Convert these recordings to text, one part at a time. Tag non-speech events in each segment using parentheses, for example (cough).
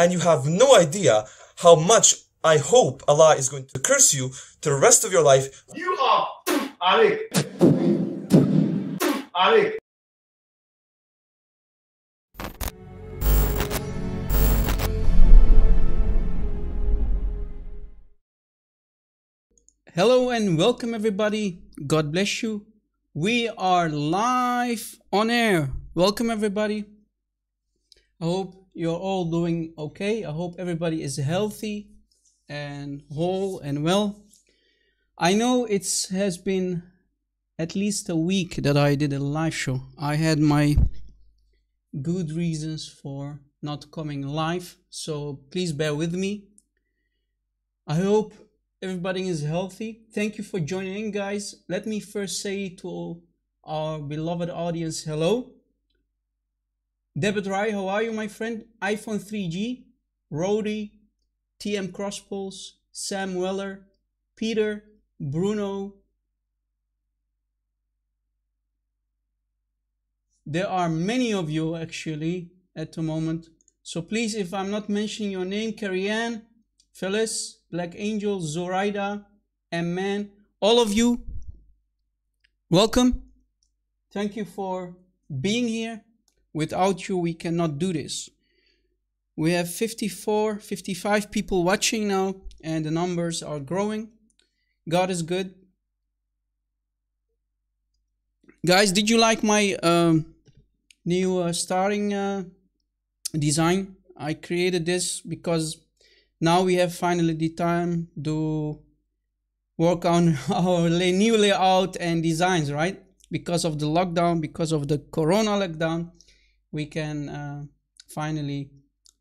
and you have no idea how much I hope Allah is going to curse you to the rest of your life. You are Alec. Alec. Hello and welcome everybody. God bless you. We are live on air. Welcome everybody. I hope you're all doing okay. I hope everybody is healthy and whole and well. I know it has been at least a week that I did a live show. I had my good reasons for not coming live, so please bear with me. I hope everybody is healthy. Thank you for joining in, guys. Let me first say to our beloved audience hello. Debit Rai, how are you, my friend? iPhone 3G, Rody, TM Crosspulse, Sam Weller, Peter, Bruno. There are many of you actually at the moment. So please, if I'm not mentioning your name, Carrie Ann, Phyllis, Black Angel, Zoraida, and Man, all of you, welcome. Thank you for being here. Without you, we cannot do this. We have 54, 55 people watching now, and the numbers are growing. God is good. Guys, did you like my um, new uh, starting uh, design? I created this because now we have finally the time to work on (laughs) our new layout and designs, right? Because of the lockdown, because of the corona lockdown, we can uh, finally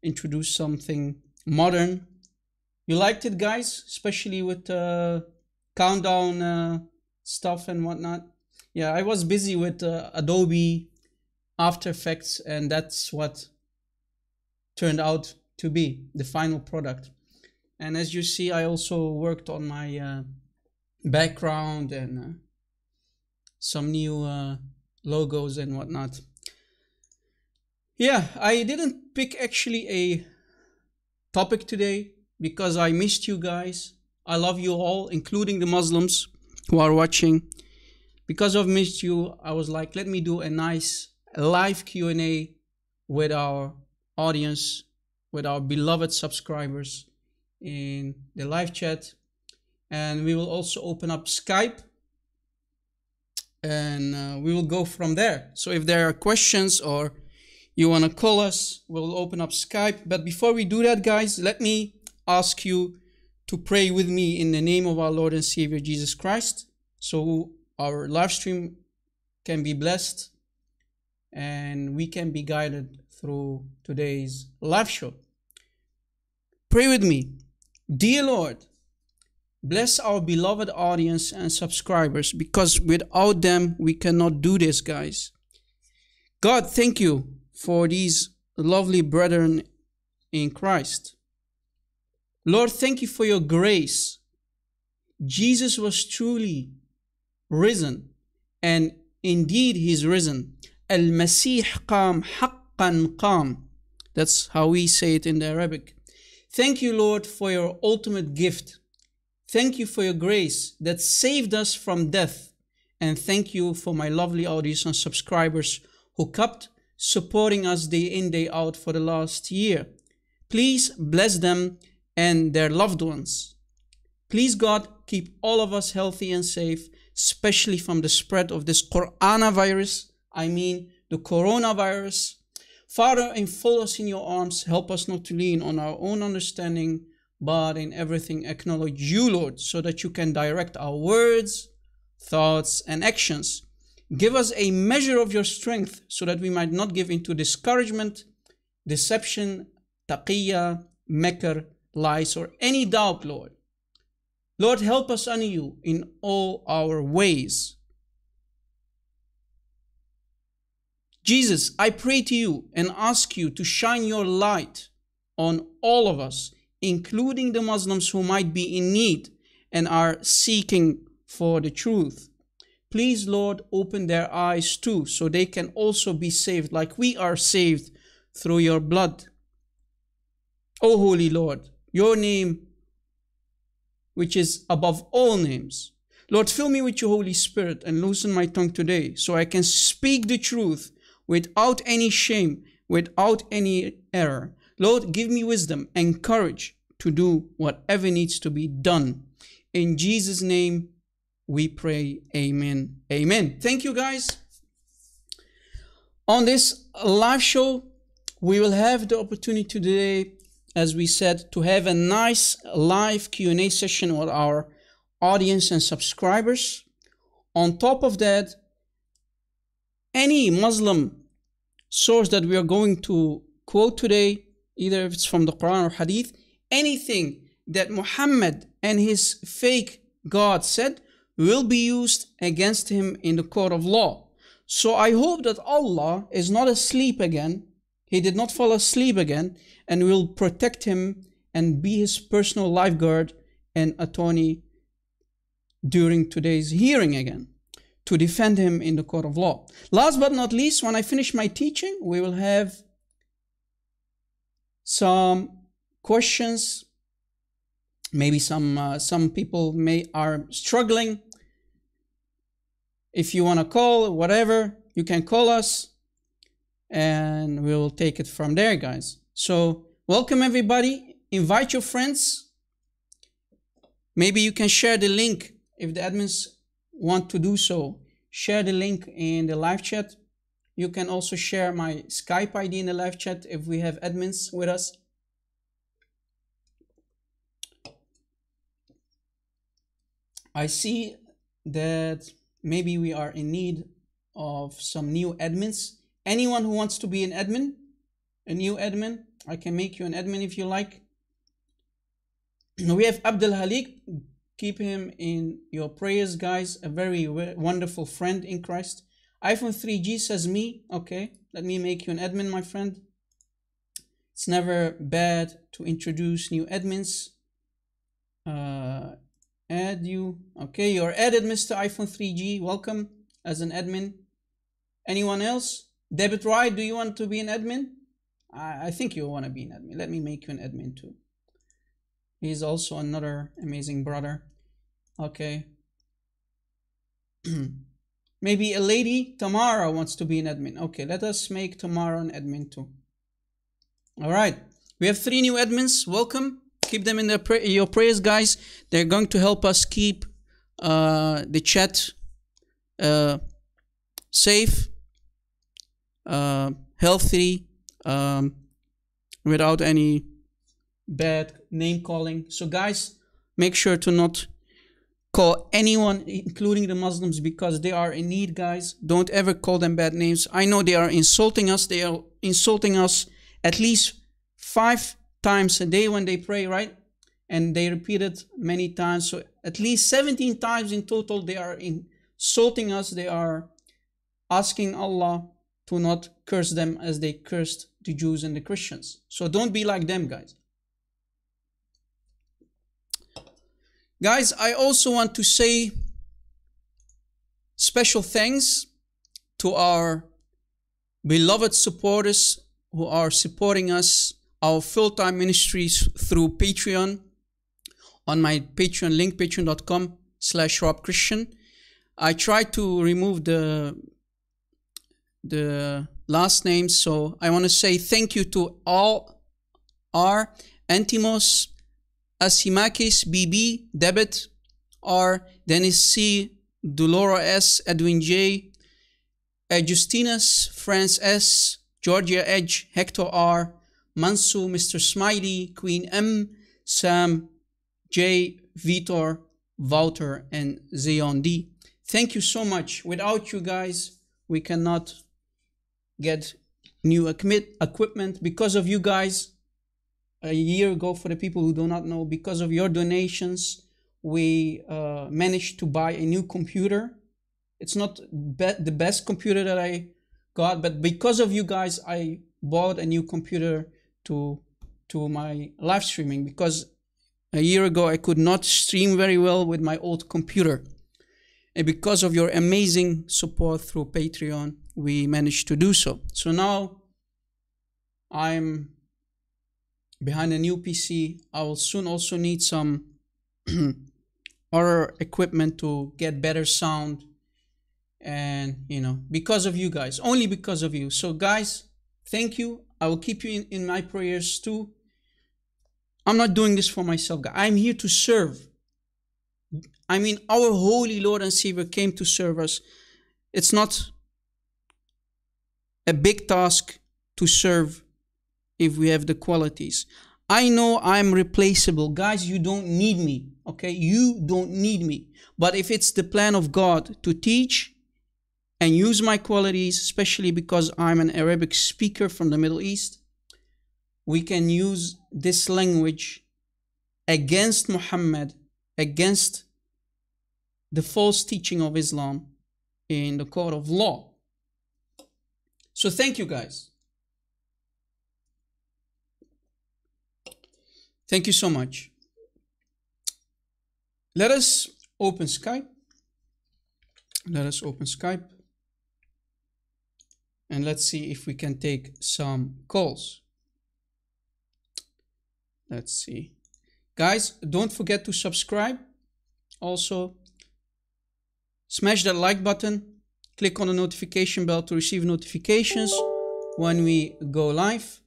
introduce something modern. You liked it, guys, especially with uh, countdown uh, stuff and whatnot. Yeah, I was busy with uh, Adobe After Effects, and that's what turned out to be the final product. And as you see, I also worked on my uh, background and uh, some new uh, logos and whatnot. Yeah, I didn't pick actually a topic today because I missed you guys. I love you all, including the Muslims who are watching. Because I've missed you, I was like, let me do a nice live Q&A with our audience, with our beloved subscribers in the live chat. And we will also open up Skype and uh, we will go from there. So if there are questions or you want to call us, we'll open up Skype. But before we do that, guys, let me ask you to pray with me in the name of our Lord and Savior Jesus Christ. So our live stream can be blessed and we can be guided through today's live show. Pray with me. Dear Lord, Bless our beloved audience and subscribers because without them we cannot do this, guys. God, thank you for these lovely brethren in Christ. Lord, thank you for your grace. Jesus was truly risen, and indeed he's risen. Al Masih qam haqqan qam. That's how we say it in the Arabic. Thank you, Lord, for your ultimate gift. Thank you for your grace that saved us from death. And thank you for my lovely audience and subscribers who kept supporting us day in, day out for the last year. Please bless them and their loved ones. Please, God, keep all of us healthy and safe, especially from the spread of this coronavirus. I mean, the coronavirus. Father, enfold us in your arms. Help us not to lean on our own understanding, but in everything acknowledge you, Lord, so that you can direct our words, thoughts, and actions. Give us a measure of your strength so that we might not give into discouragement, deception, taqiyya, makr, lies, or any doubt, Lord. Lord, help us honor you in all our ways. Jesus, I pray to you and ask you to shine your light on all of us, including the Muslims who might be in need and are seeking for the truth. Please, Lord, open their eyes too, so they can also be saved like we are saved through your blood. O Holy Lord, your name, which is above all names. Lord, fill me with your Holy Spirit and loosen my tongue today so I can speak the truth without any shame, without any error. Lord, give me wisdom and courage to do whatever needs to be done. In Jesus' name, we pray. Amen. Amen. Thank you, guys. On this live show, we will have the opportunity today, as we said, to have a nice live Q&A session with our audience and subscribers. On top of that, any Muslim source that we are going to quote today, either if it's from the Quran or Hadith, anything that Muhammad and his fake God said will be used against him in the court of law. So I hope that Allah is not asleep again. He did not fall asleep again and will protect him and be his personal lifeguard and attorney during today's hearing again to defend him in the court of law. Last but not least, when I finish my teaching, we will have some questions. Maybe some uh, some people may are struggling. If you want to call, whatever, you can call us, and we will take it from there, guys. So welcome everybody. Invite your friends. Maybe you can share the link if the admins want to do so, share the link in the live chat. You can also share my Skype ID in the live chat if we have admins with us. I see that maybe we are in need of some new admins. Anyone who wants to be an admin, a new admin, I can make you an admin if you like. (clears throat) We have Abdul Halik. Keep him in your prayers, guys. A very wonderful friend in Christ. iPhone 3G says me. Okay, let me make you an admin, my friend. It's never bad to introduce new admins. Uh, add you. Okay, you're added, Mr. iPhone 3G. Welcome as an admin. Anyone else? David Wright, do you want to be an admin? I, I think you want to be an admin. Let me make you an admin too. He's also another amazing brother. Okay. (clears throat) Maybe a lady, Tamara, wants to be an admin. Okay, let us make Tamara an admin too. All right. We have three new admins. Welcome. Keep them in their pray your prayers, guys. They're going to help us keep uh, the chat uh, safe, uh, healthy, um, without any bad name calling. So, guys, make sure to not call anyone, including the Muslims, because they are in need, guys. Don't ever call them bad names. I know they are insulting us. They are insulting us at least five times a day when they pray, right? And they repeat it many times. So at least 17 times in total they are insulting us they are asking allah to not curse them as they cursed the jews and the christians so don't be like them guys guys i also want to say special thanks to our beloved supporters who are supporting us our full-time ministries through patreon on my patreon link patreon.com slash rob christian i try to remove the the last names so i want to say thank you to all r antimos asimakis bb debit r dennis c dolora s edwin j Justinus, France S, Georgia Edge, Hector R, Mansu, Mr. Smiley, Queen M, Sam, J, Vitor, Wouter, and Zeon D. Thank you so much. Without you guys, we cannot get new equip- equipment. Because of you guys, a year ago, for the people who do not know, because of your donations, we uh, managed to buy a new computer it's not be- the best computer that I got, but because of you guys, I bought a new computer to to my live streaming because a year ago I could not stream very well with my old computer. And because of your amazing support through Patreon, we managed to do so. So now I'm behind a new PC. I will soon also need some (clears throat) other equipment to get better sound and you know because of you guys only because of you so guys thank you i will keep you in, in my prayers too. I'm not doing this for myself guys. i'm here to serve. I mean our holy lord and savior came to serve us. It's not a big task to serve if we have the qualities. I know i'm replaceable. Guys you don't need me okay? You don't need me. But if it's the plan of god to teach and use my qualities, especially because I'm an Arabic speaker from the Middle East, we can use this language against Muhammad, against the false teaching of Islam in the court of law. So thank you guys. Thank you so much. Let us open Skype. Let us open Skype and let's see if we can take some calls. Let's see. Guys, don't forget to subscribe. Also, smash that like button. Click on the notification bell to receive notifications when we go live.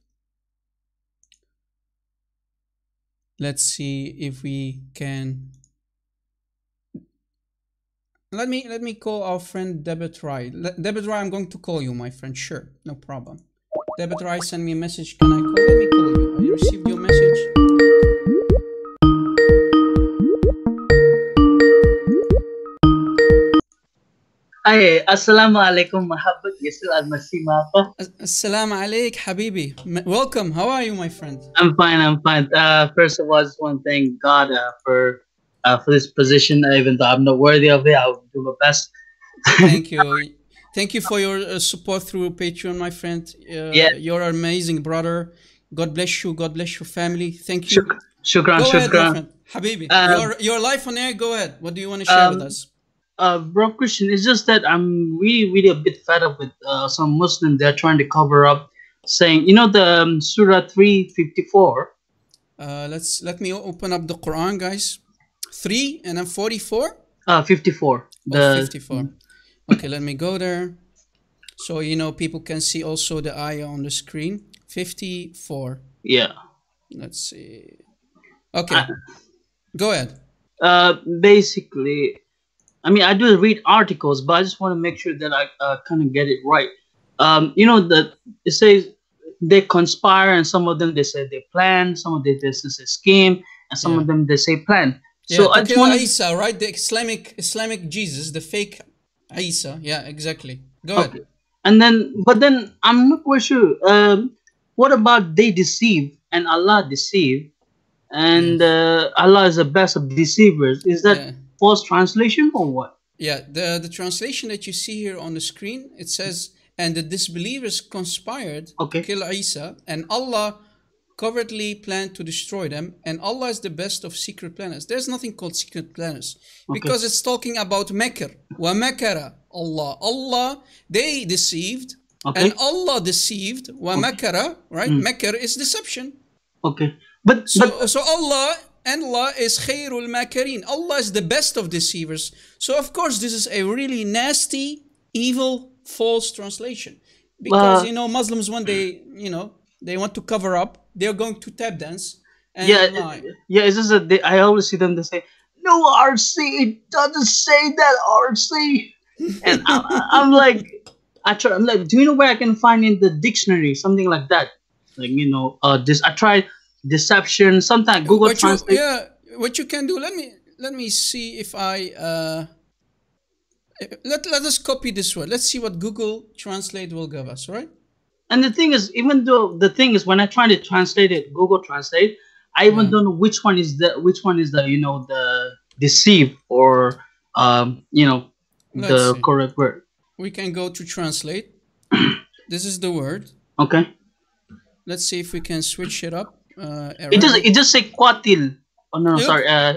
Let's see if we can let me let me call our friend Debit Rai. Debit Rai, I'm going to call you, my friend. Sure, no problem. Debit Rai, send me a message. Can I call? Let me call you. I received your message. Ay, assalamu alaikum mahabbat Yesu al-Masih ako. Assalamu alaikum, habibi. Welcome. How are you, my friend? I'm fine, I'm fine. Uh, first of all, I just want to thank God uh, for uh, for this position. Even though I'm not worthy of it, I'll do my best. Thank you. Thank you for your uh, support through Patreon, my friend. Uh, Yeah. You're an amazing brother. God bless you. God bless your family. Thank you. Shuk- shukran, Go ahead, shukran. friend. Habibi, Um, your, your life on air, go ahead. What do you want to share with Um, us? Uh, bro, Christian, it's just that I'm really, really a bit fed up with uh, some Muslims. They're trying to cover up, saying, you know, the um, Surah 354. Uh, let's let me open up the Quran, guys. Three and then forty-four. Uh, 54. Oh, The 54. Okay, let me go there. So you know people can see also the eye on the screen. 54. yeah. Let's see. Okay. Go ahead. Uh, basically, I mean, I do read articles, but I just want to make sure that I uh, kind of get it right. Um, you know that it says they conspire, and some of them they say they plan, some of them they say scheme, and some Yeah. of them they say plan. Yeah, so I want Isa, right? The Islamic Islamic Jesus, the fake Isa. Yeah, exactly. Go ahead. And then, but then I'm not quite sure. Um, what about they deceive and Allah deceive, and uh, Allah is the best of deceivers. Is that Yeah. false translation or what? Yeah, the, the translation that you see here on the screen, it says, and the disbelievers conspired Okay. to kill Isa, and Allah covertly planned to destroy them, and Allah is the best of secret planners. There's nothing called secret planners because it's talking about Makr. Wa makara Allah. Allah, they deceived, Okay. and Allah deceived. Wa makara, right? Hmm. Makr is deception. Okay, but but So, so Allah and Allah is khairul makirin. Allah is the best of deceivers. So of course this is a really nasty, evil, false translation. Because Well- you know Muslims when they you know they want to cover up, they're going to tap dance and yeah, lie. yeah. It's just that they, I always see them. They say, "No, RC, it doesn't say that RC," (laughs) and I, I- I'm like, I try. I'm like, do you know where I can find in the dictionary something like that? Like you know, uh, this I tried deception. Sometimes Google what you, Translate. yeah, what you can do. Let me let me see if I uh, let let us copy this word. Let's see what Google Translate will give us. Right? And the thing is, even though the thing is, when I try to translate it, Google Translate, I even Yeah. don't know which one is the which one is the you know the deceive or um you know Let's the see. correct word. We can go to translate. (clears throat) this is the word. Okay. Let's see if we can switch it up. Uh, It just it just say qatil. Oh no, Look. sorry. Uh,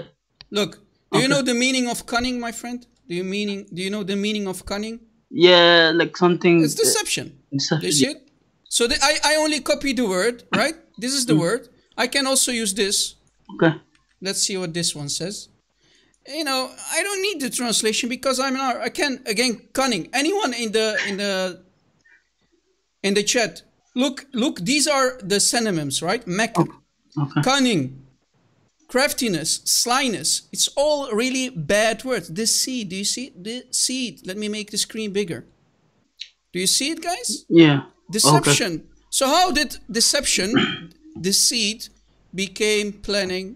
Look, do you know the meaning of cunning, my friend? Do you meaning? Do you know the meaning of cunning? yeah, like something. It's deception. deception. Do you see it? So the, I I only copy the word, right? This is the Mm. word. I can also use this. Okay. Let's see what this one says. You know, I don't need the translation because I'm not. I can again cunning. Anyone in the in the in the chat, look, look. These are the synonyms, right? Makr, Okay. cunning, craftiness, slyness. It's all really bad words. Deceit. Do you see deceit? Let me make the screen bigger. Do you see it, guys? Yeah. Deception. So how did deception, (coughs) deceit, became planning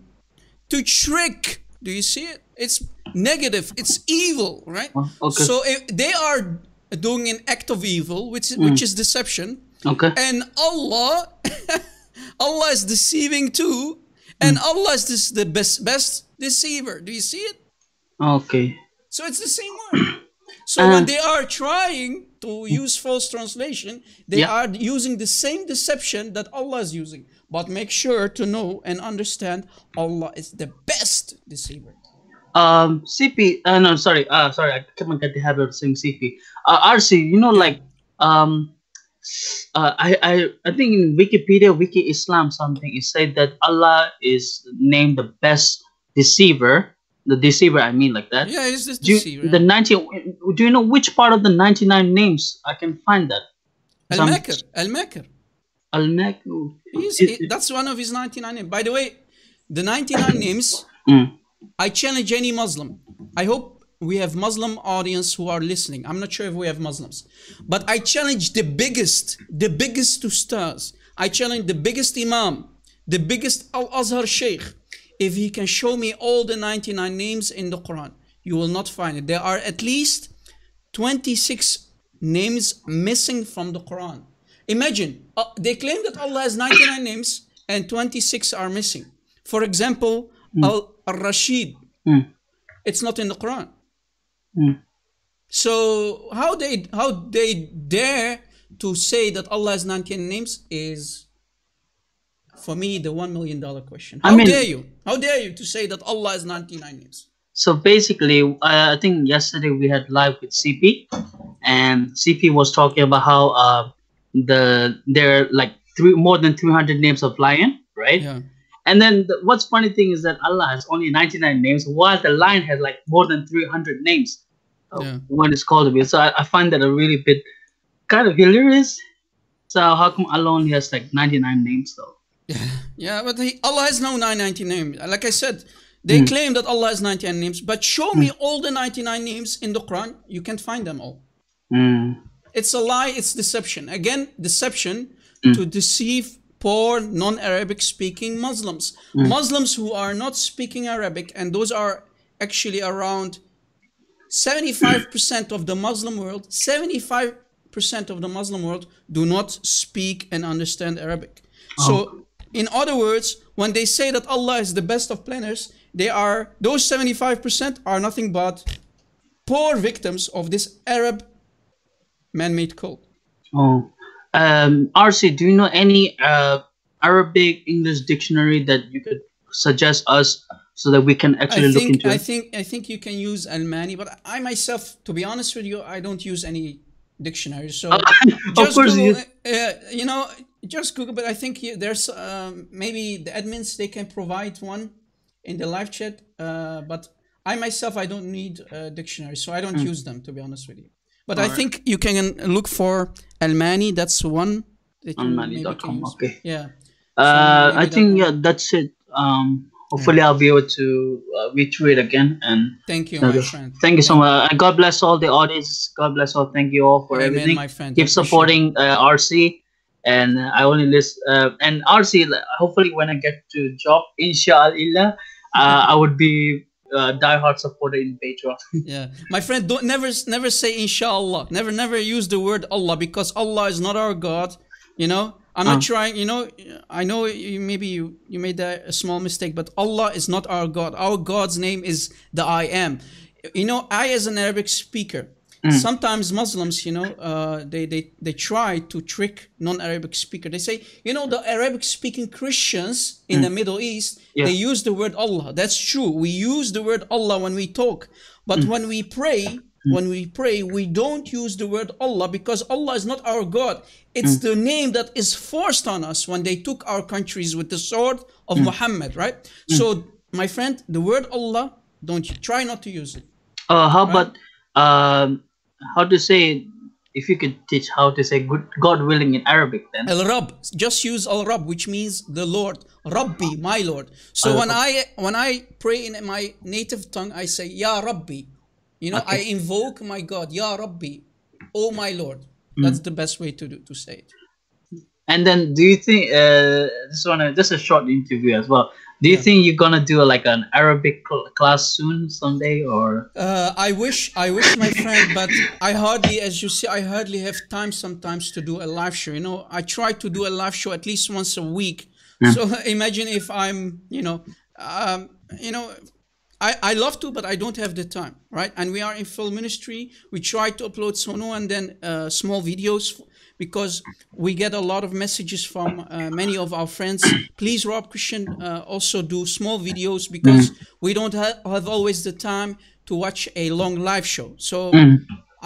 to trick? Do you see it? It's negative. It's evil, right? Oh, okay. So if they are doing an act of evil, which which is deception, Okay. and Allah, (laughs) Allah is deceiving too, and Allah is this, the best best deceiver. Do you see it? Okay. So it's the same word. So Uh, when they are trying to use false translation, they Yeah. are using the same deception that Allah is using. But make sure to know and understand Allah is the best deceiver. Um, CP. Uh, no, sorry. Uh, sorry. I kept on get the habit of saying CP. Uh, RC. You know, like um, uh, I I I think in Wikipedia, Wiki Islam something it said that Allah is named the best deceiver. The deceiver, I mean, like that. Yeah, it's the Do you, deceiver. the ninety. Do you know which part of the ninety nine names I can find that? Al Makr. Al Makr. Al Mak. He's- he- That's one of his 99 names. By the way, the 99 (coughs) names, Mm. I challenge any Muslim. I hope we have Muslim audience who are listening. I'm not sure if we have Muslims. But I challenge the biggest, the biggest two stars. I challenge the biggest imam, the biggest Al-Azhar sheikh. If he can show me all the 99 names in the Quran, you will not find it. There are at least 26 names missing from the Quran. Imagine, uh, they claim that Allah has 99 names and 26 are missing. For example, Al Rashid, Mm. it's not in the Quran. Mm. So how they how they dare to say that Allah has 99 names is for me the one million dollar question. I How mean- dare you? How dare you to say that Allah has 99 names? So basically, uh, I think yesterday we had live with CP, and CP was talking about how uh, the there are like three more than three hundred names of lion, right? Yeah. And then the, what's funny thing is that Allah has only ninety nine names, while the lion has like more than three hundred names. uh, Yeah. When it's called to be, so I, I find that a really bit kind of hilarious. So how come Allah only has like ninety nine names though? (laughs) Yeah, but he, Allah has no 990 names. Like I said, they Hmm. claim that Allah has 99 names, but show me all the 99 names in the Quran. You can't find them all. Mm. It's a lie, it's deception. Again, deception Hmm. to deceive poor non Arabic speaking Muslims. Hmm. Muslims who are not speaking Arabic, and those are actually around 75% of the Muslim world, 75% of the Muslim world do not speak and understand Arabic. So in other words, when they say that Allah is the best of planners, they are those 75% are nothing but poor victims of this Arab man-made cult. Oh, um, RC, do you know any uh, Arabic English dictionary that you could suggest us so that we can actually I look think into I it? think I think you can use Almaany, but I myself, to be honest with you, I don't use any dictionary. So (laughs) of just course, Google, you, uh, you know, just Google. But I think you- there's um, maybe the admins they can provide one in the live chat. Uh, but I myself I don't need a dictionary, so I don't Hmm. use them to be honest with you. But I think you can look for Almaany. That's one. That Almaany.com, okay. Yeah. uh, maybe I think yeah, that's it. Um, hopefully, I'll be able to uh, read through it again. And Thank you, my friend. thank you so much. And God bless all the audience. God bless all. Thank you all for Amen, everything. my friend. Keep supporting uh, RC. And I only list uh, and RC. Hopefully, when I get to job, inshallah, uh, I would be uh, diehard supporter in Patreon. (laughs) Yeah, my friend, don't never never say inshallah. Never never use the word Allah because Allah is not our God. You know, I'm not Uh. trying. You know, I know you maybe you you made a, a small mistake, but Allah is not our God. Our God's name is the I am. You know, I as an Arabic speaker. Mm. Sometimes Muslims, you know, uh, they, they they try to trick non-Arabic speaker. They say, you know, the Arabic-speaking Christians in the Middle East, Mm. Yeah. they use the word Allah. That's true. We use the word Allah when we talk, but Mm. when we pray, when we pray, we don't use the word Allah because Allah is not our God. It's Mm. the name that is forced on us when they took our countries with the sword of Mm. Muhammad, right? So, my friend, the word Allah, don't you try not to use it. Uh, how about um, how to say if you could teach how to say good God willing in Arabic then? Al Rab, just use Al Rab, which means the Lord, Rabbi, my Lord. So when I when I pray in my native tongue, I say Ya Rabbi. You know, I invoke my God, Ya Rabbi, oh my Lord. That's the best way to do, to say it. And then, do you think uh, this one? uh, Just a short interview as well. Do you think you're gonna do like an Arabic cl- class soon someday, or Uh, I wish, I wish, my friend, but I hardly, as you see, I hardly have time sometimes to do a live show. You know, I try to do a live show at least once a week. So (laughs) imagine if I'm, you know, um, you know, I, I love to, but I don't have the time, right? And we are in film ministry. We try to upload sono and then uh, small videos because we get a lot of messages from uh, many of our friends. Please, Rob Christian, uh, also do small videos because we don't ha- have always the time to watch a long live show. So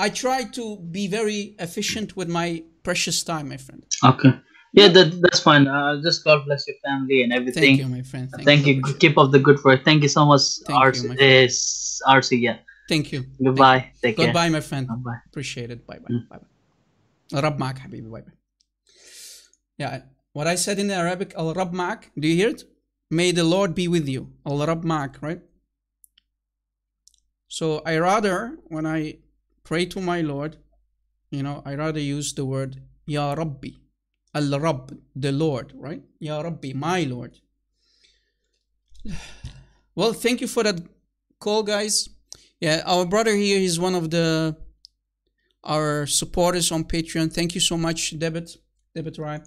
I try to be very efficient with my precious time, my friend. okay? Yeah, that that's fine. Uh, just God bless your family and everything. Thank you, my friend. Thank, Thank you. Keep up the good work. Thank you so much, Thank RC. my Yes, RC. Yeah. Thank you. Goodbye. Take care. Goodbye, my friend. Bye. Appreciate it. Bye bye. Bye bye. رب معك حبيبي. Bye bye. Yeah, what I said in Arabic, Al Rab معك. Do you hear it? May the Lord be with you. Al Rab معك, right? So I rather, when I pray to my Lord, you know, I rather use the word Ya Rabbi. Al Rab, the Lord, right? Ya Rabbi, my Lord. (sighs) Well, thank you for that call, guys. Yeah, our brother here is one of the our supporters on Patreon. Thank you so much, Debit. Debit Rai.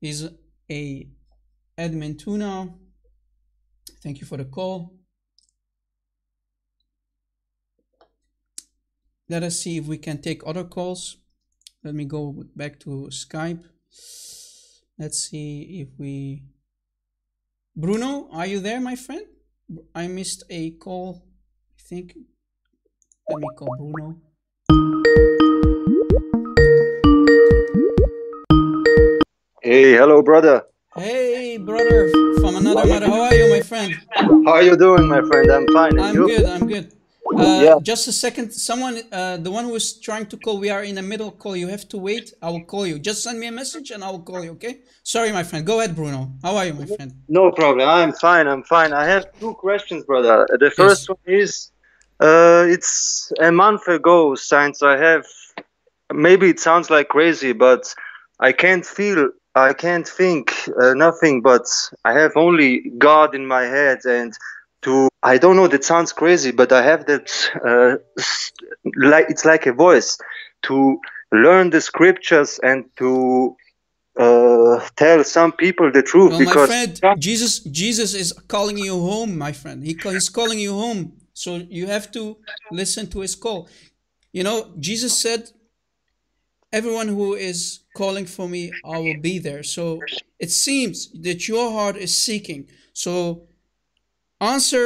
He's a admin too now. Thank you for the call. Let us see if we can take other calls. Let me go back to Skype. Let's see if we. Bruno, are you there, my friend? I missed a call. I think. Let me call Bruno. Hey, hello, brother. Hey, brother from another mother. How are you, my friend? How are you doing, my friend? I'm fine. And I'm you? good. I'm good. Uh, Yeah. Just a second. Someone, uh, the one who's trying to call, we are in the middle call. You have to wait. I will call you. Just send me a message and I will call you. Okay? Sorry, my friend. Go ahead, Bruno. How are you, my friend? No problem. I'm fine. I'm fine. I have two questions, brother. The first one is, uh, it's a month ago since I have. Maybe it sounds like crazy, but I can't feel. I can't think uh, nothing, but I have only God in my head, and to I don't know. That sounds crazy, but I have that. Uh, like it's like a voice to learn the scriptures and to uh, tell some people the truth Well, my because friend, Jesus, Jesus is calling you home, my friend. He he's calling you home, so you have to listen to his call. You know, Jesus said, "Everyone who is calling for me, I will be there." So it seems that your heart is seeking. So answer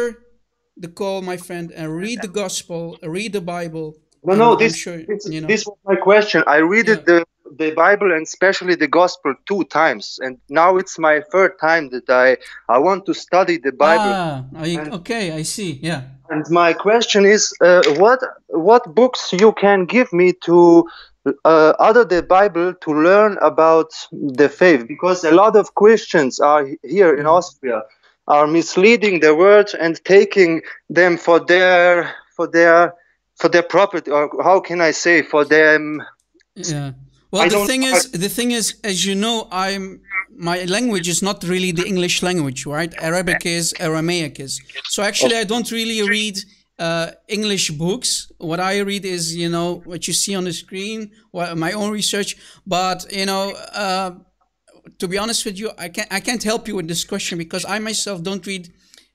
the call, my friend, and read the gospel, read the Bible. No, no, this, sure, this, you know. this was my question. I read it the, the Bible and especially the Gospel two times, and now it's my third time that I I want to study the Bible. Ah, I- okay, I see. Yeah. And my question is, uh, what what books you can give me to uh, other the Bible to learn about the faith? Because a lot of Christians are here in Austria are misleading the word and taking them for their for their for their property, or how can I say for them? Yeah. Well, I the thing I- is, the thing is, as you know, I'm my language is not really the English language, right? Arabic is, Aramaic is. So actually, I don't really read uh, English books. What I read is, you know, what you see on the screen, what, my own research. But you know, uh, to be honest with you, I can't I can't help you with this question because I myself don't read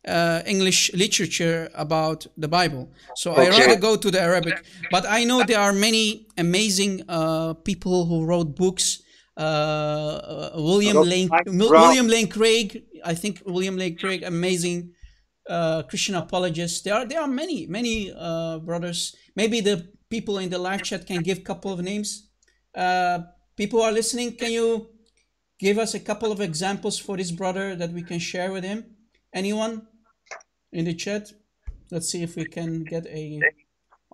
uh, English literature about the Bible. So I Okay. rather go to the Arabic. But I know there are many amazing uh, people who wrote books. Uh, uh, William Lane, Mike Mil- Brown. William Lane Craig. I think William Lane Craig, amazing uh, Christian apologist. There are there are many many uh, brothers. Maybe the people in the live chat can give couple of names. Uh, people who are listening, can you give us a couple of examples for this brother that we can share with him? Anyone in the chat? Let's see if we can get a.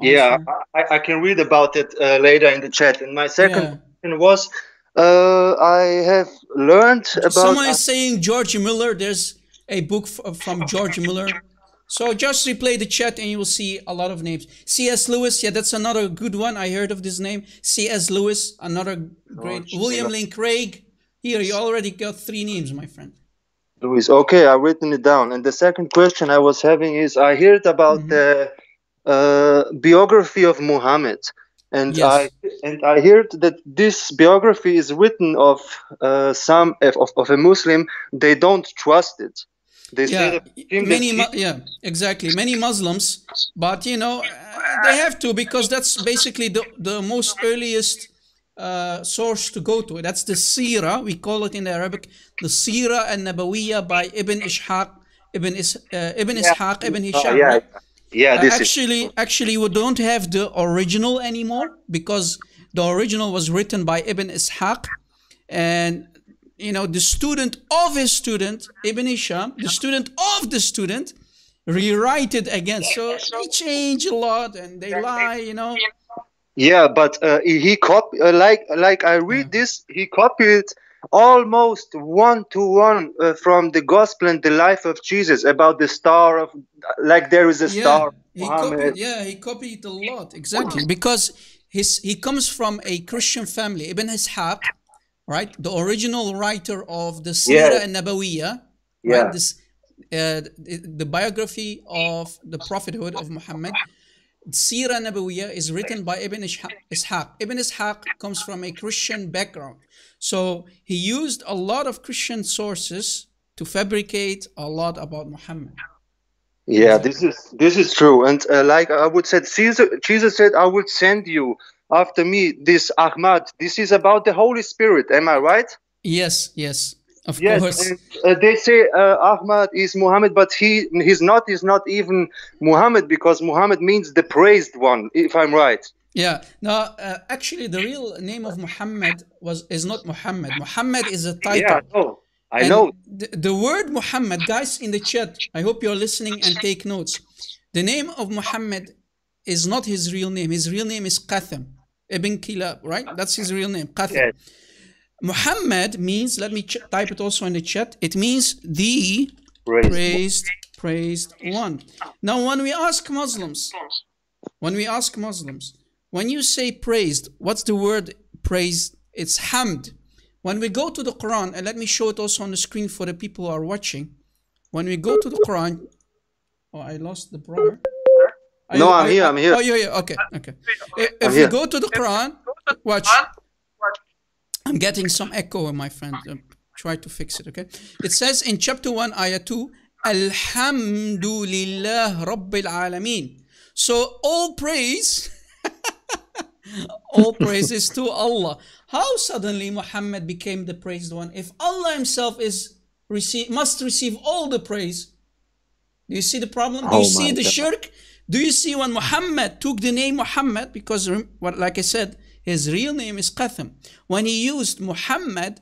Yeah. I, I can read about it uh, later in the chat. And my second Yeah. question was, uh, I have learned about. Someone is saying George Miller. There's a book f- from George Miller. So just replay the chat and you will see a lot of names. C.S. Lewis, yeah, that's another good one. I heard of this name. C.S. Lewis, another great. George William. Lane Craig. Here, you already got three names, my friend. Lewis. Okay, I've written it down. And the second question I was having is I heard about Mhm. the uh, biography of Muhammad. And Yes. I and I heard that this biography is written of uh, some of, of a Muslim. They don't trust it. They yeah many mu- yeah exactly many muslims but you know uh, they have to because that's basically the, the most earliest uh, source to go to that's the sira we call it in the arabic the sira and nabawiyya by ibn ishaq ibn Is, uh, ibn ishaq ibn Oh, hisham yeah, yeah. Uh, This is actually, actually, we don't have the original anymore because the original was written by Ibn Ishaq, and you know the student of his student Ibn Hisham, the student of the student, rewrite it again. So they change a lot and they lie. You know. Yeah, but uh, he copy uh, like like I read this. He copied almost one to one uh, from the gospel and the life of Jesus about the star of like there is a Yeah, star. he copied. Yeah, he copied a lot exactly because his he comes from a Christian family. Ibn Ishaq, right, the original writer of the Sirah Yeah. and Nabawiyah, Yeah. right, this uh, the, the biography of the prophethood of Muhammad. Sirah Nabawiyah is written by Ibn Ishaq. Ibn Ishaq comes from a Christian background. So he used a lot of Christian sources to fabricate a lot about Muhammad. Yeah, this is this is true. And uh, like I would said, Jesus, Jesus said, "I would send you after me this Ahmad." This is about the Holy Spirit. Am I right? Yes, yes, of Yes. course. And, uh, they say uh, Ahmad is Muhammad, but he he's not. He's not even Muhammad because Muhammad means the praised one. If I'm right. Yeah. No, uh, actually, the real name of Muhammad was is not Muhammad. Muhammad is a title. Yeah, I know. I And know. The, the word Muhammad, guys in the chat, I hope you're listening and take notes. The name of Muhammad is not his real name. His real name is Qatham ibn Kilab, right? That's his real name, Qatham. Yes. Muhammad means, let me ch- type it also in the chat, it means the Praised. praised, praised one. Now, when we ask Muslims, when we ask Muslims, when you say praised, what's the word praised? It's hamd. When we go to the Quran, and let me show it also on the screen for the people who are watching. When we go to the Quran, oh, I lost the brother. Are No, you- I'm are- here, I'm here. Oh, yeah, yeah. Okay, okay. If, if I'm we go to the Quran, watch. I'm getting some echo, my friend. Uh, try to fix it, okay? It says in chapter 1, ayah 2, Alhamdulillah Rabbil Alameen. So all praise, (laughs) all praises to Allah. How suddenly Muhammad became the praised one? If Allah Himself is receive, must receive all the praise. Do you see the problem? Do Oh you see the God. shirk? Do you see when Muhammad took the name Muhammad? Because, what, like I said, his real name is Qatham. When he used Muhammad,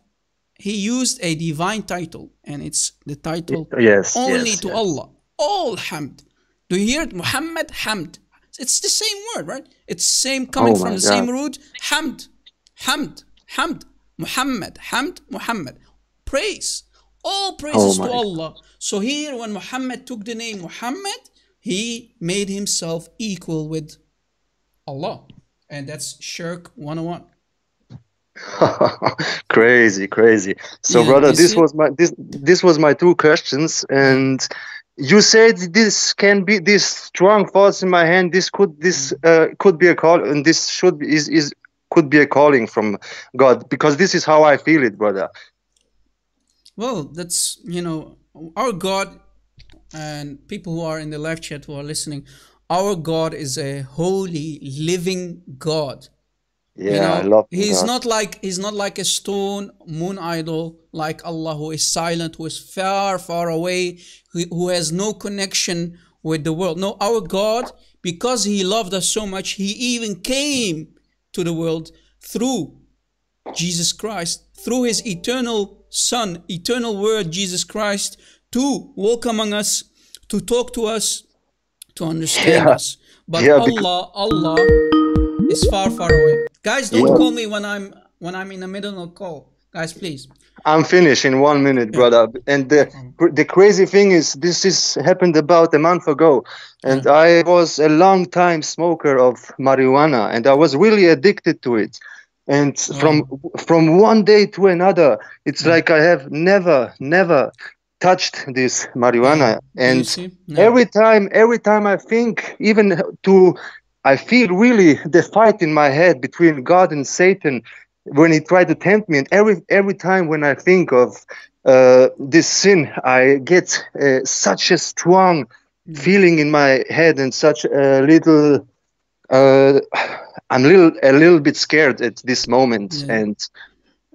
he used a divine title, and it's the title Yes, only yes, to yes. Allah. All hamd. Do you hear it? Muhammad hamd. It's the same word, right? It's same coming Oh from the same root. Hamd. Hamd. Hamd. Muhammad. Hamd. Muhammad. Praise. All praises Oh to Allah. So here when Muhammad took the name Muhammad, he made himself equal with Allah. And that's shirk 101. (laughs) crazy, crazy. So, Yeah, brother, this see? was my this this was my two questions, and you said this can be this strong force in my hand. This could this uh, could be a call, and this should be, is is could be a calling from God because this is how I feel it, brother. Well, that's, you know, our God and people who are in the live chat who are listening, our God is a holy, living God. Yeah, you know, I love he's God. not like he's not like a stone moon idol like Allah who is silent, who is far, far away, who, who has no connection with the world. No, our God, because He loved us so much, He even came to the world through Jesus Christ, through His eternal Son, eternal Word, Jesus Christ, to walk among us, to talk to us, to understand Yeah. us. But Yeah, Allah, Allah is far, far away. Guys, don't Yeah. call me when I'm when I'm in the middle of a call. Guys, please. I'm finished in one minute, brother. And the the crazy thing is, this is happened about a month ago, and I was a long time smoker of marijuana, and I was really addicted to it. And oh. from from one day to another, it's like I have never never touched this marijuana, and? No. every time every time I think, even to I feel really the fight in my head between God and Satan when he tried to tempt me. And every every time when I think of uh, this sin, I get uh, such a strong feeling in my head and such a little. Uh, I'm little a little bit scared at this moment, Yeah. and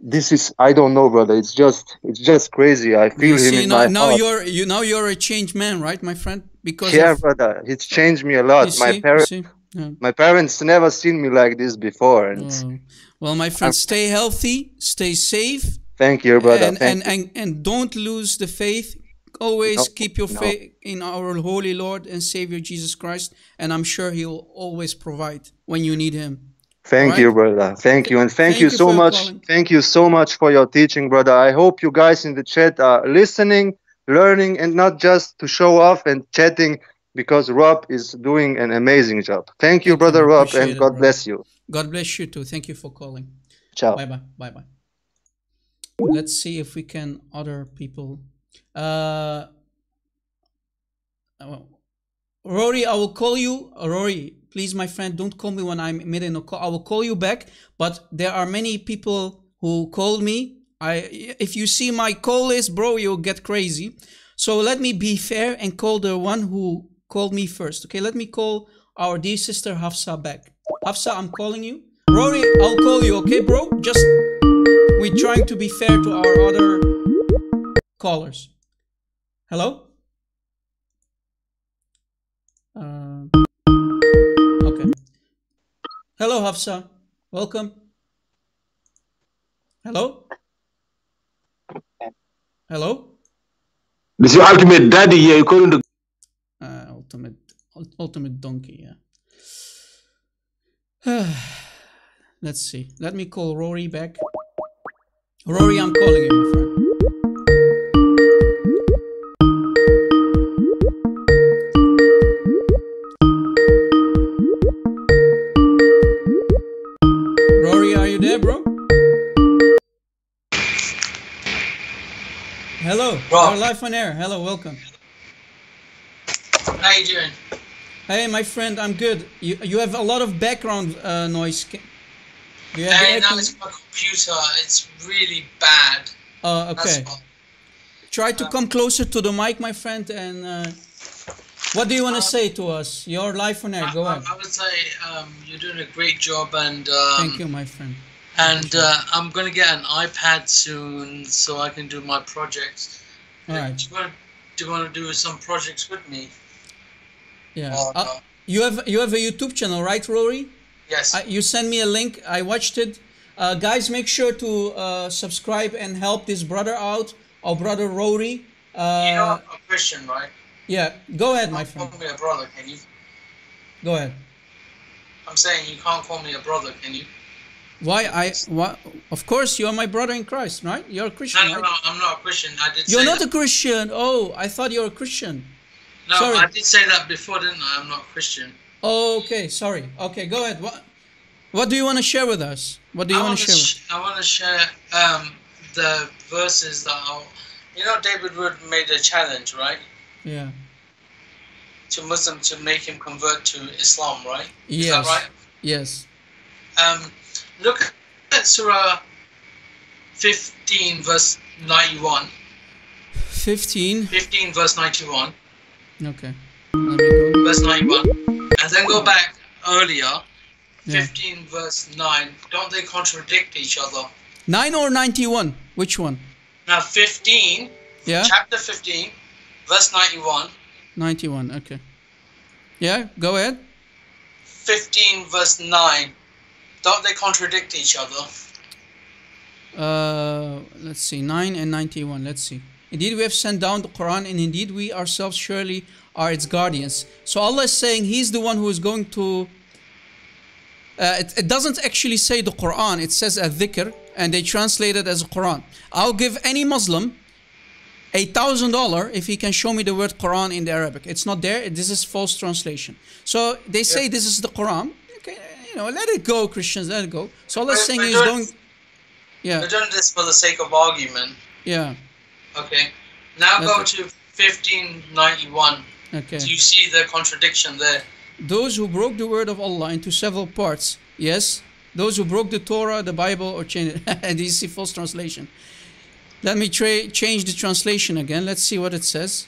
this is I don't know, brother. It's just it's just crazy. I feel you him see in now, my now heart. you're you now you're a changed man, right, my friend? Because Yeah, of, brother, it's changed me a lot. My you parents? Yeah. my parents never seen me like this before, and Oh. Well, my friend, stay healthy, stay safe, thank you, brother. and, and, and and don't lose the faith. Always No, keep your no. faith in our holy Lord and Savior Jesus Christ, and I'm sure He will always provide when you need Him. Thank Alright? you, brother. Thank you, and thank, Thank you you so much. calling. Thank you so much for your teaching, brother. I hope you guys in the chat are listening, learning, and not just to show off and chatting, because Rob is doing an amazing job. Thank you, brother. Rob, and God brother. bless you. God bless you too. Thank you for calling. Ciao. Bye bye. Bye bye. Let's see if we can other people. Uh, uh, Rory, I will call you. Rory, please, my friend, don't call me when I'm mid in a call. I will call you back. But there are many people who called me. I, if you see my call list, bro, you'll get crazy. So let me be fair and call the one who called me first. Okay, let me call our dear sister Hafsa back. Hafsa, I'm calling you. Rory, I'll call you. Okay, bro. Just we're trying to be fair to our other callers. Hello? Uh. Hello, Hafsa. Welcome. Hello? Hello? This is your ultimate daddy here. You calling the Uh, ultimate, ultimate donkey, yeah. (sighs) Let's see. Let me call Rory back. Rory, I'm calling you, my friend. Bro. you're live on air. Hello, welcome. How you doing? Hey, my friend, I'm good. You you have a lot of background uh, noise. Ca- Do you have Hey, air it's my computer. It's really bad. Uh, okay. Try to come closer to the mic, my friend. And uh, what do you want to say to us? Your life on air. Go I, ahead. I would say um, you're doing a great job, and um, Thank you, my friend. and uh, I'm gonna get an iPad soon so I can do my projects. All right. Do you want do you want to do some projects with me? Yeah. Uh, Uh, you have you have a YouTube channel, right, Rory? Yes. Uh, you send me a link. I watched it. Uh, guys, make sure to uh, subscribe and help this brother out, our brother Rory. you Uh, know I'm a Christian, right? yeah, go ahead, my friend. call me a brother, can you? Go ahead. I'm saying you can't call me a brother, can you? Why I? Why, of course, you are my brother in Christ, right? You're a Christian, No, no, right? no. I'm not a Christian. I did. You're not that. a Christian. Oh, I thought you were a Christian. No, sorry. I did say that before, didn't I? I'm not a Christian. Oh, okay. Sorry. Okay, go ahead. What? What do you want to share with us? What do you I want to share? Sh- I want to share um, the verses that are. You know, David Wood made a challenge, right. Yeah. to Muslim to make him convert to Islam, right? Is Yes. that right? Yes. Um, look at Surah 15, verse 91. 15. 15, verse 91. Okay. Let me go. Verse 91. And then go back earlier. Yeah. 15, verse 9. Don't they contradict each other? 9 or 91? Which one? Now, 15, Yeah? chapter 15, verse 91. 91. Okay. Yeah, go ahead. 15, verse 9. Don't they contradict each other? Uh, let's see. 9 and 91. Let's see. Indeed, we have sent down the Quran, and indeed, we ourselves surely are its guardians. So Allah is saying He's the one who is going to. Uh, it, it doesn't actually say the Quran, it says a dhikr, and they translate it as a Quran. I'll give any Muslim a thousand dollar if he can show me the word Quran in the Arabic. It's not there. This is false translation. So they say this is the Quran. Know, let it go, Christians. Let it go. So Allah is saying is don't- going. Yeah, They're doing this for the sake of argument. yeah. Okay. Now go That's to 1591. Okay. Do you see the contradiction there? Those who broke the word of Allah into several parts. Yes. Those who broke the Torah, the Bible, or changed it. (laughs) and you see false translation. Let me tra- change the translation again. Let's see what it says.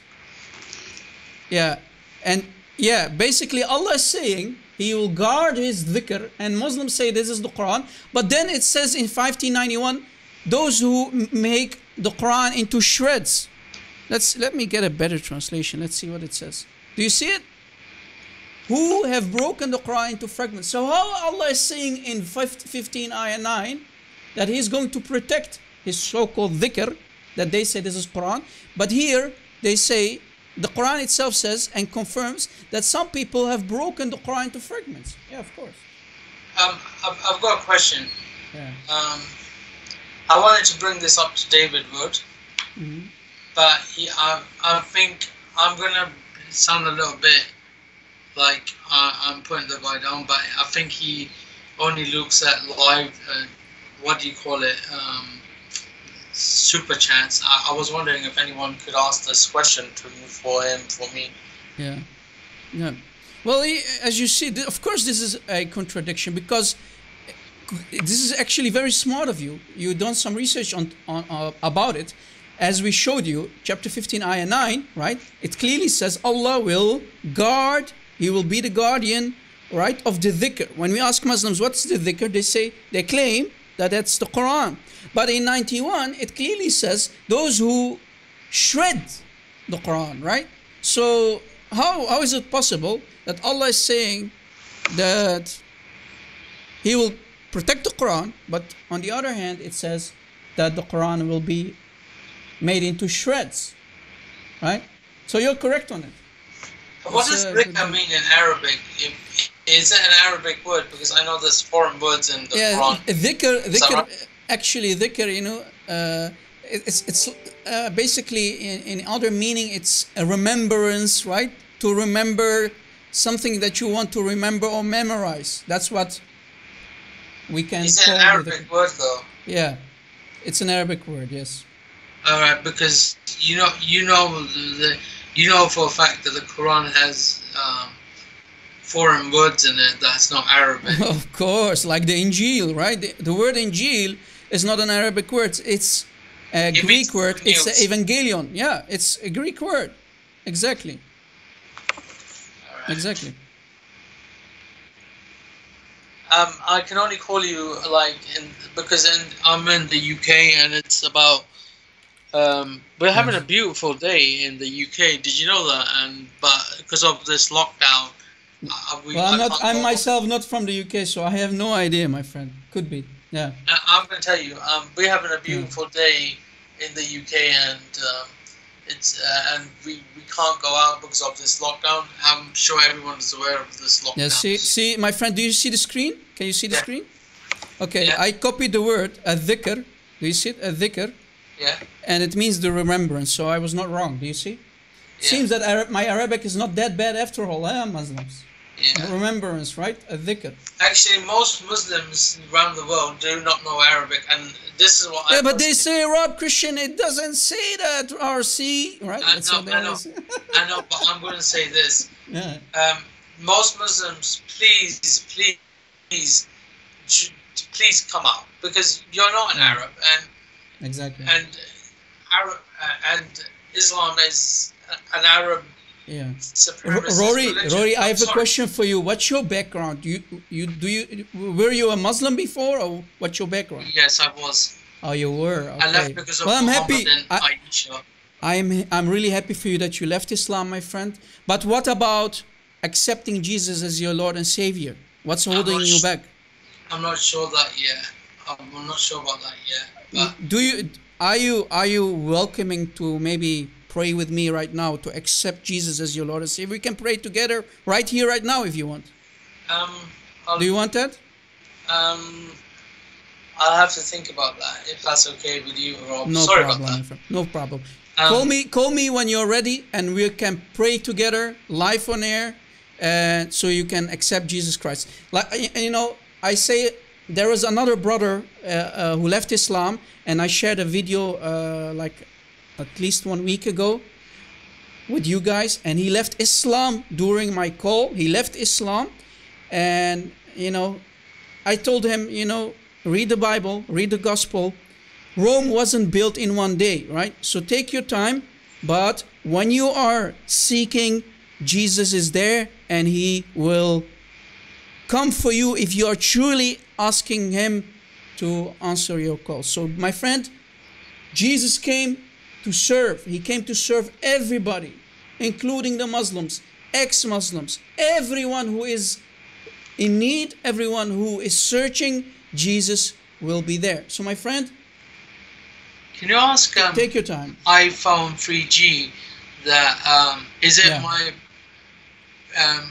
Yeah. And yeah, basically Allah is saying he will guard his dhikr and Muslims say this is the Quran. But then it says in 1591, those who make the Quran into shreds. Let's let me get a better translation. Let's see what it says. Do you see it? Who have broken the Quran into fragments. So how Allah is saying in 15 ayah 9 that He's going to protect His so-called dhikr, that they say this is Quran. But here they say the Quran itself says and confirms that some people have broken the Quran into fragments. Yeah, of course. Um, I've, I've got a question. Yeah. Um, I wanted to bring this up to David Wood, Mhm. but he, I, I think I'm gonna sound a little bit like I, I'm putting the guy down, but I think he only looks at live. Uh, what do you call it? Um, super chats. I, I was wondering if anyone could ask this question to you for him, for me. Yeah. Yeah. Well, as you see, of course, this is a contradiction because this is actually very smart of you. You've done some research on, on uh, about it. As we showed you, chapter 15, ayah 9, right? It clearly says Allah will guard, He will be the guardian, right, of the dhikr. When we ask Muslims, what's the dhikr? They say, they claim that that's the Quran. But in 91, it clearly says those who shred the Quran, right? So how, how is it possible that Allah is saying that He will protect the Quran, but on the other hand, it says that the Quran will be made into shreds, right? So you're correct on it. What It's, does uh, mean in Arabic? If, is it an Arabic word? Because I know there's foreign words in the yeah, Quran. dhikr, dhikr right? actually dhikr, you know, uh, it- it's it's uh, basically in, in other meaning it's a remembrance, right? To remember something that you want to remember or memorize. That's what we can Is it call an Arabic word though? Yeah, it's an Arabic word. Yes. All right, because you know, you know, the, you know for a fact that the Quran has um, foreign words in it that's not Arabic. (laughs) Of course, like the Injil, right? The, the word Injil is not an Arabic word. It's a Greek word. It's evangelion. Yeah, it's a Greek word. Exactly. Exactly. Um, I can only call you like in because in, I'm in the UK and it's about. Um, we're having a beautiful day in the UK. Did you know that? And but because of this lockdown, we, Well, I'm not. I'm go- myself not from the UK, so I have no idea, my friend. Could be. Yeah. Uh, I'm going to tell you, um, we're having a beautiful day in the UK, and um, it's uh, and we, we can't go out because of this lockdown. I'm sure everyone is aware of this lockdown. Yeah. See, see, my friend. Do you see the screen? Can you see the Yeah. screen? Okay. Yeah. I copied the word a dhikr. Do you see it? A dhikr, Yeah. and it means the remembrance. So I was not wrong. Do you see? Yeah. Seems that Arab, my Arabic is not that bad after all, eh, Muslims? Yeah. Remembrance, right? A dhikr. Actually, most Muslims around the world do not know Arabic, and this is what I Yeah, but they say Arab Christian. It doesn't say that RC, right? I That's know, I know, (laughs) I know, but I'm going to say this. (laughs) yeah. Um, most Muslims, please, please, please, please come out because you're not an Arab, and Exactly. and Arab uh, and Islam is an Arab yeah. Rory. Rory, I have a question for you. What's your background? You, you, do you, were you a Muslim before, or what's your background? Yes, I was. Oh, you were. I left because of Well, I'm Muhammad happy. and I, Aisha. I'm, I'm really happy for you that you left Islam, my friend. But what about accepting Jesus as your Lord and Savior? What's holding you back? I'm not sure that yet. I'm not sure about that yet. But do you are you are you welcoming to maybe pray with me right now to accept Jesus as your Lord and Savior? We can pray together right here, right now, if you want. um, I'll, Do you want that? um, I'll have to think about that if that's okay with you, Rob. No Sorry problem, about that. No problem. Um, call me, call me when you're ready, and we can pray together live on air, uh, so you can accept Jesus Christ. Like you know, I say there was another brother uh, uh, who left Islam, and I shared a video uh, like at least one week ago with you guys, and he left Islam during my call. He left Islam, and you know, I told him, you know, read the Bible, read the gospel. Rome wasn't built in one day, right? So take your time, but when you are seeking, Jesus is there and he will come for you if you are truly asking him to answer your call. So, my friend, Jesus came to serve. He came to serve everybody, including the Muslims, ex Muslims, everyone who is in need, everyone who is searching, Jesus will be there. So, my friend, Can you ask um, take your time. iPhone 3G that um, is it Yeah. my um,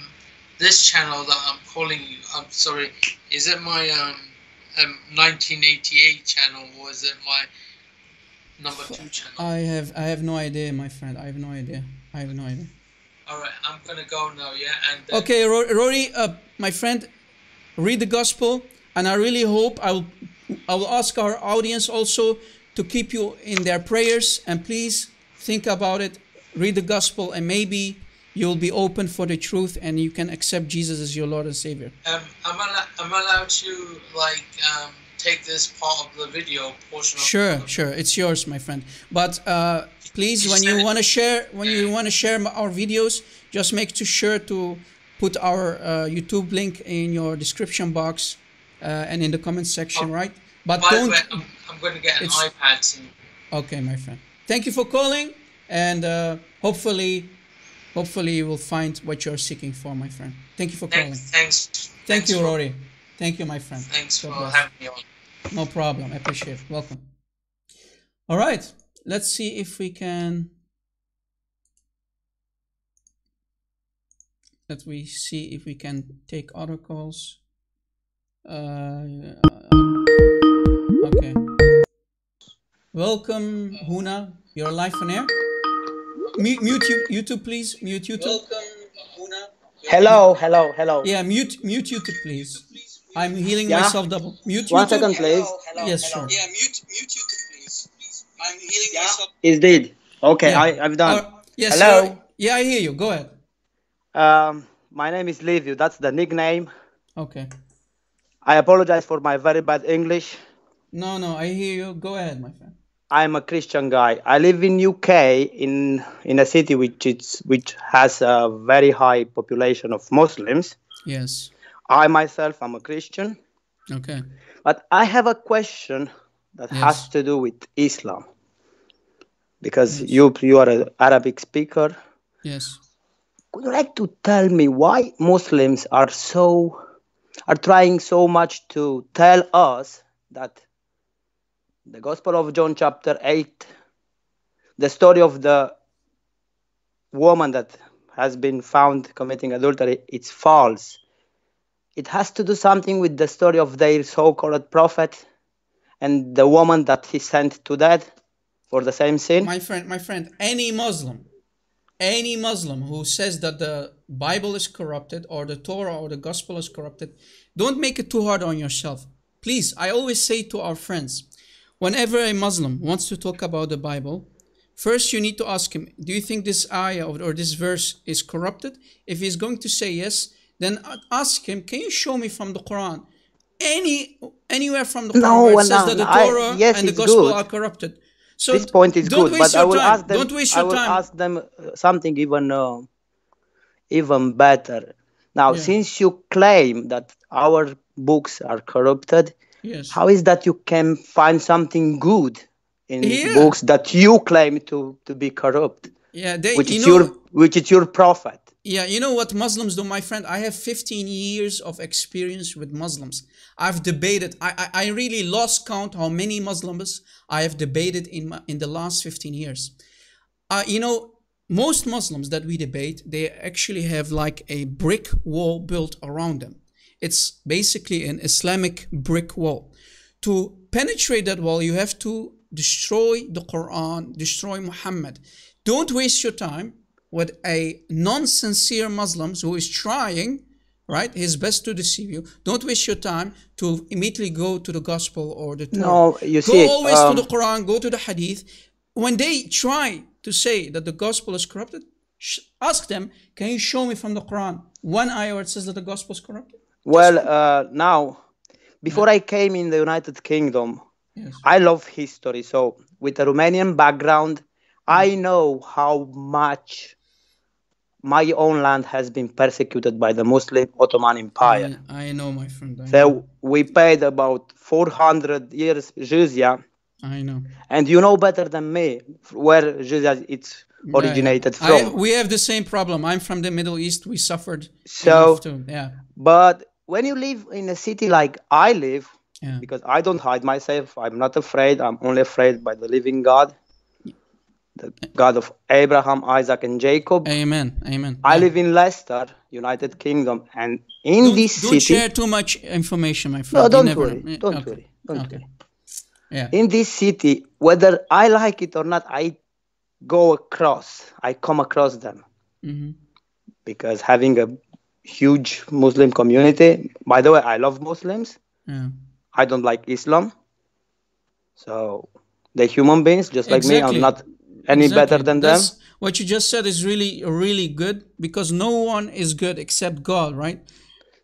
this channel that I'm calling you? I'm sorry. Is it my um, um 1988 channel or is it my number two channel? I have I have no idea, my friend. I have no idea. I have no idea. All right, I'm gonna go now. Yeah, and uh, Okay, Ro- Rory, uh, my friend, read the gospel, and I really hope I will. I will ask our audience also to keep you in their prayers, and please think about it. Read the gospel, and maybe you'll be open for the truth, and you can accept Jesus as your Lord and Savior. um, am I'm allowed to like um take this part of the video portion? Of Sure, sure, it's yours, my friend. But uh, please, when you want to share, when you want to share our videos, just make to sure to put our uh, YouTube link in your description box uh, and in the comment section, right? But By don't. way, I'm, I'm gonna get an iPad soon. Okay, my friend. Thank you for calling, and uh, hopefully, hopefully you will find what you're seeking for, my friend. Thank you for calling. Thanks, thanks. Thank thanks you, Rory. Thank you, my friend. Thanks God for bless. having me on. No problem. I appreciate it. Welcome. All right. Let's see if we can. Let we see if we can take other calls. Uh, okay. Welcome, Huna. You're live on air. Mute, mute you, YouTube, please. Mute YouTube. Welcome, Huna. Hello, hello, hello. Yeah, mute, mute YouTube, please. I'm healing Yeah? myself double. Mute One YouTube. second, please. Yes, sure. Yeah, mute, mute YouTube, please. I'm healing myself. Is did. Okay, Yeah. I, I've done. Uh, yes, hello. sir. Yeah, I hear you. Go ahead. Um, my name is Liviu. That's the nickname. Okay. I apologize for my very bad English. No, no, I hear you. Go ahead, my friend. I'm a Christian guy. I live in UK in in a city which is which has a very high population of Muslims. Yes. I myself am a Christian, Okay. but I have a question that Yes. has to do with Islam. Because you you are an Arabic speaker. Yes. Would you like to tell me why Muslims are so are trying so much to tell us that the Gospel of John chapter 8 the story of the woman that has been found committing adultery it's false it has to do something with the story of their so-called prophet and the woman that he sent to death for the same sin My friend, my friend, any Muslim, any Muslim who says that the Bible is corrupted or the Torah or the Gospel is corrupted, don't make it too hard on yourself. Please, I always say to our friends, whenever a Muslim wants to talk about the Bible, first you need to ask him, do you think this ayah or, this verse is corrupted? If he's going to say yes, then ask him, can you show me from the Quran any anywhere from the Quran No, where it says no, that the no, I- Torah yes, and the Gospel good. are corrupted? So this point is good, but I will time. ask them. Don't waste I will time. ask them uh, something even uh, even better. Now, Yeah. since you claim that our books are corrupted, Yes. how is that you can find something good in Yeah. books that you claim to to be corrupt, Yeah, they, which you is know, your which is your prophet? Yeah, you know what Muslims do, my friend. I have 15 years of experience with Muslims. I've debated. I, I, I really lost count how many Muslims I have debated in my, in the last 15 years. Uh, you know, most Muslims that we debate, they actually have like a brick wall built around them. It's basically an Islamic brick wall. To penetrate that wall, you have to destroy the Quran, destroy Muhammad. Don't waste your time with a non-sincere Muslim who is trying, right, his best to deceive you. Don't waste your time to immediately go to the gospel or the Torah. No, you go see, always um, to the Quran, go to the Hadith. When they try to say that the gospel is corrupted, sh- ask them, can you show me from the Quran one ayah where it says that the gospel is corrupted? Well, uh, now, before I came in the United Kingdom, Yes. I love history. So, with a Romanian background, I know how much my own land has been persecuted by the Muslim Ottoman Empire. I, I know, my friend. I know. So, we paid about 400 years jizya, I know. and you know better than me where jizya it's originated Yeah, yeah. from. I, we have the same problem. I'm from the Middle East. We suffered So- too. Yeah. But when you live in a city like I live, Yeah. because I don't hide myself, I'm not afraid. I'm only afraid by the living God, the God of Abraham, Isaac, and Jacob. Amen. Amen. I live in Leicester, United Kingdom, and in don't, this don't city. share too much information, my friend. no, don't never worry. Don't okay. worry. Don't Okay. worry. Yeah. In this city, whether I like it or not, I go across. I come across them Mhm. because having a huge Muslim community. By the way, I love Muslims. Yeah. I don't like Islam. So they're human beings just like me. Exactly. I'm not any Exactly. better than them. What you just said is really, really good because no one is good except God, right?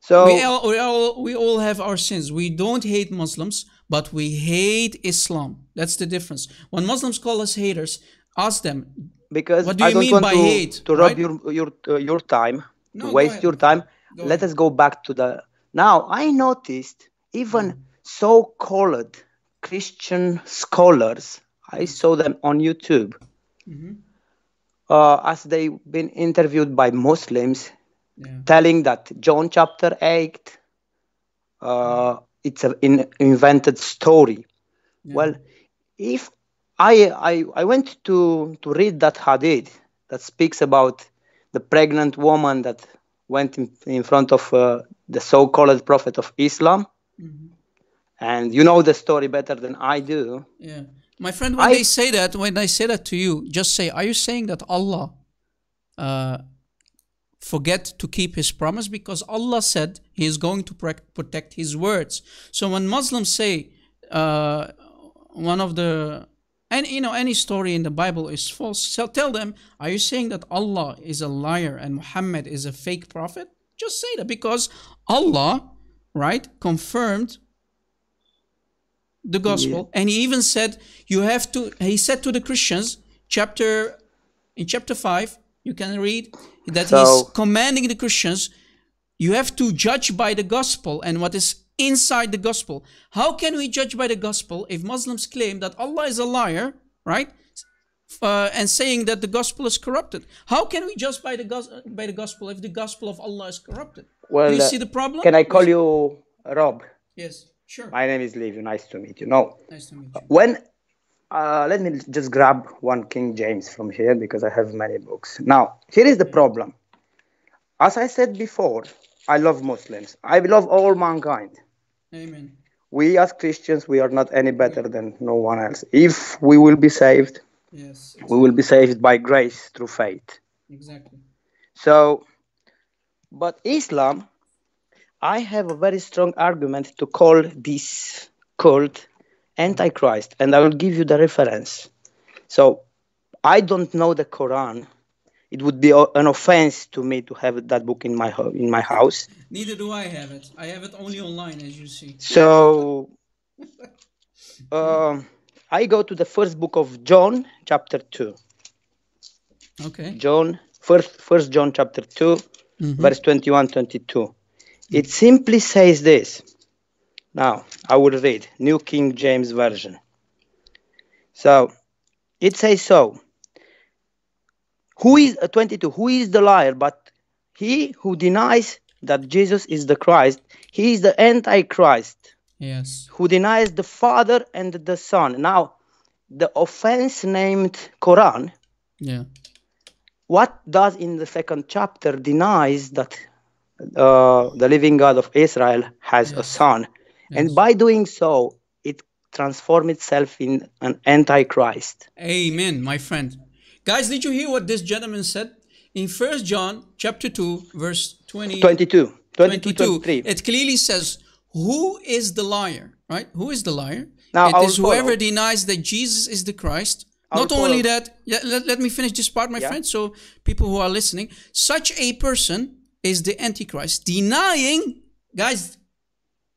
So we all, we all we all have our sins. We don't hate Muslims, but we hate Islam. That's the difference. When Muslims call us haters, ask them. because What do I you don't mean want by to, hate, to rob right? your your uh, your time, No, to waste your time. Go Let us go back to the now. I noticed even so-called Christian scholars. I saw them on YouTube. Mm-hmm. Uh, as they've been interviewed by Muslims, Yeah. telling that John chapter 8 uh, it's an in, invented story. Well, if I, I I went to to read that hadith that speaks about the pregnant woman that went in, in front of uh, the so-called prophet of Islam, Mm-hmm. and you know the story better than I do. Yeah. My friend, when I- they say that, when I say that to you, just say, are you saying that Allah uh, forget to keep his promise? Because Allah said he is going to protect his words. So when Muslims say uh, one of the, and you know, any story in the Bible is false, so tell them, are you saying that Allah is a liar and Muhammad is a fake prophet? Just say that because Allah, right, confirmed the gospel and he even said you have to he said to the Christians chapter in chapter 5 you can read that he's commanding the Christians you have to judge by the gospel and what is inside the gospel. How can we judge by the gospel if Muslims claim that Allah is a liar, right? Uh, and saying that the gospel is corrupted. How can we judge by the gos- by the gospel if the gospel of Allah is corrupted? Well, Do you uh, see the problem? Can I call you Rob? Yes, sure. My name is Liviu. Nice to meet you. No, Nice to meet you. when uh, let me just grab one King James from here because I have many books. Now, here is the problem. As I said before, I love Muslims. I love all mankind. Amen. We as Christians, we are not any better than no one else. If we will be saved, Yes, we will be saved by grace through faith. exactly. So, but Islam, I have a very strong argument to call this cult Antichrist, and I will give you the reference. So, I don't know the Quran. It would be an offense to me to have that book in my ho- in my house. Neither do I have it. I have it only online, as you see. So, (laughs) um, I go to the first book of John, chapter two. Okay. John, first, first John chapter 2, Mhm. verse 21, 22. It simply says this. Now, I will read New King James Version. So, it says so. Who is, uh, 22, who is the liar? But he who denies that Jesus is the Christ, he is the Antichrist Yes. who denies the Father and the Son. Now, the offense named Quran Yeah. what does in the second chapter denies that uh, the living God of Israel has a son, and by doing so, it transforms itself in an antichrist. Amen, my friend. Guys, did you hear what this gentleman said? In First John chapter 2, verse 20, 22, 22, 22, 23. it clearly says, Who is the liar? Right? Who is the liar? Now, it is whoever follow. denies that Jesus is the Christ. Not only that, let, let me finish this part, my Yeah. friend, so people who are listening. Such a person is the Antichrist, denying, guys,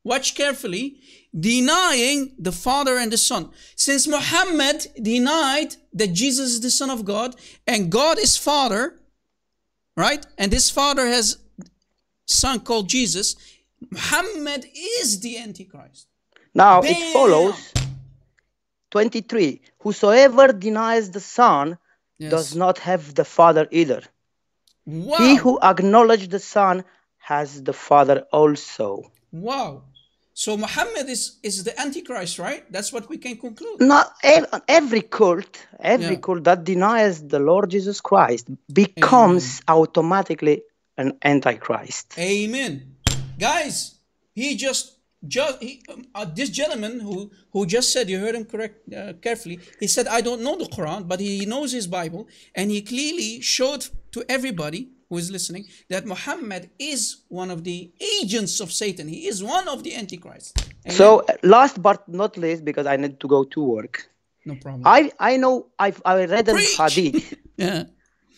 watch carefully, denying the Father and the Son. Since Muhammad denied that Jesus is the Son of God and God is Father, right? And this Father has son called Jesus, Muhammad is the Antichrist. Now Bam! it follows 23 Whosoever denies the Son Yes. does not have the Father either. Wow. He who acknowledges the Son has the Father also. Wow. So Muhammad is, is the Antichrist, right? That's what we can conclude. Not ev- every cult, every Yeah. cult that denies the Lord Jesus Christ becomes automatically an antichrist. Amen. Guys, he just just he, um, uh, this gentleman who who just said you heard him correct uh, carefully. He said I don't know the Quran, but he knows his Bible, and he clearly showed to everybody who is listening that Muhammad is one of the agents of Satan. He is one of the antichrists. Amen. So, last but not least, because I need to go to work, no problem. I I know I've I read an hadith. (laughs) yeah.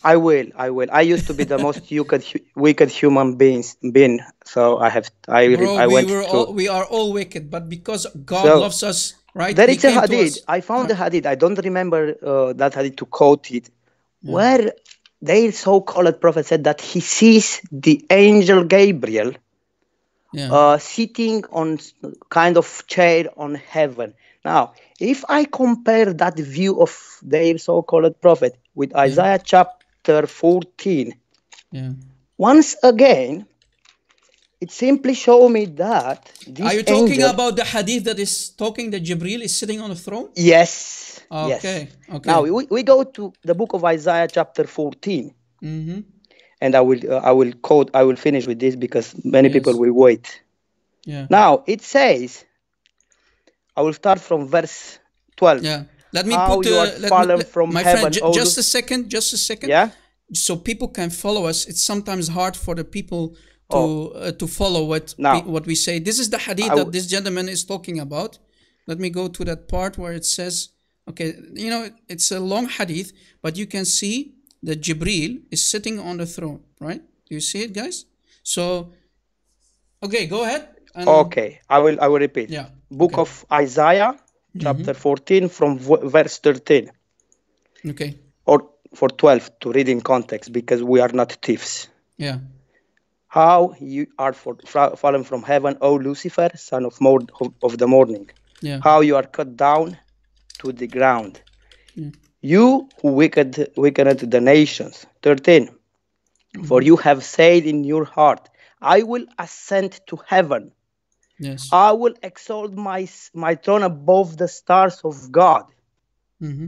I will, I will. I used to be the most (laughs) wicked, wicked human beings, being. So I have, I, Bro, I we went to. all, we are all wicked, but because God So, loves us, right? There he is a hadith. I found the hadith. I don't remember uh, that hadith to quote it, where their so-called prophet said that he sees the angel Gabriel Yeah. uh, sitting on kind of chair on heaven. Now, if I compare that view of their so-called prophet with Isaiah chapter 14, Yeah. once again, it simply show me that this Are you talking angel- about the hadith that is talking that Jibril is sitting on a throne? Yes. Okay, Yes. okay. Now we, we go to the book of Isaiah chapter 14 Mm-hmm. and I will uh, I will quote I will finish with this because many people will wait. Yeah. Now it says I will start from verse 12. Yeah. Let me put you uh, let me- from my heaven, friend. ju- just a second. Just a second. Yeah? So people can follow us. It's sometimes hard for the people to Oh. uh, to follow what Now, we, what we say. This is the hadith that this gentleman is talking about. Let me go to that part where it says, okay, you know, it's a long hadith, but you can see that Jibril is sitting on the throne, right? Do you see it, guys? So, okay, go ahead. and- Okay, I will I will repeat. Yeah. Book of Isaiah, chapter mm-hmm. 14, from verse 13 Okay. or for 12 to read in context because we are not thieves. Yeah. How you are for, fallen from heaven, O Lucifer, son of, mor- of, of the morning. Yeah. How you are cut down to the ground. Yeah. You who wicked, wickened the nations. 13. For mm-hmm. you have said in your heart, I will ascend to heaven. Yes. I will exalt my, my throne above the stars of God. hmm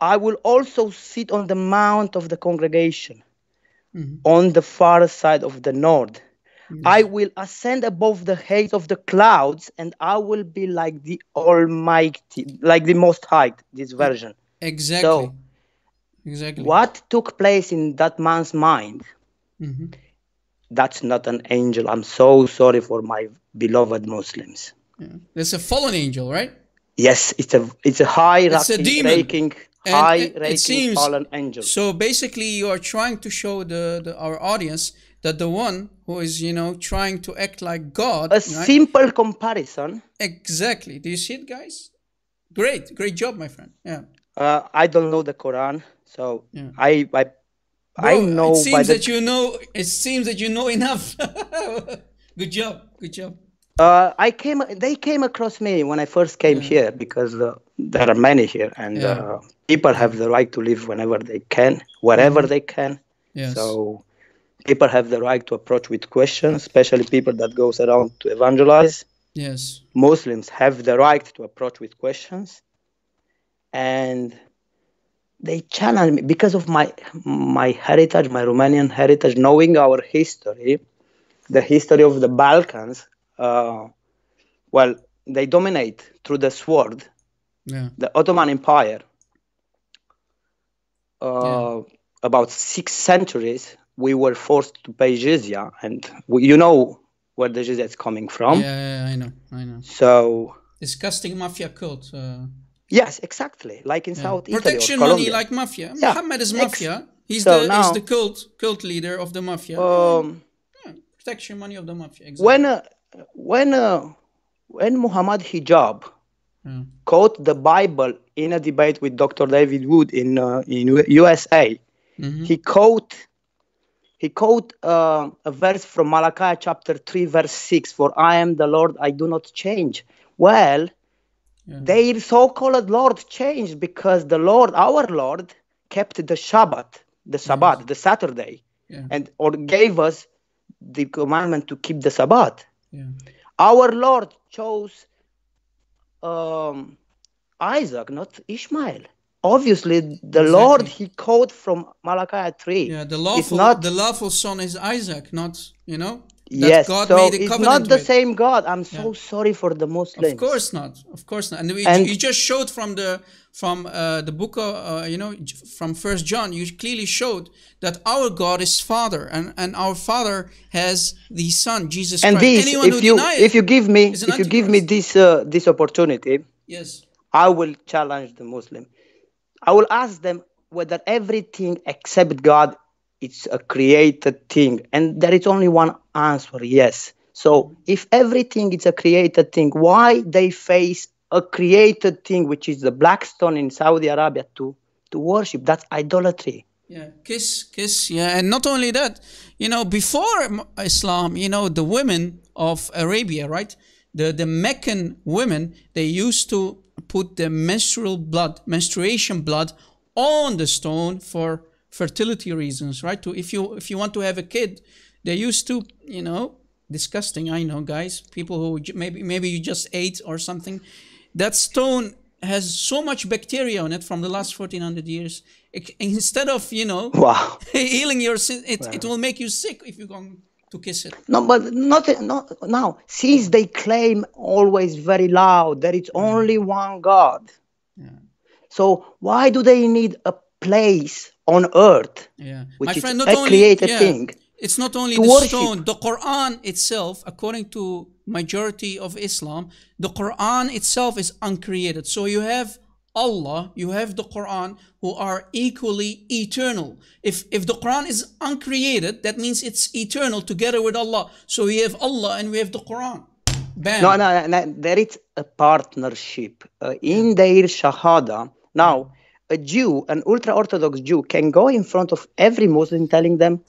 I will also sit on the mount of the congregation Mhm. on the far side of the north. I will ascend above the height of the clouds, and I will be like the Almighty, like the Most High. This version. Exactly. So, exactly. what took place in that man's mind? Mhm. That's not an angel. I'm so sorry for my beloved Muslims. That's a fallen angel, right? Yes, it's a it's a high It's a demon. high it- it ranking seems- fallen angel. So basically, you are trying to show the, the our audience that the one who is, you know, trying to act like God. A right? simple comparison. Exactly. Do you see it, guys? Great, great job, my friend. Yeah. Uh, I don't know the Quran, so Yeah. I I I Bro, know It seems the that you know. It seems that you know enough. (laughs) good job. Good job. Uh, I came. They came across me when I first came here because uh, there are many here, and Yeah. uh, people have the right to live whenever they can, wherever they can. Mm-hmm. Yes. So people have the right to approach with questions, especially people that goes around to evangelize. Yes. Muslims have the right to approach with questions, and they challenge me because of my my heritage, my Romanian heritage, knowing our history, the history of the Balkans. Uh, well, they dominate through the sword, Yeah. the Ottoman Empire. Uh, About six centuries, we were forced to pay jizya, and we, you know where the jizya is coming from. Yeah, yeah, I know. I know. So Disgusting mafia cult. Uh, Yes, exactly. Like in yeah. South Italy or Protection money like mafia. Yeah, Muhammad is ex- mafia. He's so the he's the cult cult leader of the mafia. Um, Protection money of the mafia. Exactly. when uh, when uh, when Muhammad Hijab Yeah. quote the Bible in a debate with Dr. David Wood in uh, in U- USA, Mhm. he quote he quote uh, a verse from Malachi chapter three verse six. For I am the Lord; I do not change. Well, their so-called Lord changed because the Lord, our Lord, kept the Shabbat, the Sabbath, the Saturday, Yeah. and or gave us the commandment to keep the Sabbath. Yeah. Our Lord chose um, Isaac, not Ishmael. Obviously, the Lord he called from Malachi 3. Yeah, the lawful not the lawful son is Isaac, not you know. That yes, God so made a it's not the with. same God. I'm so sorry for the Muslims. Of course not. Of course not. And, we, And- you just showed from the from uh, the book of uh, you know from First John. You clearly showed that our God is Father, and and our Father has the Son Jesus And Christ. this, Anyone if you if you give me if you give me this uh, this opportunity, yes, I will challenge the Muslim. I will ask them whether everything except God it's a created thing, and there is only one answer: yes. So mm-hmm. if everything is a created thing, why they face a created thing, which is the black stone in Saudi Arabia, to to worship? That's idolatry. Yeah, kiss, kiss. Yeah, and not only that, you know, before Islam, you know, the women of Arabia, right? The the Meccan women, they used to put the menstrual blood, menstruation blood, on the stone for fertility reasons, right? To if you if you want to have a kid, they used to, you know, disgusting. I know, guys, people who maybe maybe you just ate or something. That stone has so much bacteria on it from the last 1400 years. It- instead of, you know, Wow. (laughs) healing your sin, it, it will make you sick if you're going to kiss it. No, but not not now. Since they claim always very loud that it's mm. only one God. Yeah. So why do they need a place on earth, Yeah. which My is friend, not a only created yeah, thing? It's not only the worship? stone. The Quran itself, according to majority of Islam, the Quran itself is uncreated. So you have Allah, you have the Quran, who are equally eternal. If if the Quran is uncreated, that means it's eternal together with Allah. So we have Allah and we have the Quran. Bam. No, no, no, there is a partnership uh, in their Shahada. Now, a Jew, an ultra Orthodox Jew, can go in front of every Muslim telling them,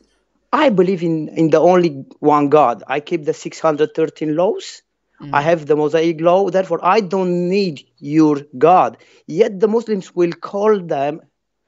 I believe in, in the only one God. I keep the 613 laws. Mm. I have the Mosaic law. Therefore, I don't need your God. Yet the Muslims will call them,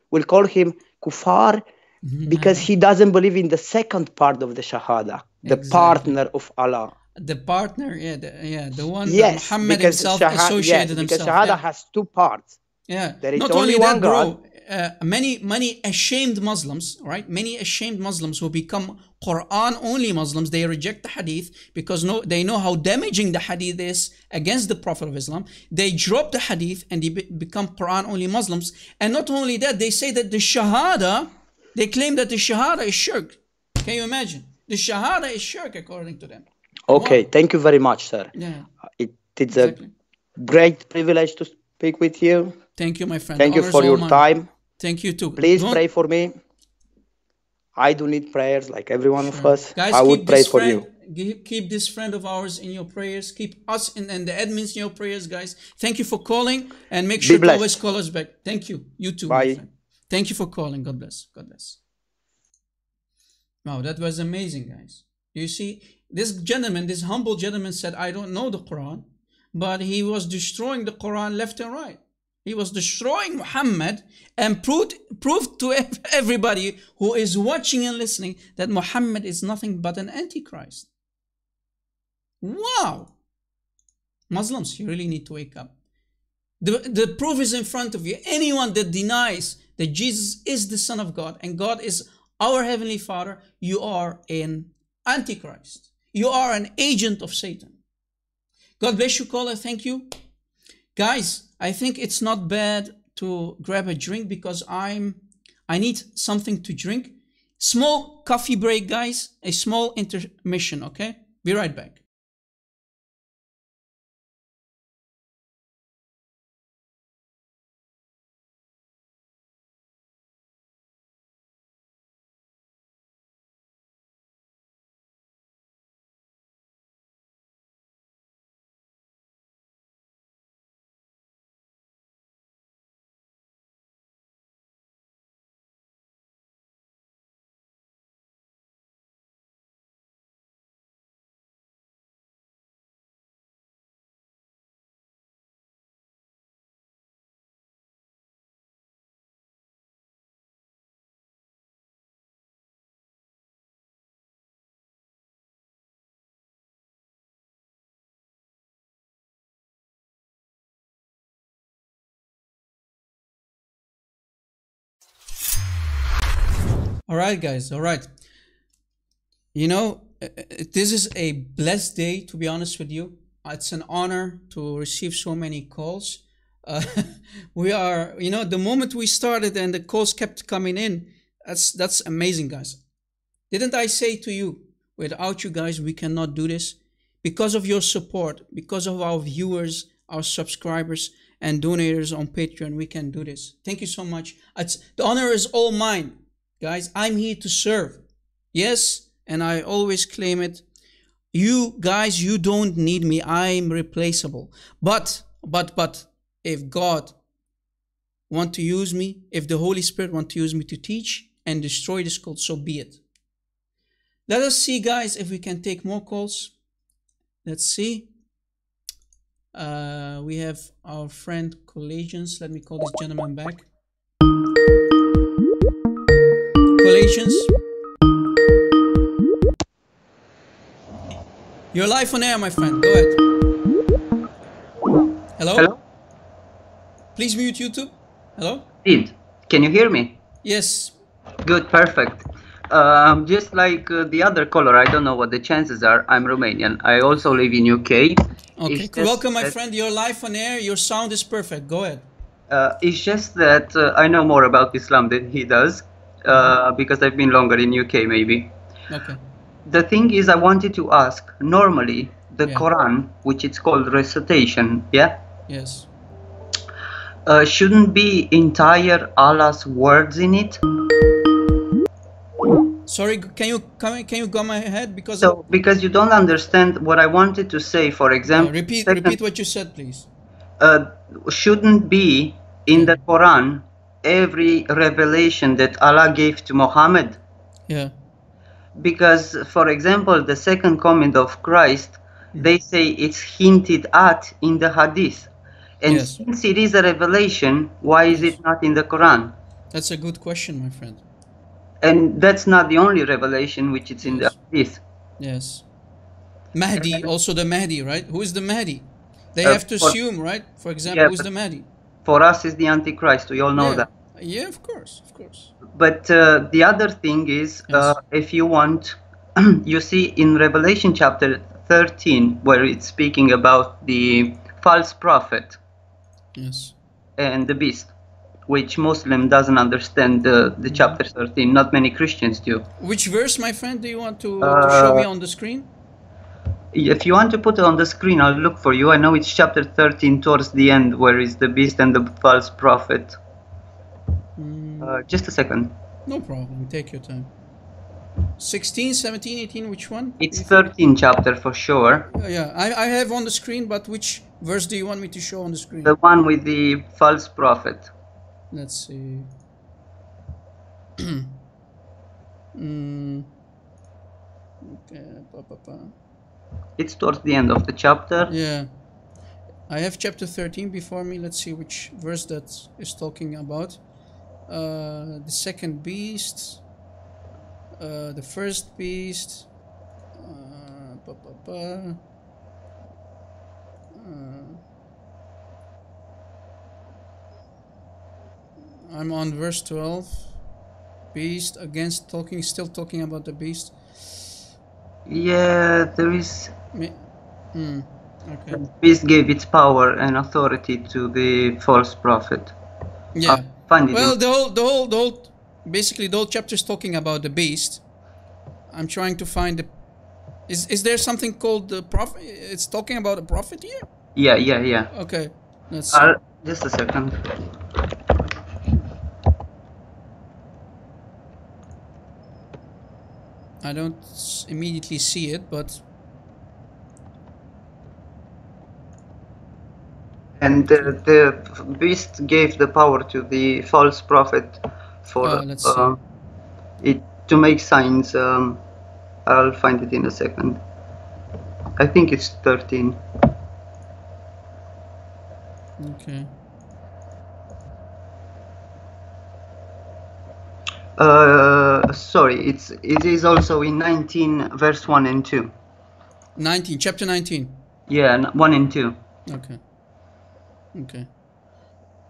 will call him kufar mm-hmm. because he doesn't believe in the second part of the Shahada, the Exactly. partner of Allah. the partner, yeah, the, yeah, the one that Yes, Muhammad because himself Shaha- yes, associated because himself. Shahada yeah. has two parts. Yeah, There is not only only that, one bro. God. Uh, many, many ashamed Muslims, right? Many ashamed Muslims who become Quran only Muslims, they reject the Hadith because no, they know how damaging the Hadith is against the Prophet of Islam. They drop the Hadith and they be- become Quran only Muslims. And not only that, they say that the Shahada, they claim that the Shahada is shirk. Can you imagine? The Shahada is shirk according to them. Okay, thank you very much, sir. Yeah. It, it's a great privilege to speak with you. Thank you, my friend. Thank you for your time. Thank you too. Please Don't- pray for me. I do need prayers like every one of us. Guys, I would pray for you. Keep this friend of ours in your prayers. Keep us and, and the admins in your prayers, guys. Thank you for calling and make sure to always call us back. Thank you. You too. my Bye. friend. Thank you for calling. God bless. God bless. Wow, that was amazing, guys. You see, this gentleman, this humble gentleman said, I don't know the Quran, but he was destroying the Quran left and right. He was destroying Muhammad and proved, proved to everybody who is watching and listening that Muhammad is nothing but an antichrist. Wow! Muslims, you really need to wake up. The, the proof is in front of you. Anyone that denies that Jesus is the Son of God and God is our Heavenly Father, you are an Antichrist. You are an agent of Satan. God bless you, caller. Thank you. Guys, I think it's not bad to grab a drink because I'm I need something to drink. Small coffee break, guys. A small intermission, okay? Be right back. All right, guys. All right. You know, uh, uh, this is a blessed day, to be honest with you. It's an honor to receive so many calls. Uh, (laughs) we are, you know, the moment we started and the calls kept coming in, that's that's amazing, guys. Didn't I say to you, without you guys, we cannot do this? Because of your support, because of our viewers, our subscribers, and donors on Patreon, we can do this. Thank you so much. It's, the honor is all mine, guys. I'm here to serve. Yes, and I always claim it. You guys, you don't need me. I'm replaceable. But, but, but, if God want to use me, if the Holy Spirit want to use me to teach and destroy this cult, so be it. Let us see, guys, if we can take more calls. Let's see. Uh, we have our friend Collations. Let me call this gentleman back. Collations. You're live on air, my friend. Go ahead. Hello? Hello? Please mute YouTube. Hello? Did. Can you hear me? Yes. Good, perfect. Um, just like uh, the other caller, I don't know what the chances are. I'm Romanian. I also live in UK. Okay. It's Welcome, my friend. You're live on air. Your sound is perfect. Go ahead. Uh, it's just that uh, I know more about Islam than he does, uh, because I've been longer in UK maybe. Okay. The thing is, I wanted to ask. Normally, the Yeah. Quran, which it's called recitation, yeah, Yes. uh, shouldn't be entire Allah's words in it. Sorry, can you come? Can you go ahead because So because you don't understand what I wanted to say. For example, repeat second- repeat what you said, please. uh, shouldn't be in the Quran every revelation that Allah gave to Muhammad. Yeah. Because, for example, the second comment of Christ, they say it's hinted at in the Hadith. And Yes. since it is a revelation, why is it not in the Quran? That's a good question, my friend. And that's not the only revelation which is in the Hadith. Yes. Mahdi, also the Mahdi, right? Who is the Mahdi? They Uh, have to for- assume, right? For example, Yeah, who's the Mahdi? For us, is the Antichrist. We all know yeah. that. Yeah, of course, of course. But uh, the other thing is, uh, if you want, (clears throat) you see in Revelation chapter 13, where it's speaking about the false prophet Yes. and the beast, which Muslim doesn't understand the, the chapter 13. Not many Christians do. Which verse, my friend, do you want to, to show me Uh, on the screen? If you want to put it on the screen, I'll look for you. I know it's chapter 13 towards the end, where is the beast and the false prophet. Uh, just a second. No problem. Take your time. 16, 17, 18, which one? It's 13 chapter for sure. Yeah, I, I have on the screen, but which verse do you want me to show on the screen? The one with the false prophet. Let's see. (clears throat) mm. Okay. pa, pa, pa. It's towards the end of the chapter. Yeah. I have chapter 13 before me. Let's see which verse that is talking about. Uh, the second beast. Uh, the first beast. Uh, pa, pa. Uh, I'm on verse 12. Beast against talking, still talking about the beast. Yeah, there is. Me- Hmm. Okay. Beast gave its power and authority to the false prophet. Yeah. It. Well, the whole, the whole, the whole, basically, the whole chapter is talking about the beast. I'm trying to find the. Is is there something called the prophet? It's talking about a prophet here. yeah, yeah, yeah. Okay. Let's. I'll, just a second. I don't immediately see it, but And the, the beast gave the power to the false prophet for see. uh, it to make signs. Um, I'll find it in a second. I think it's 13. okay. Uh, sorry, it's it is also in 19 verse 1 and 2. 19, chapter 19. Yeah, 1 and 2. Okay. Okay.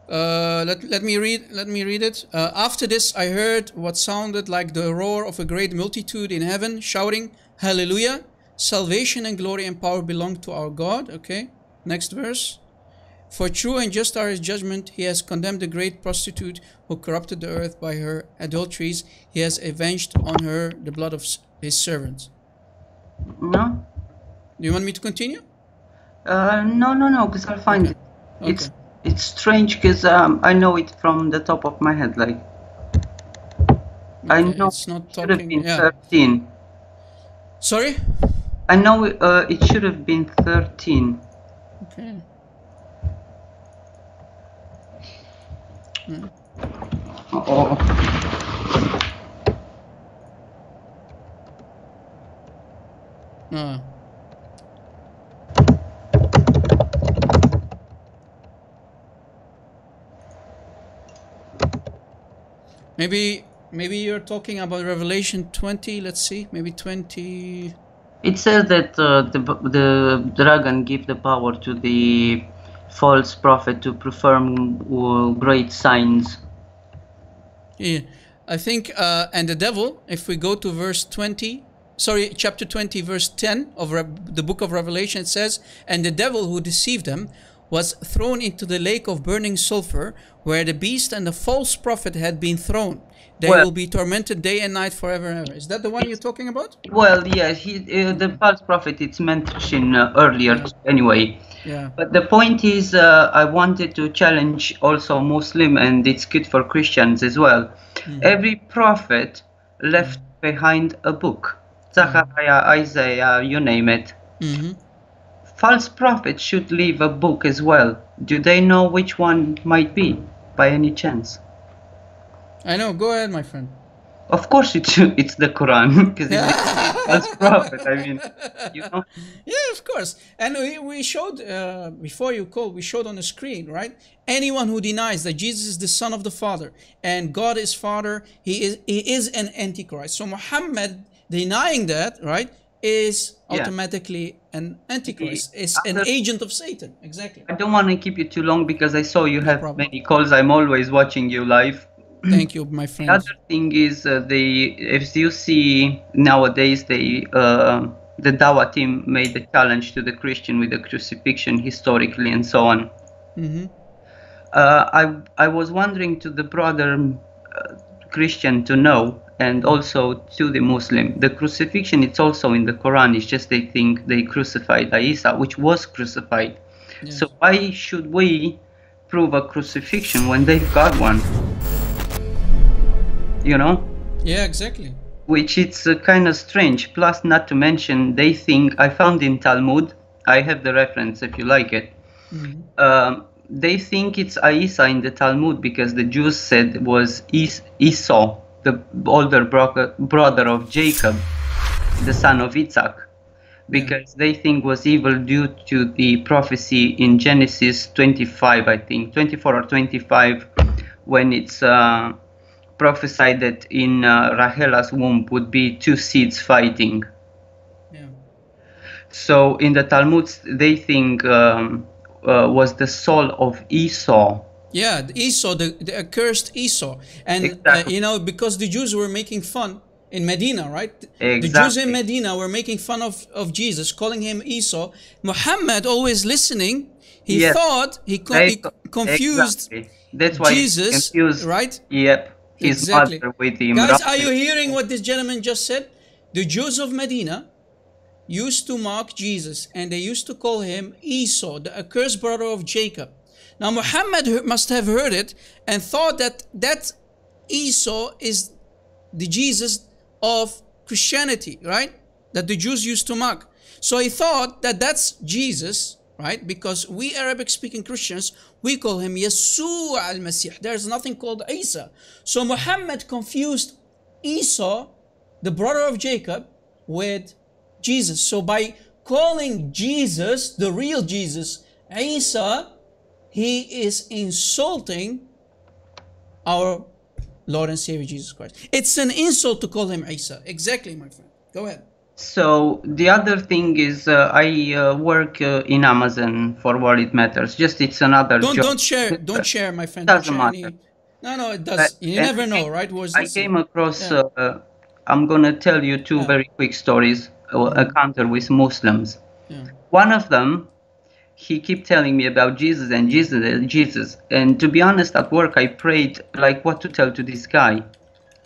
Uh, let, let me read let me read it. Uh, after this I heard what sounded like the roar of a great multitude in heaven shouting hallelujah salvation and glory and power belong to our God okay next verse for true and just are his judgment he has condemned the great prostitute who corrupted the earth by her adulteries he has avenged on her the blood of his servants No? do you want me to continue Uh, no, no, no, because I'll find it. It's Okay. it's strange because um, I know it from the top of my head. Like I know it's not it should have been yeah. 13. sorry I know uh, it should have been 13. okay Hmm. Oh, Ah. Maybe maybe you're talking about Revelation 20, let's see. Maybe 20 It says that uh, the the dragon give the power to the false prophet to perform uh, great signs. Yeah, I think, uh, and the devil, if we go to verse 20, sorry, chapter 20, verse 10 of Re- the book of Revelation, it says, And the devil who deceived them was thrown into the lake of burning sulfur, where the beast and the false prophet had been thrown. They Well- will be tormented day and night forever and ever. Is that the one you're talking about? Well, yeah, he, uh, the false prophet it's mentioned uh, earlier anyway. Yeah. But the point is, uh, I wanted to challenge also Muslim, and it's good for Christians as well. Every prophet left behind a book. Zechariah, Isaiah, you name it. Mm-hmm. False prophets should leave a book as well. Do they know which one might be, by any chance? I know. Go ahead, my friend. Of course, it's it's the Quran (laughs) because it's (laughs) false prophet. I mean, you know. Yeah, of course. And we, we showed, uh, before you called, we showed on the screen, right? Anyone who denies that Jesus is the Son of the Father and God is Father, he is, he is an Antichrist. So Muhammad denying that, right, is Yeah. automatically an Antichrist, is an agent of Satan. Exactly. I don't want to keep you too long because I saw you have many calls. I'm always watching you live. (clears throat) Thank you, my friend The other thing is uh, the if you see nowadays they uh, the Dawa team made a challenge to the Christian with the crucifixion historically and so on. hmm Uh, I I was wondering to the brother uh, Christian to know and also to the Muslim the crucifixion it's also in the Quran it's just they think they crucified Isa which was crucified so why should we prove a crucifixion when they've got one you know Yeah, exactly. which it's uh, kind of strange. Plus, not to mention, they think I found in Talmud. I have the reference if you like it. Um, they think it's Isa in the Talmud because the Jews said it was Es- Esau, the older bro- brother of Jacob, the son of Isaac, because they think was evil due to the prophecy in Genesis 25, I think, 24 or 25, when it's. Uh, prophesied that in uh, Rachela's womb would be two seeds fighting. So in the Talmud, they think um, uh, was the soul of Esau. Yeah, the Esau, the, the accursed Esau. And, uh, you know, because the Jews were making fun in Medina, right? Exactly. The Jews in Medina were making fun of, of Jesus, calling him Esau. Muhammad, always listening, he Yes. thought, he, co- he confused Exactly. That's why Jesus, confused. right? Yep. His Exactly. with him. Guys, are you hearing what this gentleman just said? The Jews of Medina used to mock Jesus and they used to call him Esau, the accursed brother of Jacob. Now, Muhammad must have heard it and thought that that Esau is the Jesus of Christianity, right? That the Jews used to mock. So he thought that that's Jesus, right? Because we Arabic speaking Christians, we call him Yeshua al Masih. There's nothing called Isa. So Muhammad confused Esau, the brother of Jacob, with Jesus. So by calling Jesus, the real Jesus, Isa, he is insulting our Lord and Savior Jesus Christ. It's an insult to call him Isa. Exactly, my friend. Go ahead. So the other thing is, uh, I uh, work uh, in Amazon for what it matters. Just it's another Don't job. don't share. Don't share, my friend. Doesn't share any- matter. No, no, it does. You never know, right? Was I came across. Yeah. Uh, I'm gonna tell you two very quick stories. Uh, encounter with Muslims. Yeah. One of them, he kept telling me about Jesus and Jesus and Jesus. And to be honest, at work I prayed like what to tell to this guy.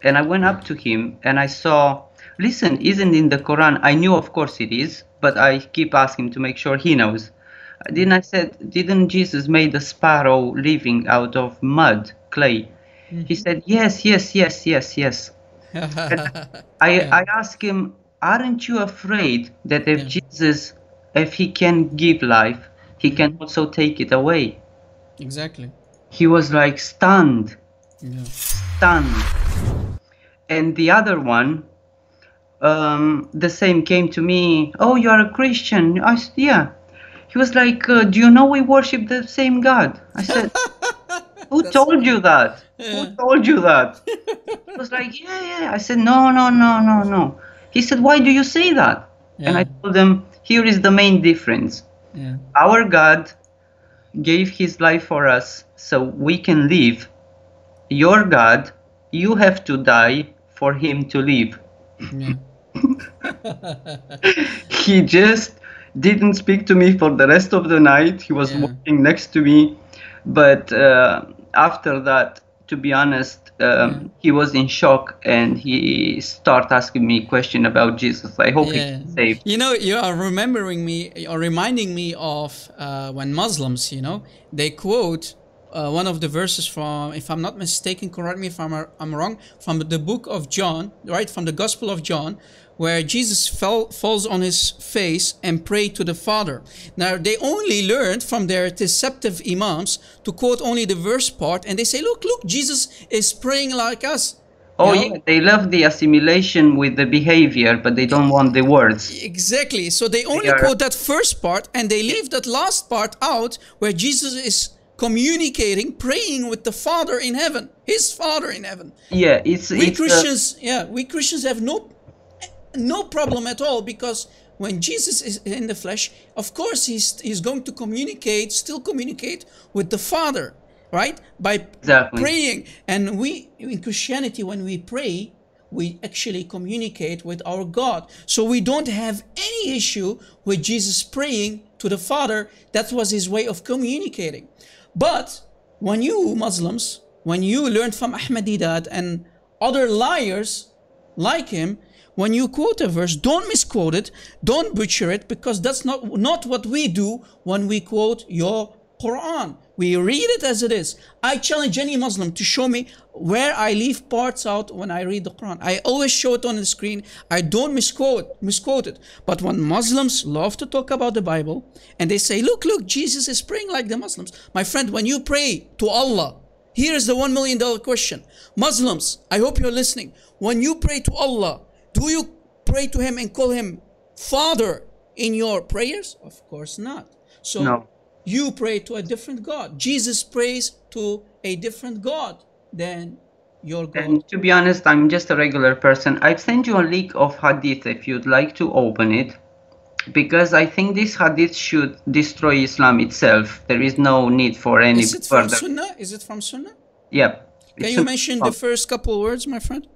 And I went up to him and I saw, listen, isn't in the Quran? I knew, of course, it is, but I keep asking to make sure he knows. Then I said, didn't Jesus made a sparrow living out of mud, clay? He mm-hmm. said, yes, yes, yes, yes, yes. (laughs) I, I asked him, aren't you afraid that if Jesus, if he can give life, he can also take it away? Exactly. He was like stunned, Yeah. stunned. And the other one, um, the same came to me. Oh, you are a Christian? I said, yeah. He was like, uh, do you know we worship the same God? I said, (laughs) who told you that? Who told you that? He was like, yeah, yeah. I said, no, no, no, no, no. He said, why do you say that? And I told him, here is the main difference. Yeah. Our God gave his life for us so we can live. Your God, you have to die for him to live. Yeah. (laughs) He just didn't speak to me for the rest of the night. He was Yeah. walking next to me, but uh, after that, to be honest, um, he was in shock and he started asking me question about Jesus. I hope Yeah. he's saved. You know, you are remembering me or reminding me of uh, when Muslims, you know, they quote uh, one of the verses from, if I'm not mistaken, correct me if I'm, I'm wrong, from the book of John, right, from the Gospel of John, where Jesus fell, falls on his face and pray to the Father. Now, they only learned from their deceptive imams to quote only the verse part, and they say, look, look, Jesus is praying like us. Oh You know? yeah, they love the assimilation with the behavior, but they don't want the words. Exactly. So they only are- quote that first part and they leave that last part out where Jesus is communicating, praying with the Father in heaven, his Father in heaven. Yeah, it's We it's uh, Christians, yeah, we Christians have no no problem at all because when Jesus is in the flesh, of course he's he's going to communicate, still communicate with the Father, right? By Exactly. praying. And we in Christianity when we pray, we actually communicate with our God. So we don't have any issue with Jesus praying to the Father. That was his way of communicating. But when you Muslims, when you learn from Ahmed Deedat and other liars like him, when you quote a verse, don't misquote it, don't butcher it, because that's not, not what we do when we quote your Quran. We read it as it is. I challenge any Muslim to show me where I leave parts out when I read the Quran. I always show it on the screen. I don't misquote misquote it. But when Muslims love to talk about the Bible and they say, look, look, Jesus is praying like the Muslims. My friend, when you pray to Allah, here is the one million dollar question. Muslims, I hope you're listening. When you pray to Allah, do you pray to Him and call Him Father in your prayers? Of course not. So No. you pray to a different God. Jesus prays to a different God than your God. And to be honest, I'm just a regular person. I've sent you a link of hadith if you'd like to open it. Because I think this hadith should destroy Islam itself. There is no need for any Is it from further. Sunnah? Is it from Sunnah? Yep. Can It's you mention the first couple words, my friend?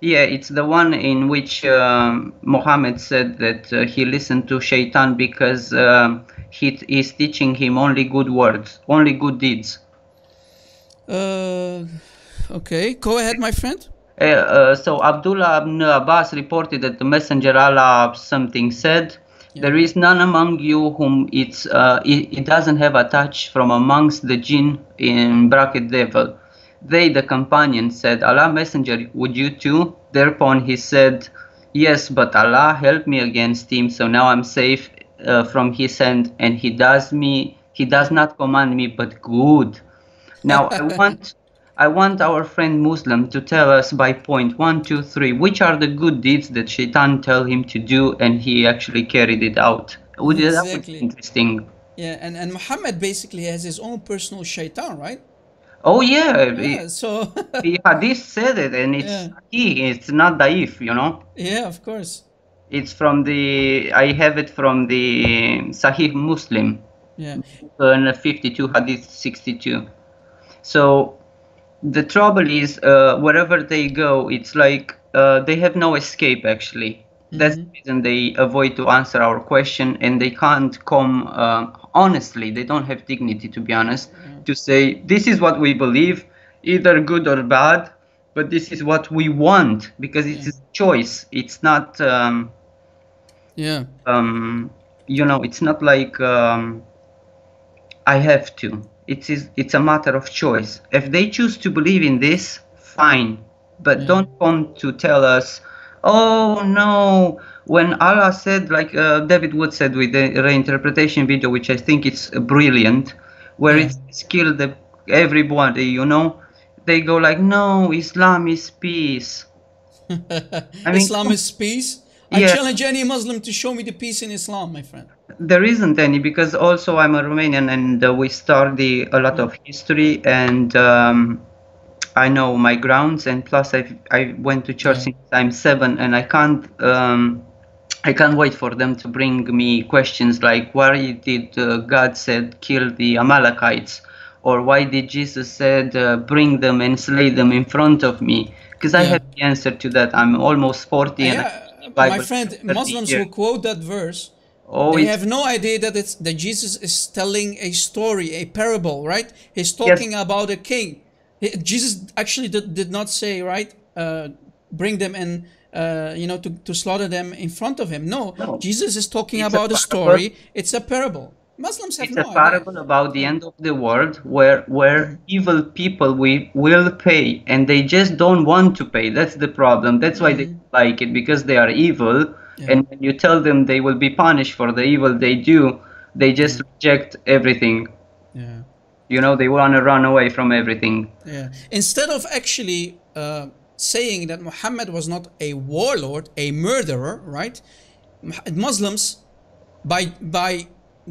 Yeah, it's the one in which um, Muhammad said that uh, he listened to Shaitan because um, he is teaching him only good words, only good deeds. Uh, okay, go ahead, my friend. Uh, uh, so Abdullah ibn Abbas reported that the Messenger Allah something said, "There is none among you whom it's uh, it, it doesn't have a touch from amongst the jinn in bracket devil." They, the companions, said, "Allah Messenger, would you too?" Thereupon he said, "Yes, but Allah helped me against him, so now I'm safe uh, from his hand, and he does me, he does not command me, but good." Now I (laughs) want I want our friend Muslim to tell us by point one, two, three, which are the good deeds that Shaitan tell him to do and he actually carried it out. Would that would be Exactly. interesting. Yeah, and, and Muhammad basically has his own personal shaitan, right? Oh yeah, Yeah, so (laughs) the hadith said it and it's Yeah. he, it's not daif, you know. yeah, of course. It's from the I have it from the Sahih Muslim. Yeah. uh, 52 hadith 62 so the trouble is uh, wherever they go it's like uh, they have no escape actually that's the reason they avoid to answer our question and they can't come uh, honestly they don't have dignity to be honest to say this is what we believe either good or bad but this is what we want because it's a choice it's not um, Yeah. um, you know, it's not like um, I have to. It is. It's a matter of choice. If they choose to believe in this, fine. But don't come to tell us, oh no. When Allah said, like uh, David Wood said with the reinterpretation video, which I think is brilliant, where it's killed the everybody, you know, they go like, no, Islam is peace. (laughs) I mean, Islam is peace. I Yeah. challenge any Muslim to show me the peace in Islam, my friend. There isn't any because also I'm a Romanian and uh, we study a lot of history and um, I know my grounds and plus I I went to church since I'm seven and I can't um, I can't wait for them to bring me questions like why did uh, God said kill the Amalekites or why did Jesus said uh, bring them and slay them in front of me because I Yeah. have the answer to that I'm almost 40 and Yeah, my friend, Muslims years. who quote that verse, Oh, they have no idea that it's that Jesus is telling a story, a parable, right? He's talking about a king. He- Jesus actually did, did not say, right, uh, bring them and uh, you know to, to slaughter them in front of him. No, No. Jesus is talking It's about a, parable. story. It's a parable. Muslims have It's no a idea. parable about the end of the world where where evil people we will pay and they just don't want to pay. That's the problem. That's why they like it because they are evil and when you tell them they will be punished for the evil they do, they just reject everything. Yeah. You know, they want to run away from everything. Yeah. Instead of actually uh, saying that Muhammad was not a warlord, a murderer, right? Muslims, by by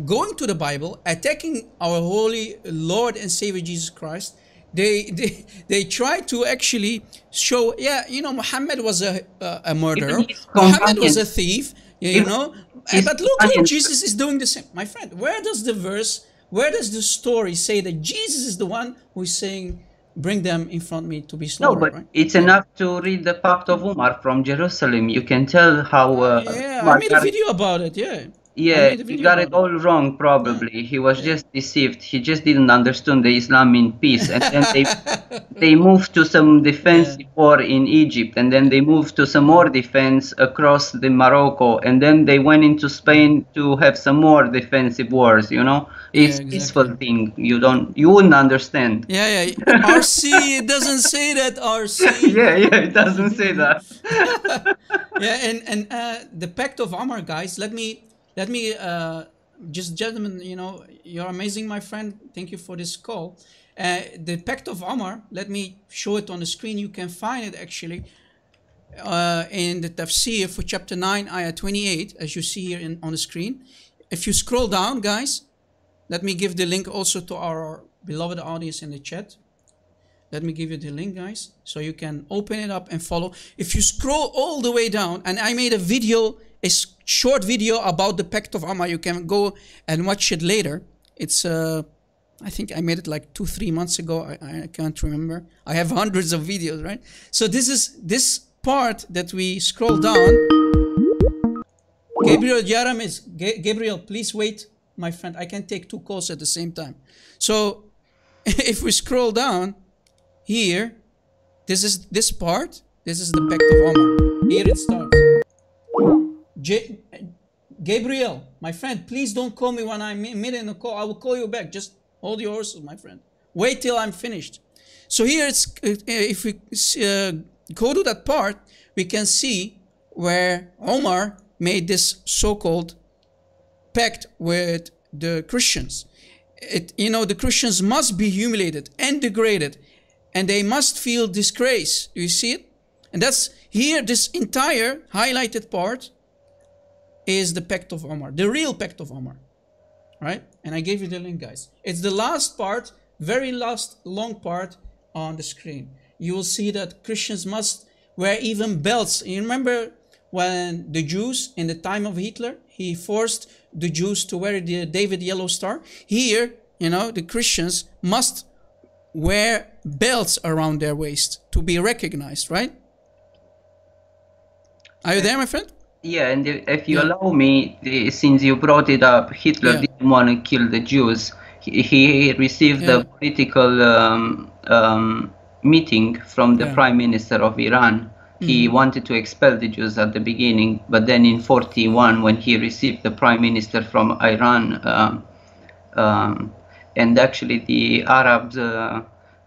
going to the Bible, attacking our holy Lord and Savior Jesus Christ, they (laughs) they, they try to actually show, yeah, you know, Muhammad was a a, a murderer. Muhammad was a thief. You know, eh, but look, look, Jesus is doing the same. My friend, where does the verse, where does the story say that Jesus is the one who is saying, bring them in front of me to be slaughtered. No, but right? it's enough to read the Pact of Umar from Jerusalem. You can tell how. Uh, Yeah, I made a video about it, yeah. Yeah, he got it all wrong. Probably he was just deceived. He just didn't understand the Islam mean peace, and then they (laughs) they moved to some defensive war in Egypt, and then they moved to some more defense across the Morocco, and then they went into Spain to have some more defensive wars. You know, it's Yeah, peaceful thing. You don't, you wouldn't understand. Yeah, yeah. (laughs) RC, it doesn't say that RC. (laughs) yeah, yeah, it doesn't say that. (laughs) yeah, and and uh, the Pact of Omar, guys. Let me let me uh, just gentlemen, you know, you're amazing, my friend. Thank you for this call. Uh, the Pact of Omar. Let me show it on the screen. You can find it actually uh, in the tafsir for chapter 9 ayah 28 as you see here in, on the screen if you scroll down guys let me give the link also to our beloved audience in the chat let me give you the link guys so you can open it up and follow if you scroll all the way down and i made a video a short video about the pact of Omar. you can go and watch it later it's uh I think I made it like two, three months ago. I, I can't remember. I have (laughs) hundreds of videos, right? So this is this part that we scroll down. Gabriel Jaram is Ga- Gabriel. Please wait, my friend. I can take two calls at the same time. So (laughs) if we scroll down here, this is this part. This is the Pact of Omar. Here it starts. J- Gabriel, my friend, please don't call me when I'm mid in a call. I will call you back. Just hold your horses, my friend. Wait till I'm finished. So here it's if we uh, go to that part, we can see where Omar made this so-called pact with the Christians. It, you know, the Christians must be humiliated and degraded, and they must feel disgrace. Do you see it? And that's here. This entire highlighted part is the pact of Omar, the real pact of Omar, right? And I gave you the link, guys. It's the last part, very last long part on the screen. You will see that Christians must wear even belts. You remember when the Jews in the time of Hitler, he forced the Jews to wear the David yellow star. Here, you know, the Christians must wear belts around their waist to be recognized, right? Are you there, my friend? Yeah, and if you allow me, since you brought it up, Hitler Yeah. didn't want to kill the Jews. He, he received Yeah. a political um, um, meeting from the Yeah. prime minister of Iran. He Mhm. wanted to expel the Jews at the beginning, but then in 41, when he received the prime minister from Iran, um, um, and actually the Arabs uh,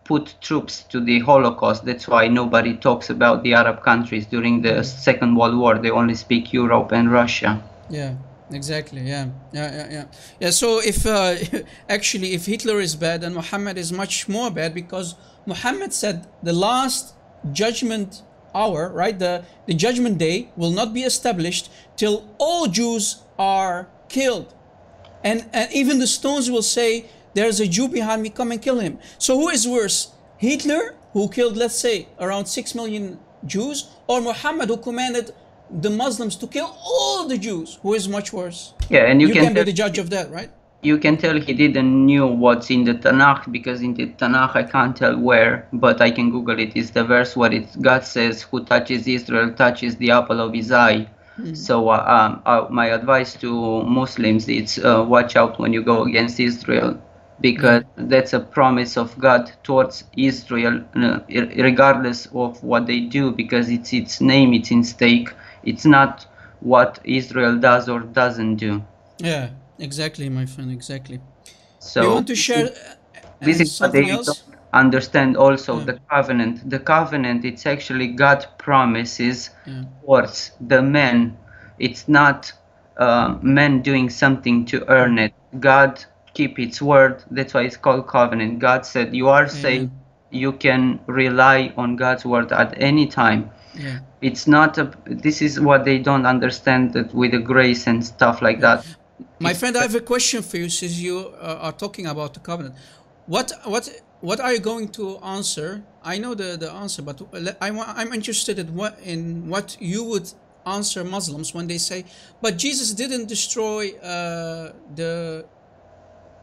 put troops to the Holocaust. That's why nobody talks about the Arab countries during the Second World War. They only speak Europe and Russia. Yeah, exactly. Yeah, yeah, yeah, yeah. Yeah. So if uh, (laughs) actually if Hitler is bad, and Muhammad is much more bad because Muhammad said the last judgment hour, right? The the judgment day will not be established till all Jews are killed, and and even the stones will say, "There's a Jew behind me. Come and kill him." So who is worse, Hitler, who killed, let's say, around six million Jews, or Muhammad, who commanded the Muslims to kill all the Jews? Who is much worse? Yeah, and you, you can, can be the judge of that, right? You can tell he didn't knew what's in the Tanakh because in the Tanakh I can't tell where, but I can Google it. It's the verse where it God says, "Who touches Israel touches the apple of his eye." So uh, um, uh, my advice to Muslims is uh, watch out when you go against Israel because that's a promise of God towards Israel, uh, regardless of what they do, because it's its name, it's in stake. It's not what Israel does or doesn't do. Yeah, exactly, my friend, exactly. So you want to share uh, this uh, is what they else? don't understand also the covenant. The covenant it's actually god promises Yeah. towards the men it's not uh, men doing something to earn it. God keep its word. That's why it's called covenant. God said you are saved. You can rely on god's word at any time. Yeah. it's not a this is what they don't understand that with the grace and stuff like that My friend, I have a question for you since you uh, are talking about the covenant. What what what are you going to answer? I know the, the answer, but I I'm interested in what in what you would answer Muslims when they say, "But Jesus didn't destroy uh, the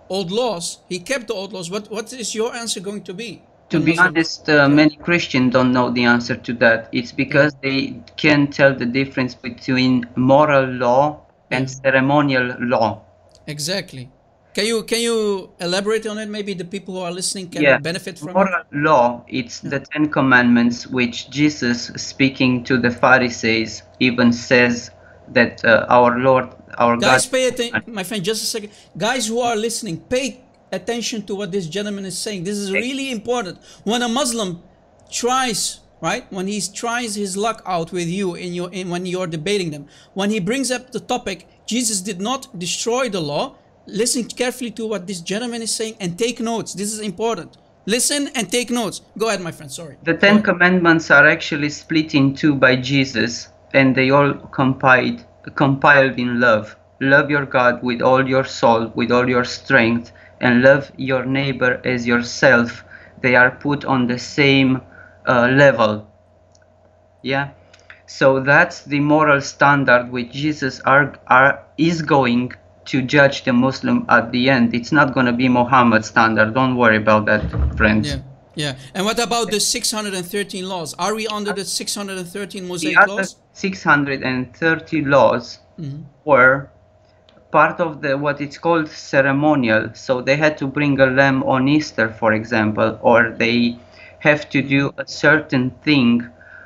old laws. He kept the old laws." What what is your answer going to be? To be honest, uh, many Christians don't know the answer to that. It's because they can't tell the difference between moral law and ceremonial law. Exactly. Can you can you elaborate on it? Maybe the people who are listening can yeah, benefit from it. law. It's the Ten Commandments, which Jesus, speaking to the Pharisees, even says that uh, our Lord, our Guys, God, pay attention, my friend. Just a second, guys who are listening, pay attention to what this gentleman is saying. This is really important. When a Muslim tries, right, when he tries his luck out with you in your, in when you're debating them, when he brings up the topic, Jesus did not destroy the law. Listen carefully to what this gentleman is saying and take notes. This is important. Listen and take notes. Go ahead, my friend. Sorry. The Ten Commandments are actually split in two by Jesus, and they all compiled compiled in love. Love your God with all your soul, with all your strength, and love your neighbor as yourself. They are put on the same uh, level. Yeah. So that's the moral standard which Jesus are, are is going to judge the Muslim at the end. It's not going to be Muhammad's standard. Don't worry about that, friends. Yeah. Yeah. And what about the 613 laws? Are we under the 613 the Mosaic other laws? 630 laws Mhm. were part of the what it's called ceremonial so they had to bring a lamb on easter for example or they have to do a certain thing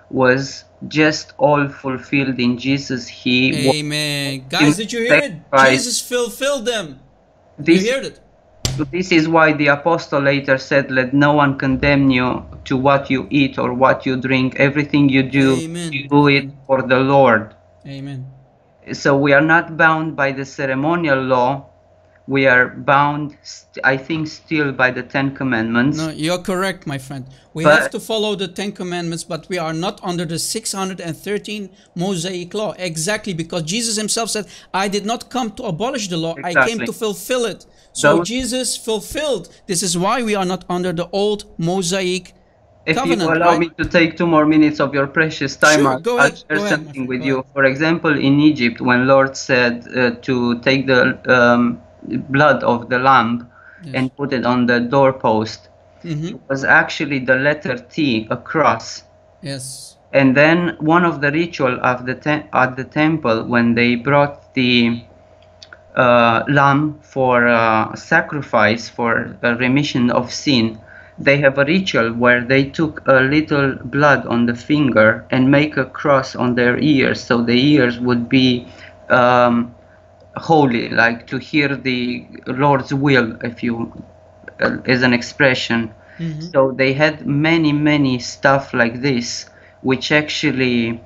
was just all fulfilled in jesus he Amen. Guys, did you hear it? Jesus fulfilled them. This- you heard it? This is why the apostle later said, Let no one condemn you to what you eat or what you drink. Everything you do, Amen. you do it for the Lord. Amen. So we are not bound by the ceremonial law. We are bound, st- I think, still by the Ten Commandments. No, you're correct, my friend. We But- have to follow the Ten Commandments, but we are not under the 613 Mosaic law. Exactly, because Jesus himself said, I did not come to abolish the law, I came to fulfill it. So Those- Jesus fulfilled. This is why we are not under the old Mosaic If covenant. you allow right? me to take two more minutes of your precious time, Sure, I'll, ahead, share ahead, something friend, with you. For example, in Egypt, when Lord said uh, to take the um, blood of the lamb and put it on the doorpost, Mhm. it was actually the letter T, a cross. Yes. And then one of the ritual of the te- at the temple when they brought the uh, lamb for uh, sacrifice for a remission of sin, they have a ritual where they took a little blood on the finger and make a cross on their ears, so the ears would be um, holy, like to hear the Lord's will, if you, uh, as an expression. So they had many, many stuff like this, which actually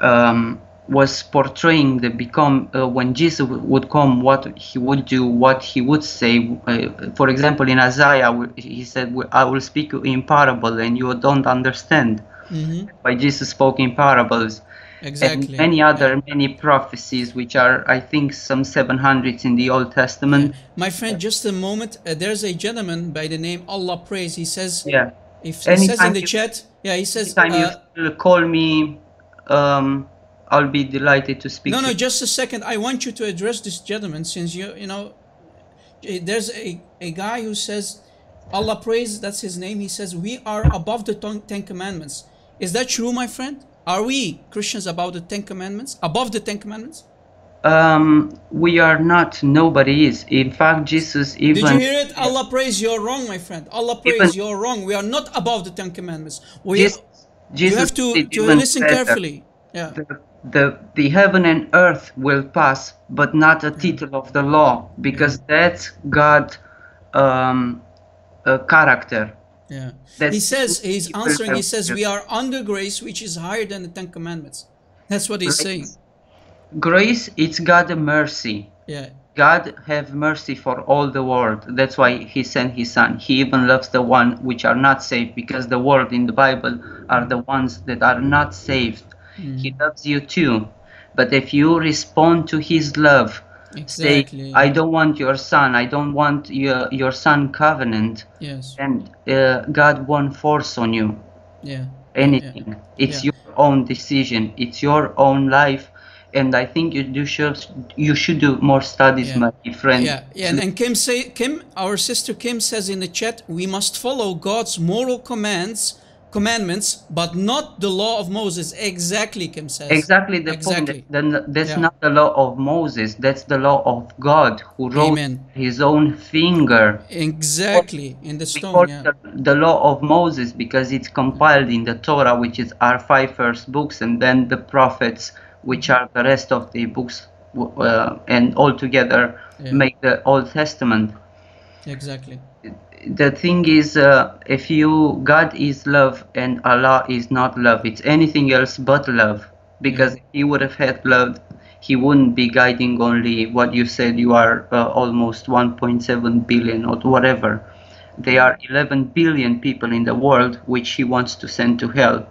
um, was portraying the become uh, when Jesus would come, what he would do, what he would say. Uh, for example, in Isaiah, he said, "I will speak in parable, and you don't understand." Mhm. Why Jesus spoke in parables. Exactly. And many other many prophecies, which are, I think, some 700s in the Old Testament. My friend, just a moment. Uh, there's a gentleman by the name Allah Praise. He says, Yeah. if he says in the you- chat, yeah, he says, Anytime uh, you call me, um, I'll be delighted to speak. no, to no, just a second. I want you to address this gentleman since you, you know, eh, there's a, a guy who says, Allah praise, that's his name. He says, we are above the Ten Commandments. Is that true, my friend? Are we Christians about the Ten Commandments? Above the Ten Commandments? Um, we are not. Nobody is. In fact, Jesus even. Did you hear it? Allah praise you're wrong, my friend. Allah praise you're wrong. We are not above the Ten Commandments. We Jesus, you Jesus have to, to listen carefully. Yeah. The, the the heaven and earth will pass, but not a title of the law, because that's God um, uh, character. Yeah. He says he's answering. He says we are under grace, which is higher than the Ten Commandments. That's what he's saying. Grace, it's God mercy. Yeah. God have mercy for all the world. That's why He sent His Son. He even loves the one which are not saved, because the world in the Bible are the ones that are not saved. He mm. loves you too. But if you respond to His love, Exactly. say, "I don't want your son. I don't want your your son covenant," Yes. and uh, God won't force on you Yeah. anything. It's Yeah. your own decision. It's your own life, and I think you do should you should do more studies, Yeah. my friend. Yeah, yeah, and, and Kim say Kim, our sister Kim says in the chat, we must follow God's moral commands, commandments, but not the law of Moses. Exactly, Kim says. Exactly the Exactly. point. Then that's Yeah. not the law of Moses. That's the law of God, who wrote Amen. His own finger. Exactly in the stone. Yeah. the, the law of Moses because it's compiled in the Torah, which is our five first books, and then the prophets, which are the rest of the books, uh, and all together Yeah. make the Old Testament. Exactly. The thing is uh, if you god is love and allah is not love it's anything else but love. Because if he would have had love he wouldn't be guiding only what you said you are uh, almost 1.7 billion or whatever. There are 11 billion people in the world which he wants to send to hell.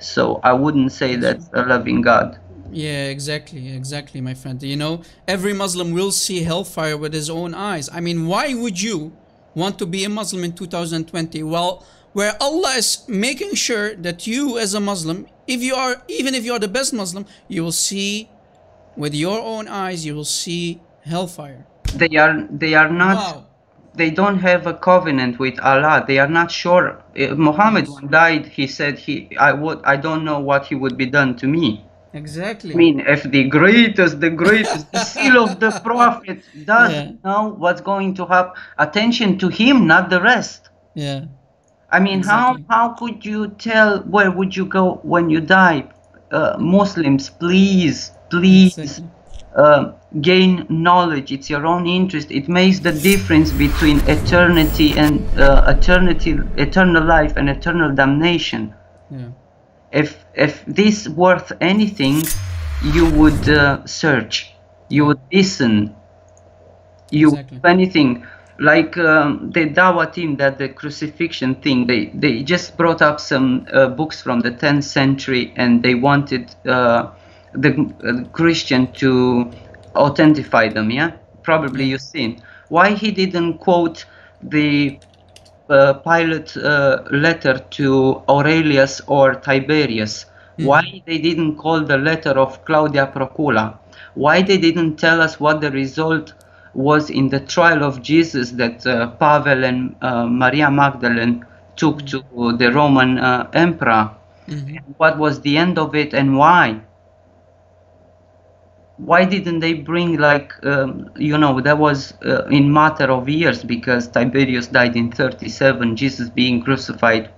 So i wouldn't say that's a loving god. Yeah, exactly, exactly, my friend. You know, every Muslim will see hellfire with his own eyes. I mean, why would you want to be a Muslim in 2020? Well, where Allah is making sure that you, as a Muslim, if you are, even if you are the best Muslim, you will see with your own eyes, you will see hellfire. they are they are not Wow. they don't have a covenant with Allah. They are not sure. Uh, Muhammad when died, he said he I would I don't know what he would be done to me. Exactly. I mean, if the greatest, the greatest, the (laughs) seal of the prophet does Yeah. know what's going to happen, attention to him, not the rest. Yeah. I mean, how how could you tell where would you go when you die? Uh, Muslims, please, please. Uh, gain knowledge. It's your own interest. It makes the difference between eternity and uh, eternity, eternal life, and eternal damnation. Yeah. If if this worth anything, you would uh, search. You would listen. You if anything like um, the Dawa team that the crucifixion thing. They they just brought up some uh, books from the 10th century, and they wanted uh, the uh, Christian to authentify them. Yeah, probably you've seen why he didn't quote the uh, Pilate uh, letter to Aurelius or Tiberius? Why they didn't call the letter of Claudia Procula? Why they didn't tell us what the result was in the trial of Jesus that uh, Pavel and uh, Maria Magdalene took to the Roman uh, emperor? What was the end of it and why? Why didn't they bring like um, you know that was uh, in matter of years because tiberius died in 37 jesus being crucified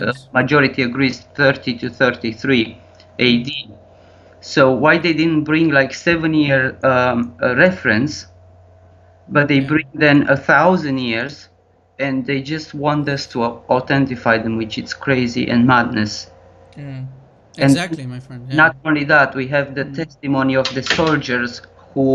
uh, Yes. majority agrees 30 to 33 ad so why they didn't bring like seven year um, reference but they bring then a thousand years and they just want us to au- authentify them which is crazy and madness And Exactly, my friend. Yeah. not only that, we have the testimony of the soldiers who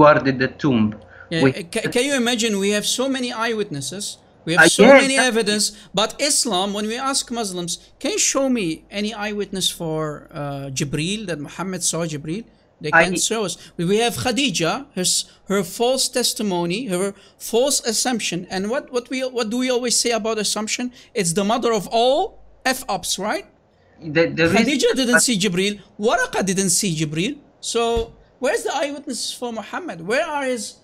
guarded the tomb. Yeah, We- ca- can you imagine? We have so many eyewitnesses. We Uh, have so yeah, many evidence. But Islam, when we ask Muslims, can you show me any eyewitness for uh, Jibril that Muhammad saw Jibril? They can't show us. We have Khadija, her her false testimony, her false assumption. And what what we what do we always say about assumption? It's the mother of all f ups, right? The, the Khadija didn't see Jibril. Waraqa didn't see Jibril. So where's the eyewitnesses for Muhammad? Where are his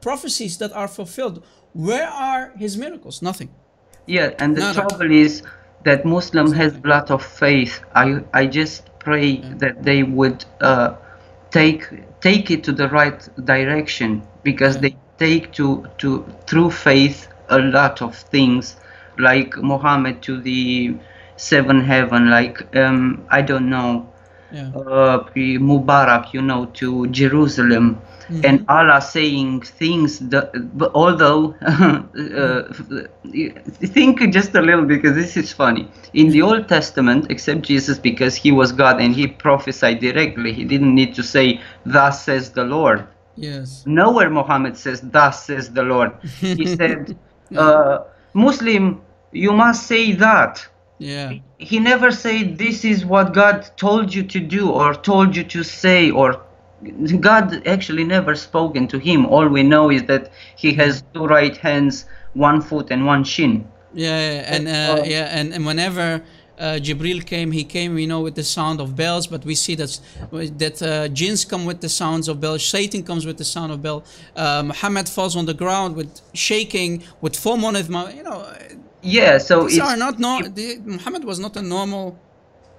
prophecies that are fulfilled? Where are his miracles? Nothing. Yeah, and the No, no. trouble is that Muslim has a lot of faith. I I just pray that they would uh, take take it to the right direction because they take to to through faith a lot of things like Muhammad to the seven heaven like um, I don't know Yeah. uh, Mubarak you know to Jerusalem. And Allah saying things that although (laughs) uh, think just a little because this is funny. In the Old Testament except Jesus because he was God and he prophesied directly he didn't need to say thus says the Lord. Yes. nowhere Muhammad says thus says the Lord. (laughs) He said uh, Muslim you must say that Yeah. he never said this is what God told you to do or told you to say or God actually never spoken to him all we know is that he has two right hands one foot and one shin Yeah, yeah, and uh, yeah, and, and whenever uh, Jibril came, he came, you know, with the sound of bells. But we see that that uh, jinns come with the sounds of bells. Satan comes with the sound of bell. Uh, Muhammad falls on the ground with shaking, with foam on his mouth. You know, yeah so these it's are not no. the- Muhammad was not a normal.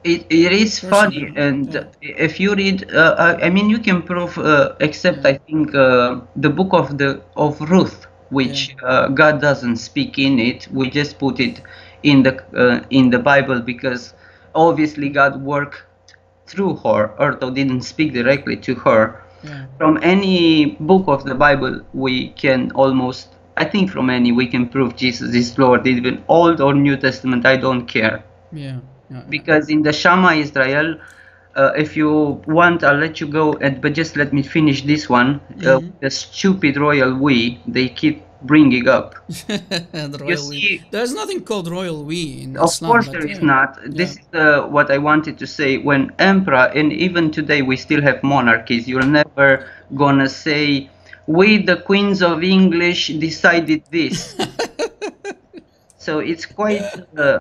it, it is Person, funny and if you read uh, I, I mean you can prove uh, except i think uh, the book of the of ruth which uh, god doesn't speak in it we just put it in the uh, in the bible because obviously god worked through her although didn't speak directly to her Yeah. from any book of the bible we can almost i think from any we can prove jesus is lord even old or new testament i don't care Yeah. yeah. because in the Shema Israel, uh, if you want, I'll let you go. And but just let me finish this one. Uh, Mhm. the stupid royal we they keep bringing up. (laughs) the royal we. There's nothing called royal we in Of Islam. course, there is yeah. not. This is uh, what I wanted to say. When emperor, and even today we still have monarchies. You're never gonna say, "We, the queens of English, decided this." (laughs) so it's quite. Uh,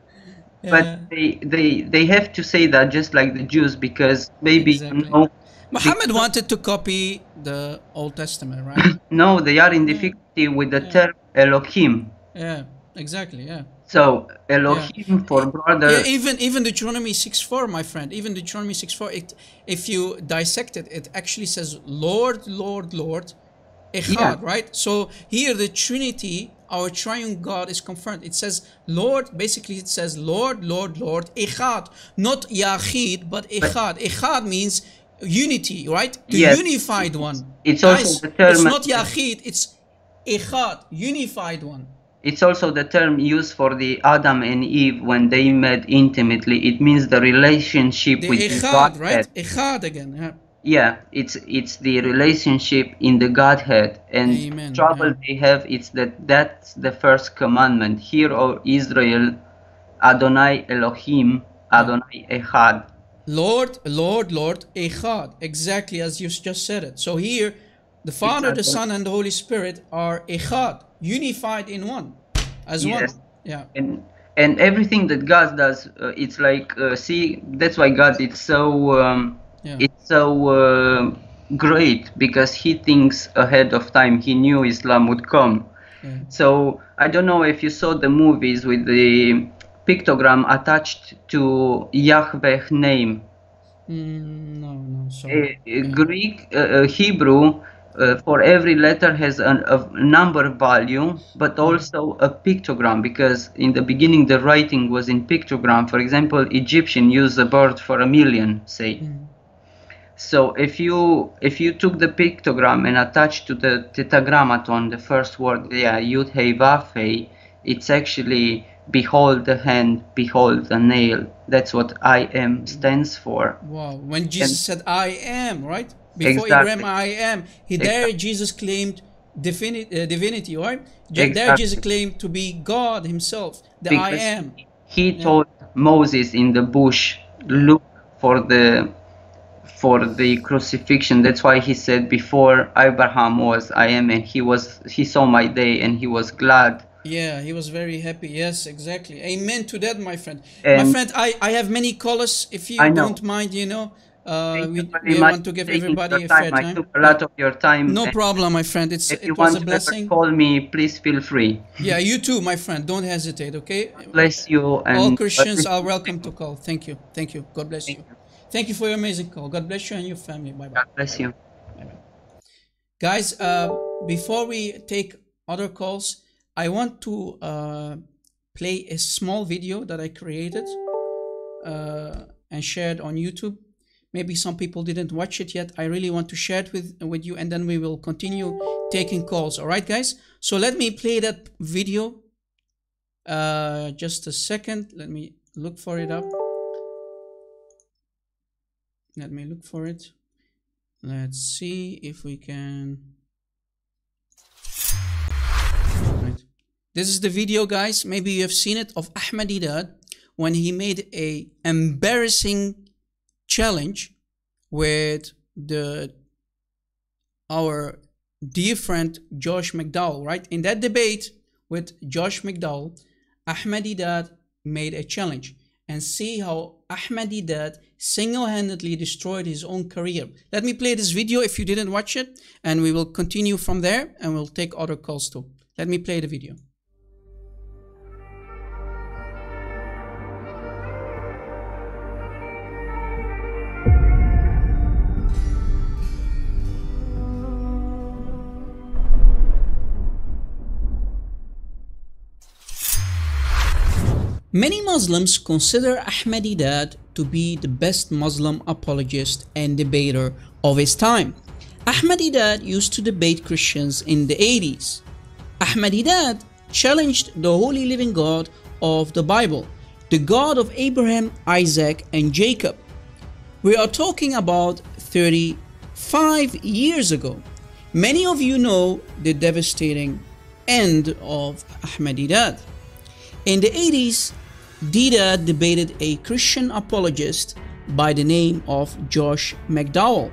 Yeah. But they, they they have to say that just like the Jews because maybe you know Muhammad wanted to copy the Old Testament, right? (clears throat) no they are in difficulty with the term Elohim. yeah, exactly. Yeah. So Elohim for brother. Yeah, even even Deuteronomy six 6:4, my friend, even Deuteronomy 6:4, it if you dissect it, it actually says Lord, Lord, Lord, Echad, Yeah. right? So here the Trinity, our triune God, is confirmed. It says Lord, basically it says Lord, Lord, Lord, Echad, not Yachid, but Echad. Echad means unity, right? The Yes. unified one. It's also Guys, the term- It's not Yachid, it's Echad, unified one. It's also the term used for the Adam and Eve when they met intimately. It means the relationship The with the Echad, Godhead. right? Echad again. Yeah. Yeah, it's it's the relationship in the Godhead, and Amen, trouble they have it's that that's the first commandment. here O Israel, Adonai Elohim, Adonai Echad. Lord, Lord, Lord, Echad, exactly as you just said it. So here, the Father, the Son, and the Holy Spirit are Echad, unified in one, as Yes. one. Yeah. and and everything that God does, uh, it's like uh, see that's why God it's so um, Yeah. it's so uh, great because He thinks ahead of time. He knew Islam would come. Yeah. So I don't know if you saw the movies with the pictogram attached to Yahweh name. Mm, no, no, sorry. Uh, Greek, uh, Hebrew, uh, for every letter has an, a number value, but also a pictogram because in the beginning the writing was in pictogram. For example, Egyptian used a bird for a million, say. So if you if you took the pictogram and attached to the tetragrammaton the first word, yeah, Yud Hey Vav Hey, it's actually behold the hand, behold the nail. That's what I am stands for. Wow. When Jesus said, I am, right? Before Exactly. Abraham, I am. He there, Jesus claimed divini- uh, divinity, right? There, Jesus claimed to be God himself, the I am. He told Moses in the bush, look for the for the crucifixion. That's why he said before Abraham was I am and he was he saw my day and he was glad. Yeah, he was very happy. Yes, exactly. Amen to that, my friend. my friend, I, I have many callers. If you I don't mind, you know, uh, we, we want to give everybody a fair I time. took a lot of your time. No problem, my friend. It's If it you was want a to blessing. ever call me, please feel free. Yeah, you too, my friend. Don't hesitate, okay? Bless you and All Christians are welcome to call. Thank you. Thank you. God bless you. Thank you for your amazing call. God bless you and your family. Bye bye. God bless you. Guys, uh, before we take other calls, I want to uh, play a small video that I created uh, and shared on YouTube. Maybe some people didn't watch it yet. I really want to share it with, with you and then we will continue taking calls. All right, guys? So let me play that video. Uh, just a second. Let me look for it up. Let me look for it. Let's see if we can. Right. This is the video, guys. Maybe you have seen it of Ahmed Deedat when he made a embarrassing challenge with the our dear friend Josh McDowell. Right in that debate with Josh McDowell, Ahmed Deedat made a challenge and see how Ahmed Deedat single-handedly destroyed his own career. Let me play this video if you didn't watch it and we will continue from there and we'll take other calls too. Let me play the video. Many Muslims consider Ahmed Deedat to be the best Muslim apologist and debater of his time. Ahmed Deedat used to debate Christians in the 80s. Ahmed Deedat challenged the holy living God of the Bible, the God of Abraham, Isaac, and Jacob. We are talking about 35 years ago. Many of you know the devastating end of Ahmed Deedat. In the 80s, Deedat debated a Christian apologist by the name of Josh McDowell.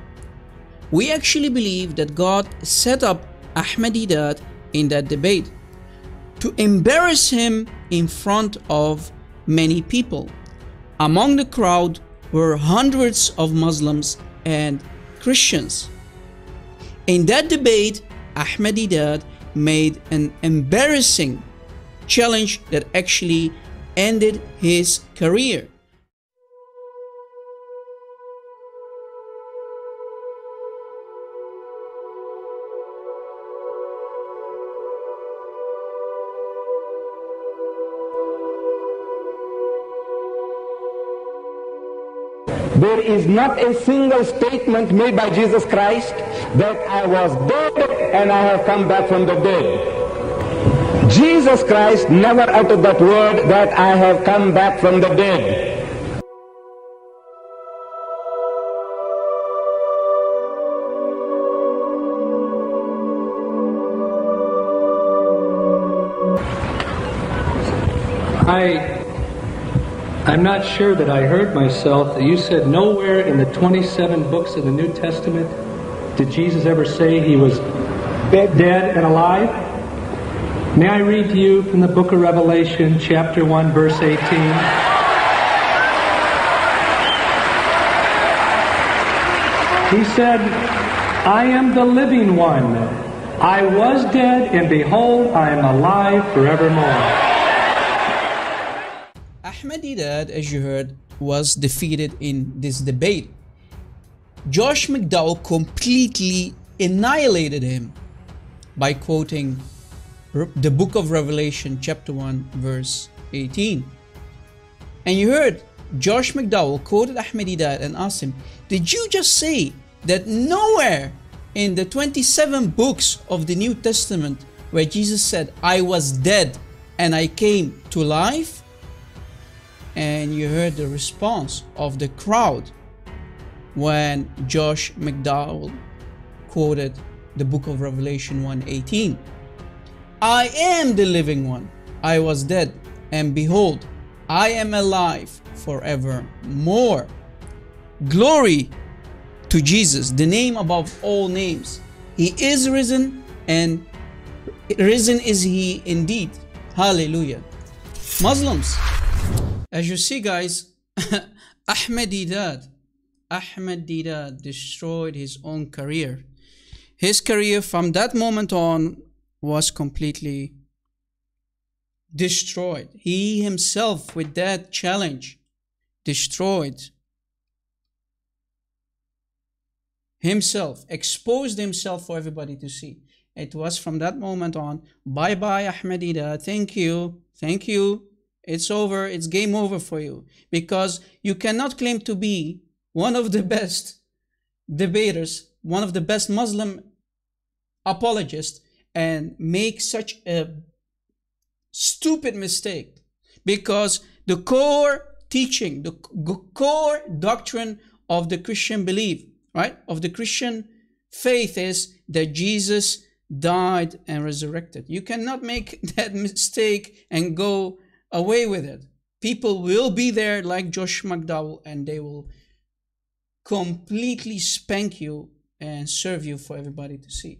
We actually believe that God set up Ahmed Ahmadinejad in that debate to embarrass him in front of many people. Among the crowd were hundreds of Muslims and Christians. In that debate, Ahmed Ahmadinejad made an embarrassing challenge that actually ended his career. There is not a single statement made by Jesus Christ that I was dead and I have come back from the dead. Jesus Christ never uttered that word that I have come back from the dead. I, I'm not sure that I heard myself. that You said nowhere in the 27 books of the New Testament did Jesus ever say he was dead and alive. May I read to you from the book of Revelation, chapter 1, verse 18? He said, I am the living one. I was dead, and behold, I am alive forevermore. Ahmed Deedat, as you heard, was defeated in this debate. Josh McDowell completely annihilated him by quoting the book of Revelation, chapter 1, verse 18. And you heard Josh McDowell quoted Ahmed Deedat and asked him, Did you just say that nowhere in the 27 books of the New Testament where Jesus said, I was dead and I came to life? and you heard the response of the crowd when Josh McDowell quoted the book of Revelation 1:18. I am the living one. I was dead, and behold, I am alive forevermore. Glory to Jesus, the name above all names. He is risen, and risen is he indeed. Hallelujah. Muslims, as you see, guys, (laughs) Ahmed Deedat, Ahmadinejad destroyed his own career. His career from that moment on was completely destroyed. He himself, with that challenge, destroyed himself, exposed himself for everybody to see. It was from that moment on, bye bye, Ahmed Deedat, thank you, thank you. It's over, it's game over for you. Because you cannot claim to be one of the best debaters, one of the best Muslim apologists, and make such a stupid mistake. Because the core teaching, the core doctrine of the Christian belief, right, of the Christian faith is that Jesus died and resurrected. You cannot make (laughs) that mistake and go away with it. People will be there like Josh McDowell and they will completely spank you and serve you for everybody to see.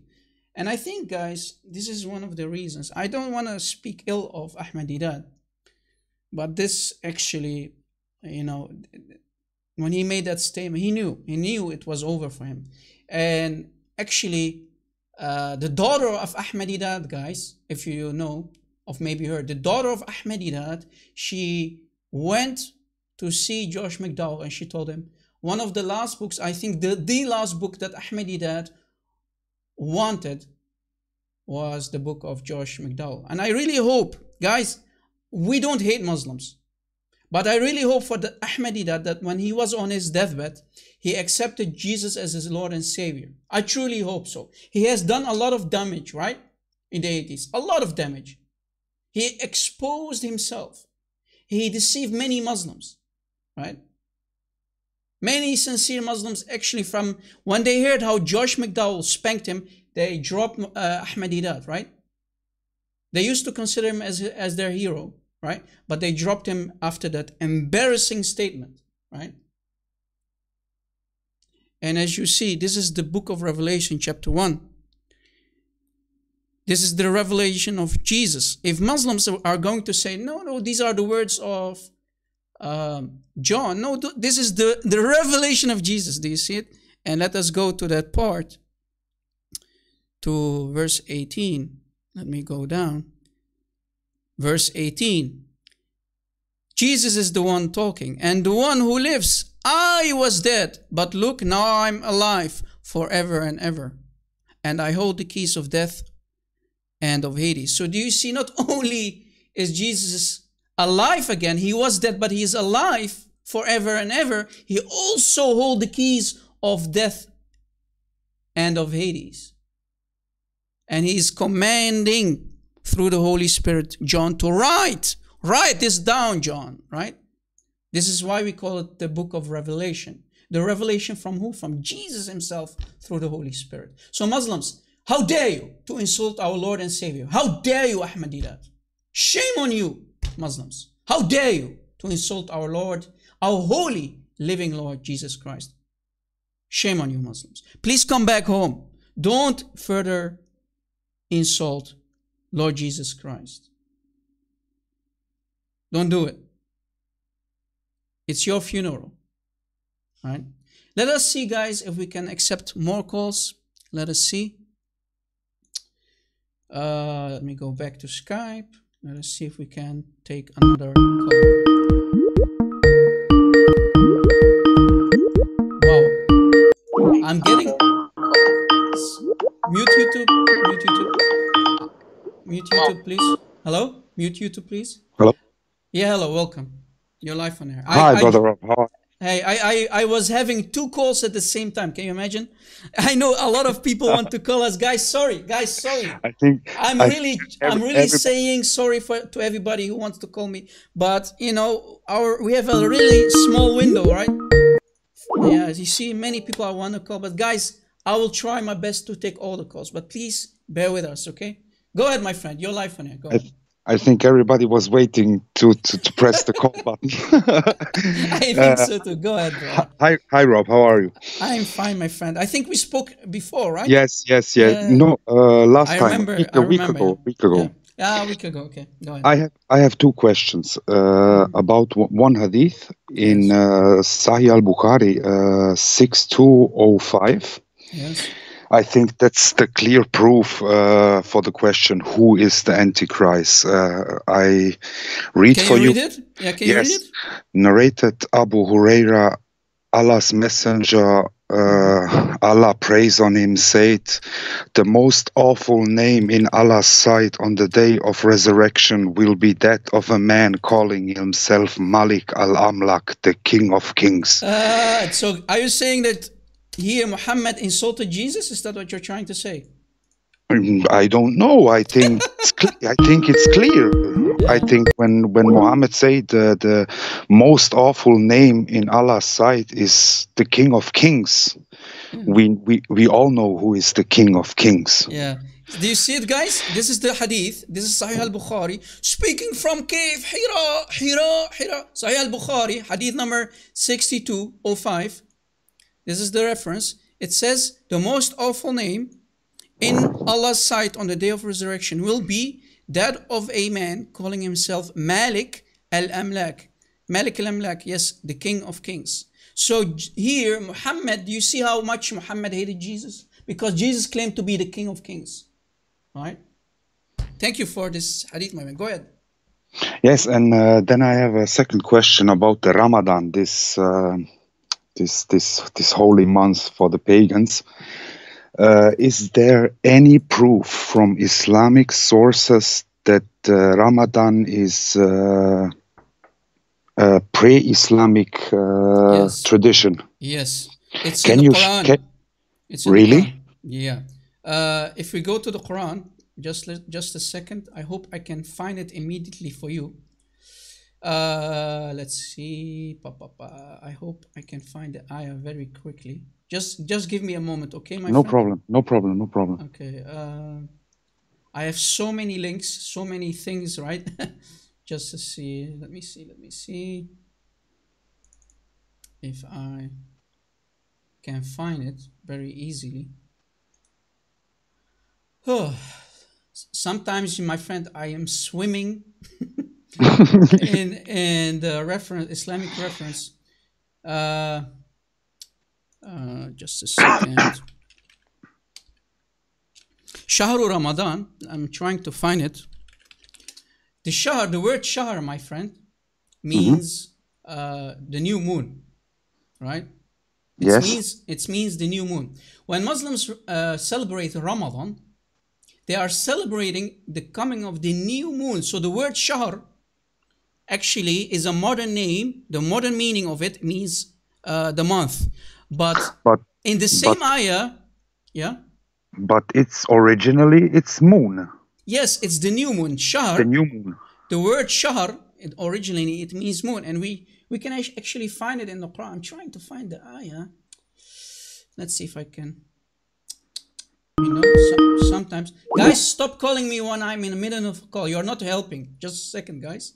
And I think, guys, this is one of the reasons. I don't want to speak ill of Ahmed Deedat, but this actually, you know, when he made that statement, he knew, he knew it was over for him. And actually, uh, the daughter of Ahmed Deedat, guys, if you know, of maybe her, the daughter of Ahmed Deedat, she went to see Josh McDowell and she told him, one of the last books, I think the, the last book that Ahmed Deedat wanted was the book of Josh McDowell. And I really hope, guys, we don't hate Muslims. But I really hope for the Ahmed Deedat that when he was on his deathbed, he accepted Jesus as his Lord and Savior. I truly hope so. He has done a lot of damage, right? In the 80s. A lot of damage. He exposed himself. He deceived many Muslims, right? Many sincere Muslims actually from when they heard how Josh McDowell spanked him, they dropped uh, Ahmed Deedat, right? They used to consider him as, as their hero, right? But they dropped him after that embarrassing statement, right? And as you see, this is the book of Revelation, chapter 1. This is the revelation of Jesus. If Muslims are going to say, no, no, these are the words of um, John, no, th- this is the, the revelation of Jesus. Do you see it? And let us go to that part, to verse 18. Let me go down. Verse 18. Jesus is the one talking, and the one who lives. I was dead, but look, now I'm alive forever and ever. And I hold the keys of death and of Hades. So do you see, not (laughs) only is Jesus alive again, he was dead, but he is alive forever and ever. He also hold the keys of death and of Hades. And he's commanding through the Holy Spirit John to write. Write this down, John, right? This is why we call it the book of Revelation. The revelation from who? From Jesus himself through the Holy Spirit. So Muslims, how dare you to insult our Lord and Savior? How dare you, Ahmed Deedat? Shame on you, Muslims. How dare you to insult our Lord, our holy living Lord Jesus Christ? Shame on you, Muslims. Please come back home. Don't further insult Lord Jesus Christ. Don't do it. It's your funeral. Right? Let us see, guys, if we can accept more calls. Let us see. Uh, let me go back to Skype. Let us see if we can take another call. Wow. I'm getting mute YouTube. Mute YouTube. Mute YouTube, please. Hello? Mute YouTube, please. Hello. Yeah, hello. Welcome. You're live on air. Hi, I- brother Rob. How are Hey, I, I, I was having two calls at the same time. Can you imagine? I know a lot of people want to (laughs) call us. Guys, sorry. Guys, sorry. I think I'm I really think I'm really every- saying sorry for to everybody who wants to call me. But you know, our we have a really small window, right? Yeah, as you see, many people I want to call. But guys, I will try my best to take all the calls. But please bear with us, okay? Go ahead, my friend. You're live on air. Go ahead. I think everybody was waiting to, to, to press the call button. (laughs) I think Uh, so too. Go ahead, bro. Hi, hi, Rob. How are you? I'm fine, my friend. I think we spoke before, right? Yes, yes, yeah. Yeah. No, uh, last I time, remember- a week, I a week remember, ago, yeah. week ago. Yeah, a week ago. Okay, go ahead. I have I have two questions uh, about one hadith in uh, Sahih al Bukhari uh, six two oh five. Yes. I think that's the clear proof uh, for the question: Who is the Antichrist? Uh, I read Can for you you. read it? Yeah, can you yes, read it? narrated Abu Huraira, Allah's Messenger uh, Allah praise on him said, "The most awful name in Allah's sight on the day of resurrection will be that of a man calling himself Malik al-Amlak, the King of Kings." Uh, so are you saying that here Muhammad insulted Jesus? Is that what you're trying to say? Mm, I don't know. I think it's I think it's clear. I think when when Muhammad said the the most awful name in Allah's sight is the King of Kings, we we we all know who is the King of Kings. Yeah. Do you see it, guys? This is the hadith. This is Sahih al-Bukhari. Speaking from cave, Hira, Hira, Hira. Sahih al-Bukhari, hadith number 6205. This is the reference. It says, the most awful name in Allah's sight on the day of resurrection will be that of a man calling himself Malik al-Amlak. Malik al-Amlak, yes, the king of kings. So here, Muhammad, do you see how much Muhammad hated Jesus? Because Jesus claimed to be the king of kings. All right? Thank you for this hadith, my man. Go ahead. Yes, and uh, then I have a second question about the Ramadan, this uh, this this this holy month for the pagans. Uh, is there any proof from Islamic sources that uh, Ramadan is uh, a pre-Islamic uh, Yes. tradition? Yes. It's Can you can- it's Really? Yeah. Uh, if we go to the Quran, just just a second. I hope I can find it immediately for you. Uh, let's see. Pa, pa, pa. I hope I can find the ayah very quickly. Just just give me a moment, okay, my no friend? problem. No problem. No problem. Okay. Uh, I have so many links, so many things, right? (laughs) Just to see. Let me see. Let me see if I can find it very easily. (sighs) Oh, sometimes, my friend, I am swimming (laughs) in in the reference Islamic reference. Uh, uh, just a second. Shahru Ramadan. I'm trying to find it. The Shahr, the word Shahr, my friend, means uh, the new moon, right? It Yes. means it means the new moon. When Muslims uh, celebrate Ramadan, they are celebrating the coming of the new moon. So the word Shahr actually is a modern name. The modern meaning of it means uh, the month. But But in the same but- ayah, yeah, but it's originally it's moon, yes, it's the new moon. Shahr. the new moon. The word shahr, it originally it means moon, and we we can actually find it in the Quran. I'm trying to find the ayah. Let's see if I can. You know, so, sometimes guys, stop calling me when I'm in the middle of a call. You're not helping. Just a second, guys.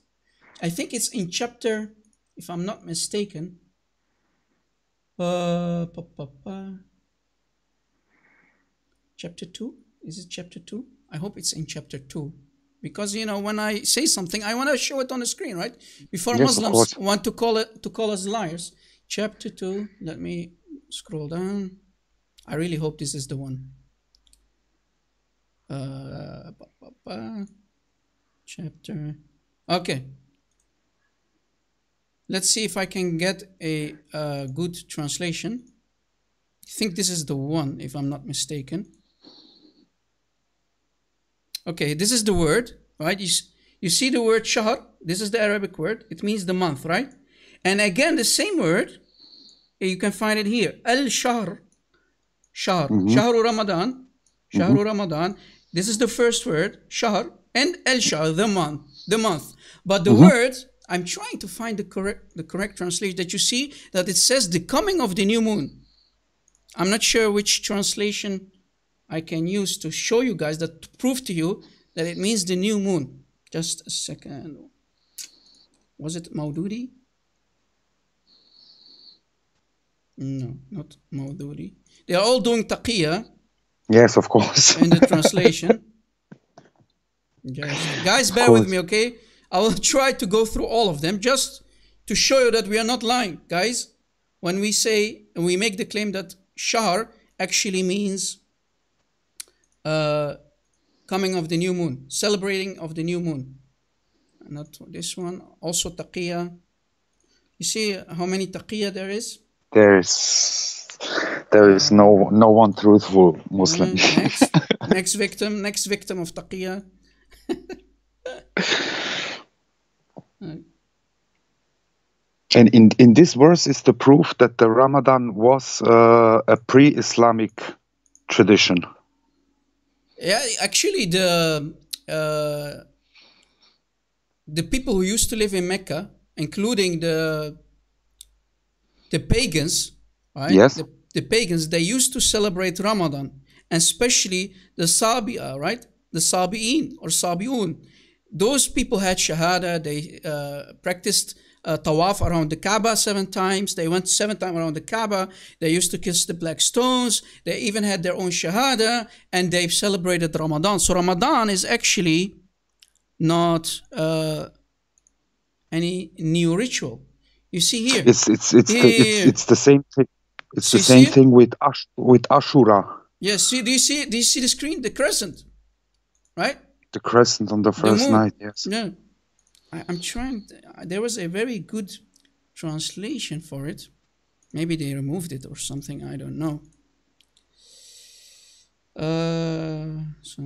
I think it's in chapter, if I'm not mistaken. Uh, pa, pa, pa. Chapter two. Is it chapter two? I hope it's in chapter two because you know when I say something, I want to show it on the screen, right? Before Yes, Muslims want to call it to call us liars. Chapter two. Let me scroll down. I really hope this is the one. Uh, ba, ba, ba. chapter. Okay. Let's see if I can get a uh, good translation. I think this is the one, if I'm not mistaken. Okay, this is the word, right? You, you see the word shahr. This is the Arabic word. It means the month, right? And again, the same word, you can find it here. Al shahr. Shahr. Mhm. Shahru Ramadan. Shahru Ramadan. This is the first word, shahr. And al shahr, the month. The month. But the Mhm. word, I'm trying to find the correct the correct translation that you see that it says the coming of the new moon. I'm not sure which translation I can use to show you guys that to prove to you that it means the new moon. Just a second. Was it Maududi? No, not Maududi. They are all doing taqiyya Yes, of course. in the (laughs) translation. Just- guys, bear with me, okay? I will try to go through all of them just to show you that we are not lying, guys. When we say and we make the claim that shahr actually means uh, coming of the new moon, celebrating of the new moon. Not this one. Also taqiyya. You see how many taqiyya there is? There's there is no no one truthful Muslim. next, (laughs) next victim, next victim of taqiyya. (laughs) And in in this verse is the proof that the Ramadan was uh, a pre-Islamic tradition. Yeah, actually, the uh, the people who used to live in Mecca, including the the pagans, right? Yes. The, the pagans, they used to celebrate Ramadan, and especially the Sabi'a, right? The Sabi'in or Sabi'un. Those people had Shahada, they uh, practiced uh, tawaf around the Kaaba seven times. They went seven times around the Kaaba. They used to kiss the black stones. They even had their own Shahada, and they celebrated Ramadan. So Ramadan is actually not uh, any new ritual. You see here. It's it's it's the, it's, Here. it's the same thing. It's So the same thing with Ash, with Ashura, Yes. See, do you see? Do you see the screen? The crescent, right? the crescent on the The first moon. night. Yes. Yeah. I, I'm trying. there was a very good translation for it. Maybe they removed it or something. I don't know. Uh, so,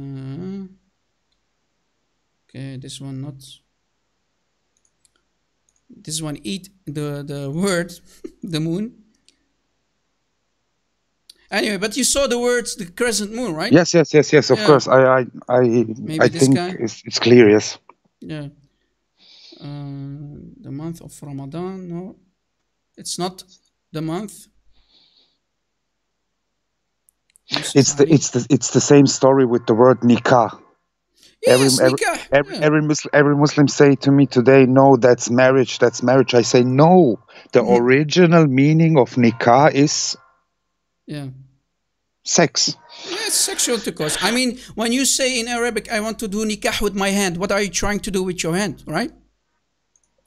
okay, this one not. This one eat the the word, (laughs) the moon. Anyway, but you saw the words the crescent moon, right? Yes, yes, yes, yes. Of Yeah. course, I I I, Maybe I think it's, it's clear. Yes. Yeah. Uh, the month of Ramadan, no. It's not the month. It's the it's the it's the same story with the word nikah. Yes, every, nikah, every, every, every Muslim every Muslim say to me today, no, that's marriage, that's marriage. I say no. The Mm-hmm. original meaning of nikah is Yeah. sex. Yeah, it's sexual intercourse. I mean, when you say in Arabic, I want to do nikah with my hand, what are you trying to do with your hand, right?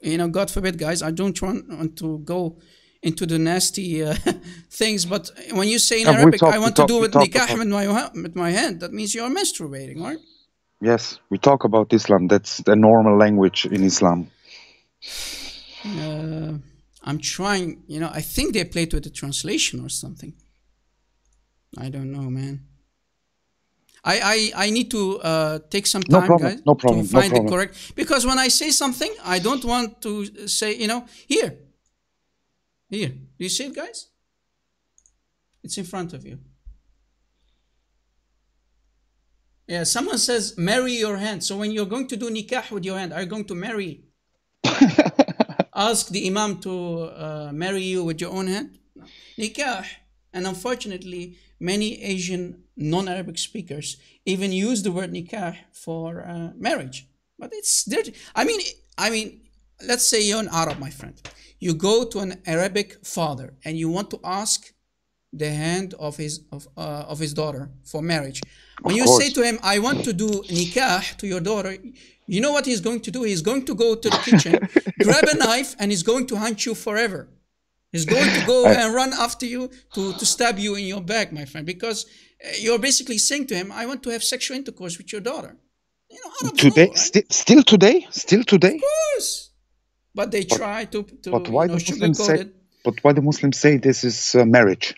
You know, God forbid, guys, I don't want, want to go into the nasty uh, (laughs) things, but when you say in Arabic, talk- I want talk- to do with nikah about- with my, with my hand, that means you're masturbating, right? Yes, we talk about Islam. That's the normal language in Islam. Uh, I'm trying, you know, I think they played with the translation or something. I don't know, man. I I, I need to uh, take some No time, problem, guys, no problem, to no find the problem. correct. Because when I say something, I don't want to say, you know, here, here. Do you see it, guys? It's in front of you. Yeah, someone says marry your hand. So when you're going to do nikah with your hand, are you going to marry? (laughs) Ask the imam to uh, marry you with your own hand? No. Nikah. And unfortunately, many Asian non-Arabic speakers even use the word nikah for uh, marriage. But it's dirty. I mean, I mean, let's say you're an Arab, my friend. You go to an Arabic father and you want to ask the hand of his of, uh, of his daughter for marriage. When Of you course. say to him, "I want to do nikah to your daughter," you know what he's going to do? He's going to go to the kitchen, (laughs) grab a knife, and he's going to hunt you forever. He's going to go (laughs) I- and run after you to, to stab you in your back, my friend, because uh, you're basically saying to him, "I want to have sexual intercourse with your daughter." Today, sti- still today, still today. Of course, but they try to to But why you know, the Muslims say? it. But why the Muslims say this is uh, marriage?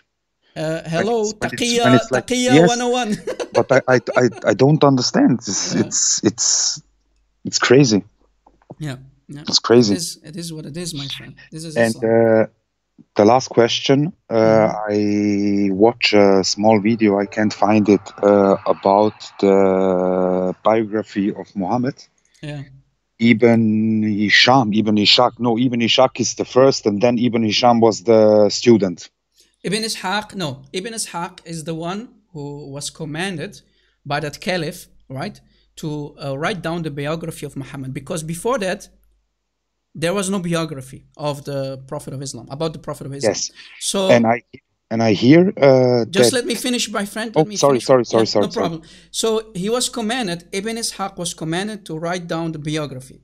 Uh, hello, it's- taqiyya, it's like- taqiyya yes. 101. (laughs) But I, I, I, I don't understand. It's, it's, it's, it's crazy. yeah, yeah. It's crazy. It is, it is what it is, my friend. This is And uh, the last question, uh, Mm-hmm. I watch a small video. I can't find it uh, about the biography of Muhammad. yeah. Ibn Hisham, Ibn Ishaq. No, Ibn Ishaq is the first, and then Ibn Hisham was the student. Ibn Ishaq, no, Ibn Ishaq is the one who was commanded by that caliph, right, to uh, write down the biography of Muhammad. Because before that, there was no biography of the Prophet of Islam, about the Prophet of Islam. Yes. So, and I and I hear uh, just that let me finish, my friend. Oh, Let me sorry, sorry, sorry, Yeah, sorry, No sorry. problem. So he was commanded, Ibn Ishaq was commanded to write down the biography.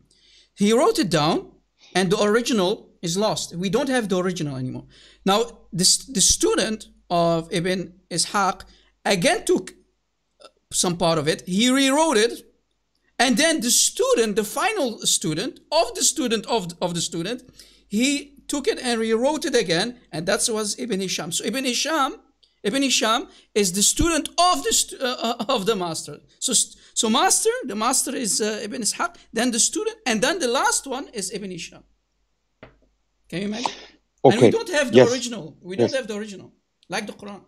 He wrote it down, and the original is lost. We don't have the original anymore. Now, this, the student of Ibn Ishaq again took some part of it, he rewrote it, and then the student, the final student of the student of, of the student, he took it and rewrote it again, and that was Ibn Hisham. So Ibn Hisham Ibn Hisham is the student of the uh, uh, of the master. So so master, the master is uh, Ibn Ishaq, then the student, and then the last one is Ibn Hisham. Can you imagine? Okay. And we don't have the yes, original. We yes. don't have the original, like the Quran.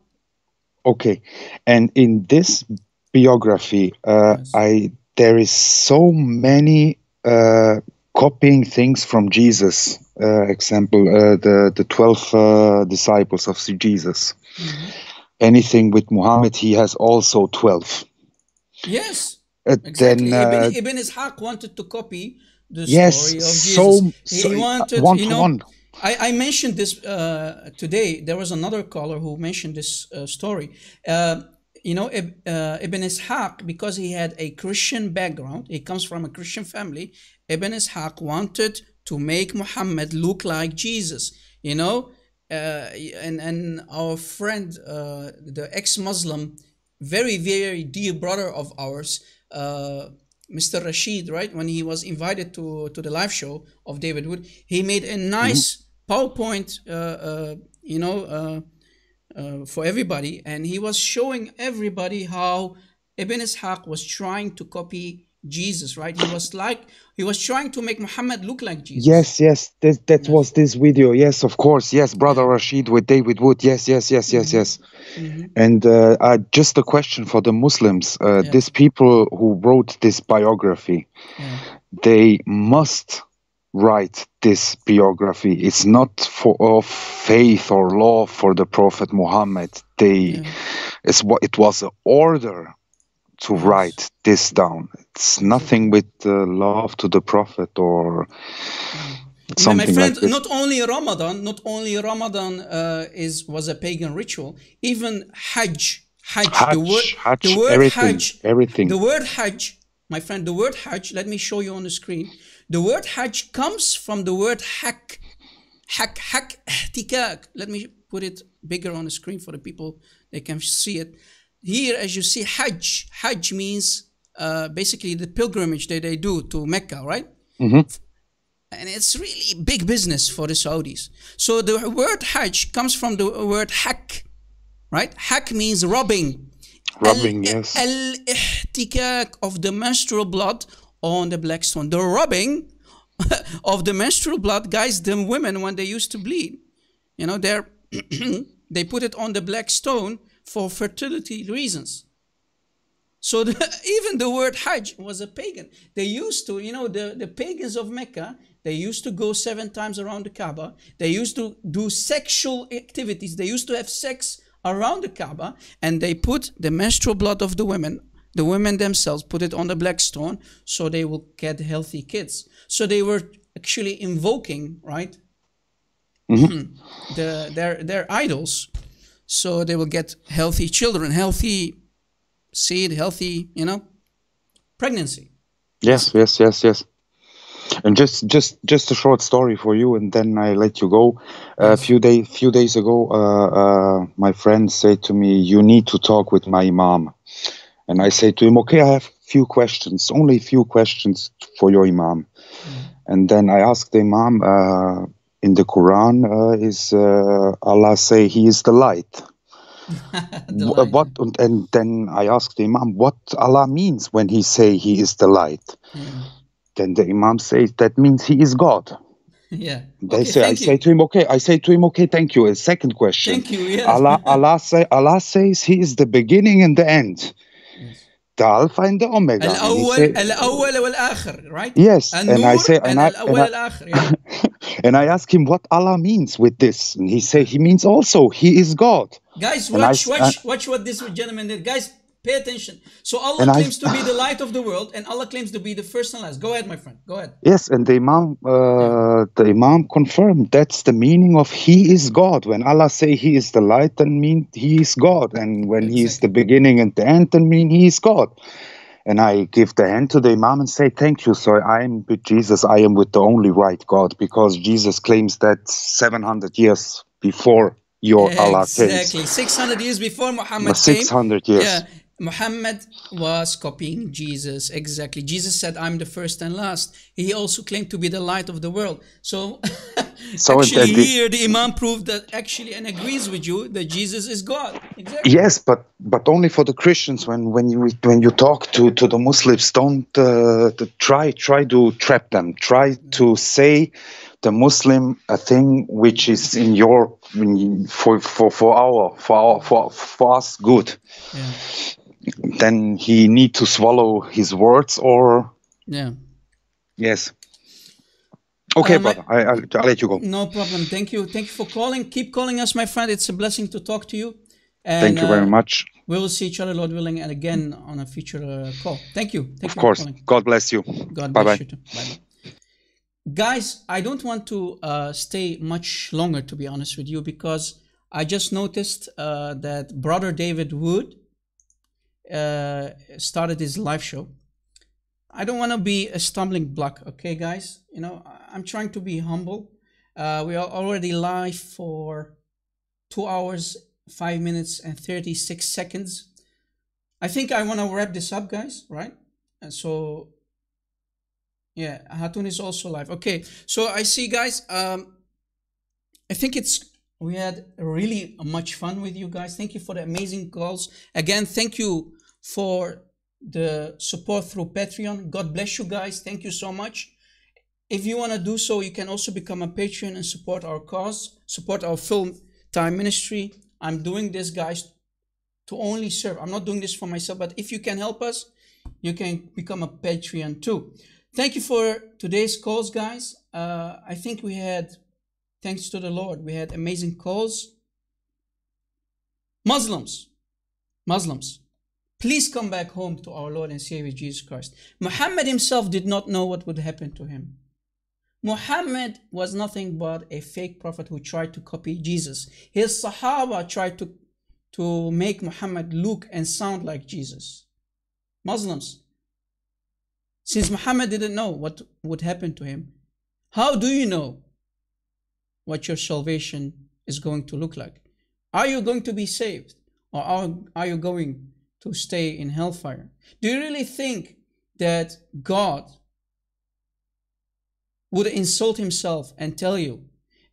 Okay, and in this biography, uh, I there is so many uh, copying things from Jesus. Uh, example, uh, the the twelve uh, disciples of Jesus. Anything with Muhammad, he has also twelve. Yes, Uh, exactly. Then uh, Ibn, Ibn Ishaq wanted to copy the Yes, story of Jesus. so- he so- wanted, one you to know, one. I, I mentioned this uh, today. There was another caller who mentioned this uh, story. You know, uh, Ibn Ishaq, because he had a Christian background, he comes from a Christian family. Ibn Ishaq wanted to make Muhammad look like Jesus. You know, uh, and and our friend, uh, the ex-Muslim, very very dear brother of ours, uh, Mr. Rashid, right? When he was invited to to the live show of David Wood, he made a nice PowerPoint, uh, uh, you know, uh, for everybody, and he was showing everybody how Ibn Ishaq was trying to copy Jesus, right? He was like he was trying to make Muhammad look like Jesus. yes, yes, that that was this video. Yes, of course. Yes, brother Rashid with David Wood. Yes, yes, yes, yes, yes. And uh, uh, just a question for the Muslims: uh, These people who wrote this biography, they must write this biography. It's not for of faith or law for the Prophet Muhammad. They, it's what it was an order to write this down. It's nothing with uh, love to the Prophet or My- something my friend, like not only Ramadan, not only Ramadan uh, is was a pagan ritual, even Hajj, Hajj, the word, Hajj, the word everything, Hajj, everything. the word Hajj, my friend, the word Hajj. Let me show you on the screen. The word Hajj comes from the word hak, hak, hak, ihtikak. Let me put it bigger on the screen for the people they can see it. Here, as you see, Hajj, Hajj means uh, basically the pilgrimage that they do to Mecca, right? Mhm. and it's really big business for the Saudis. So the word Hajj comes from the word hak, right? Hak means robbing. Rubbing, yes. Al-ihtikak of the menstrual blood on the black stone. The rubbing (laughs) of the menstrual blood, guys, the women when they used to bleed, you know, they're (clears throat) they put it on the black stone for fertility reasons. So the, (laughs) even the word Hajj was a pagan. They used to, you know, the, the pagans of Mecca, they used to go seven times around the Kaaba. They used to do sexual activities. They used to have sex around the Kaaba and they put the menstrual blood of the women, the women themselves, put it on the black stone so they will get healthy kids. So they were actually invoking, right? the their their idols so they will get healthy children healthy seed healthy you know pregnancy Yes, yes, yes, yes. And just, just, just a short story for you, and then I let you go. a few day, few days ago, uh, uh, my friend said to me, "You need to talk with my imam." And I say to him, "Okay, I have a few questions, only a few questions for your imam." And then I ask the imam, uh, "In the Quran, uh, is uh, Allah say He is the light?" (laughs) Wh- uh, what and, and then I ask the Imam what Allah means when he say he is the light. Then the Imam says that means he is God. (laughs) yeah They okay, say I thank say to him, okay, I say to him, okay, thank you. A second question. Thank you, yes. Allah (laughs) Allah say Allah says he is the beginning and the end The Alpha and the Omega. And he الأول say- الأول والآخر right Yes, and I النور say- and I- الأول and I- والآخر yeah. (laughs) and I ask him what Allah means with this. And he say he means also he is God. guys And I watch s- watch and- watch what this gentleman did guys pay attention so Allah And I- claims to be the light of the world and Allah claims to be the first and last go ahead my friend go ahead Yes, and the Imam, uh, the Imam confirmed that's the meaning of He is God. When Allah say He is the light, then mean He is God, and when He is the beginning and the end, then mean He is God. And I give the hand to the Imam and say, "Thank you, sir. I am with Jesus. I am with the only right God, because Jesus claims that 700 years before your Allah came. exactly 600 years before Muhammad The 600 came years. yeah Muhammad was copying Jesus exactly. Jesus said, "I'm the first and last." He also claimed to be the light of the world. So, (laughs) So actually, the- here the Imam proved that actually and agrees with you that Jesus is God. Exactly. Yes, but but only for the Christians. When when you when you talk to to the Muslims, don't uh, to try try to trap them. Try to say the Muslim a thing which is in your for for for our for our for for us good. Then he need to swallow his words or Yeah. yes. Okay, Um, brother. I, I'll, I'll let you go. No problem. Thank you. Thank you for calling. Keep calling us, my friend. It's a blessing to talk to you. And, Thank you very uh, much. We will see each other, Lord willing, and again on a future uh, call. Thank you. Thank Of you course. for. God bless you. God bye bless bye. you too. Bye bye. Guys, I don't want to uh, stay much longer, to be honest with you, because I just noticed uh, that Brother David Wood uh, started his live show. I don't want to be a stumbling block, okay, guys? You know, I'm trying to be humble. Uh, we are already live for two hours, five minutes, and 36 seconds. I think I want to wrap this up, guys, right? And so, yeah, Hatun is also live. Okay, so I see, guys. Um, I think it's we had really much fun with you guys. Thank you for the amazing calls. Again, thank you for the support through Patreon. God bless you guys. Thank you so much. If you want to do so, you can also become a patron and support our cause, support our film time ministry. I'm doing this, guys, to only serve. I'm not doing this for myself, but if you can help us, you can become a Patreon too. Thank you for today's calls, guys. Uh, I think we had, thanks to the Lord, we had amazing calls. Muslims, Muslims, please come back home to our Lord and Savior Jesus Christ. Muhammad himself did not know what would happen to him. Muhammad was nothing but a fake prophet who tried to copy Jesus. His Sahaba tried to, to make Muhammad look and sound like Jesus. Muslims, since Muhammad didn't know what would happen to him, how do you know what your salvation is going to look like? Are you going to be saved or are, are you going to stay in hellfire? Do you really think that God would insult himself and tell you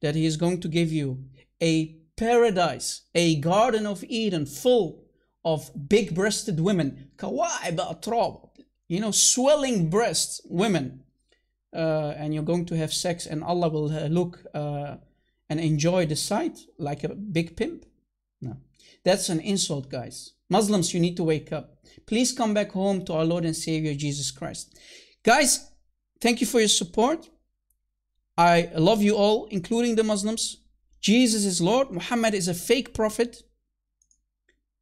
that he is going to give you a paradise, a garden of Eden full of big breasted women, you know, swelling breasts women, uh, and you're going to have sex and Allah will uh, look uh, and enjoy the sight like a big pimp? No. That's an insult, guys. Muslims, you need to wake up. Please come back home to our Lord and Savior Jesus Christ. Guys, thank you for your support. I love you all, including the Muslims. Jesus is Lord. Muhammad is a fake prophet.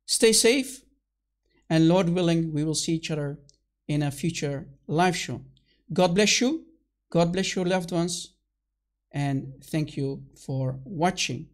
Stay safe. And Lord willing, we will see each other in a future live show. God bless you. God bless your loved ones. And thank you for watching.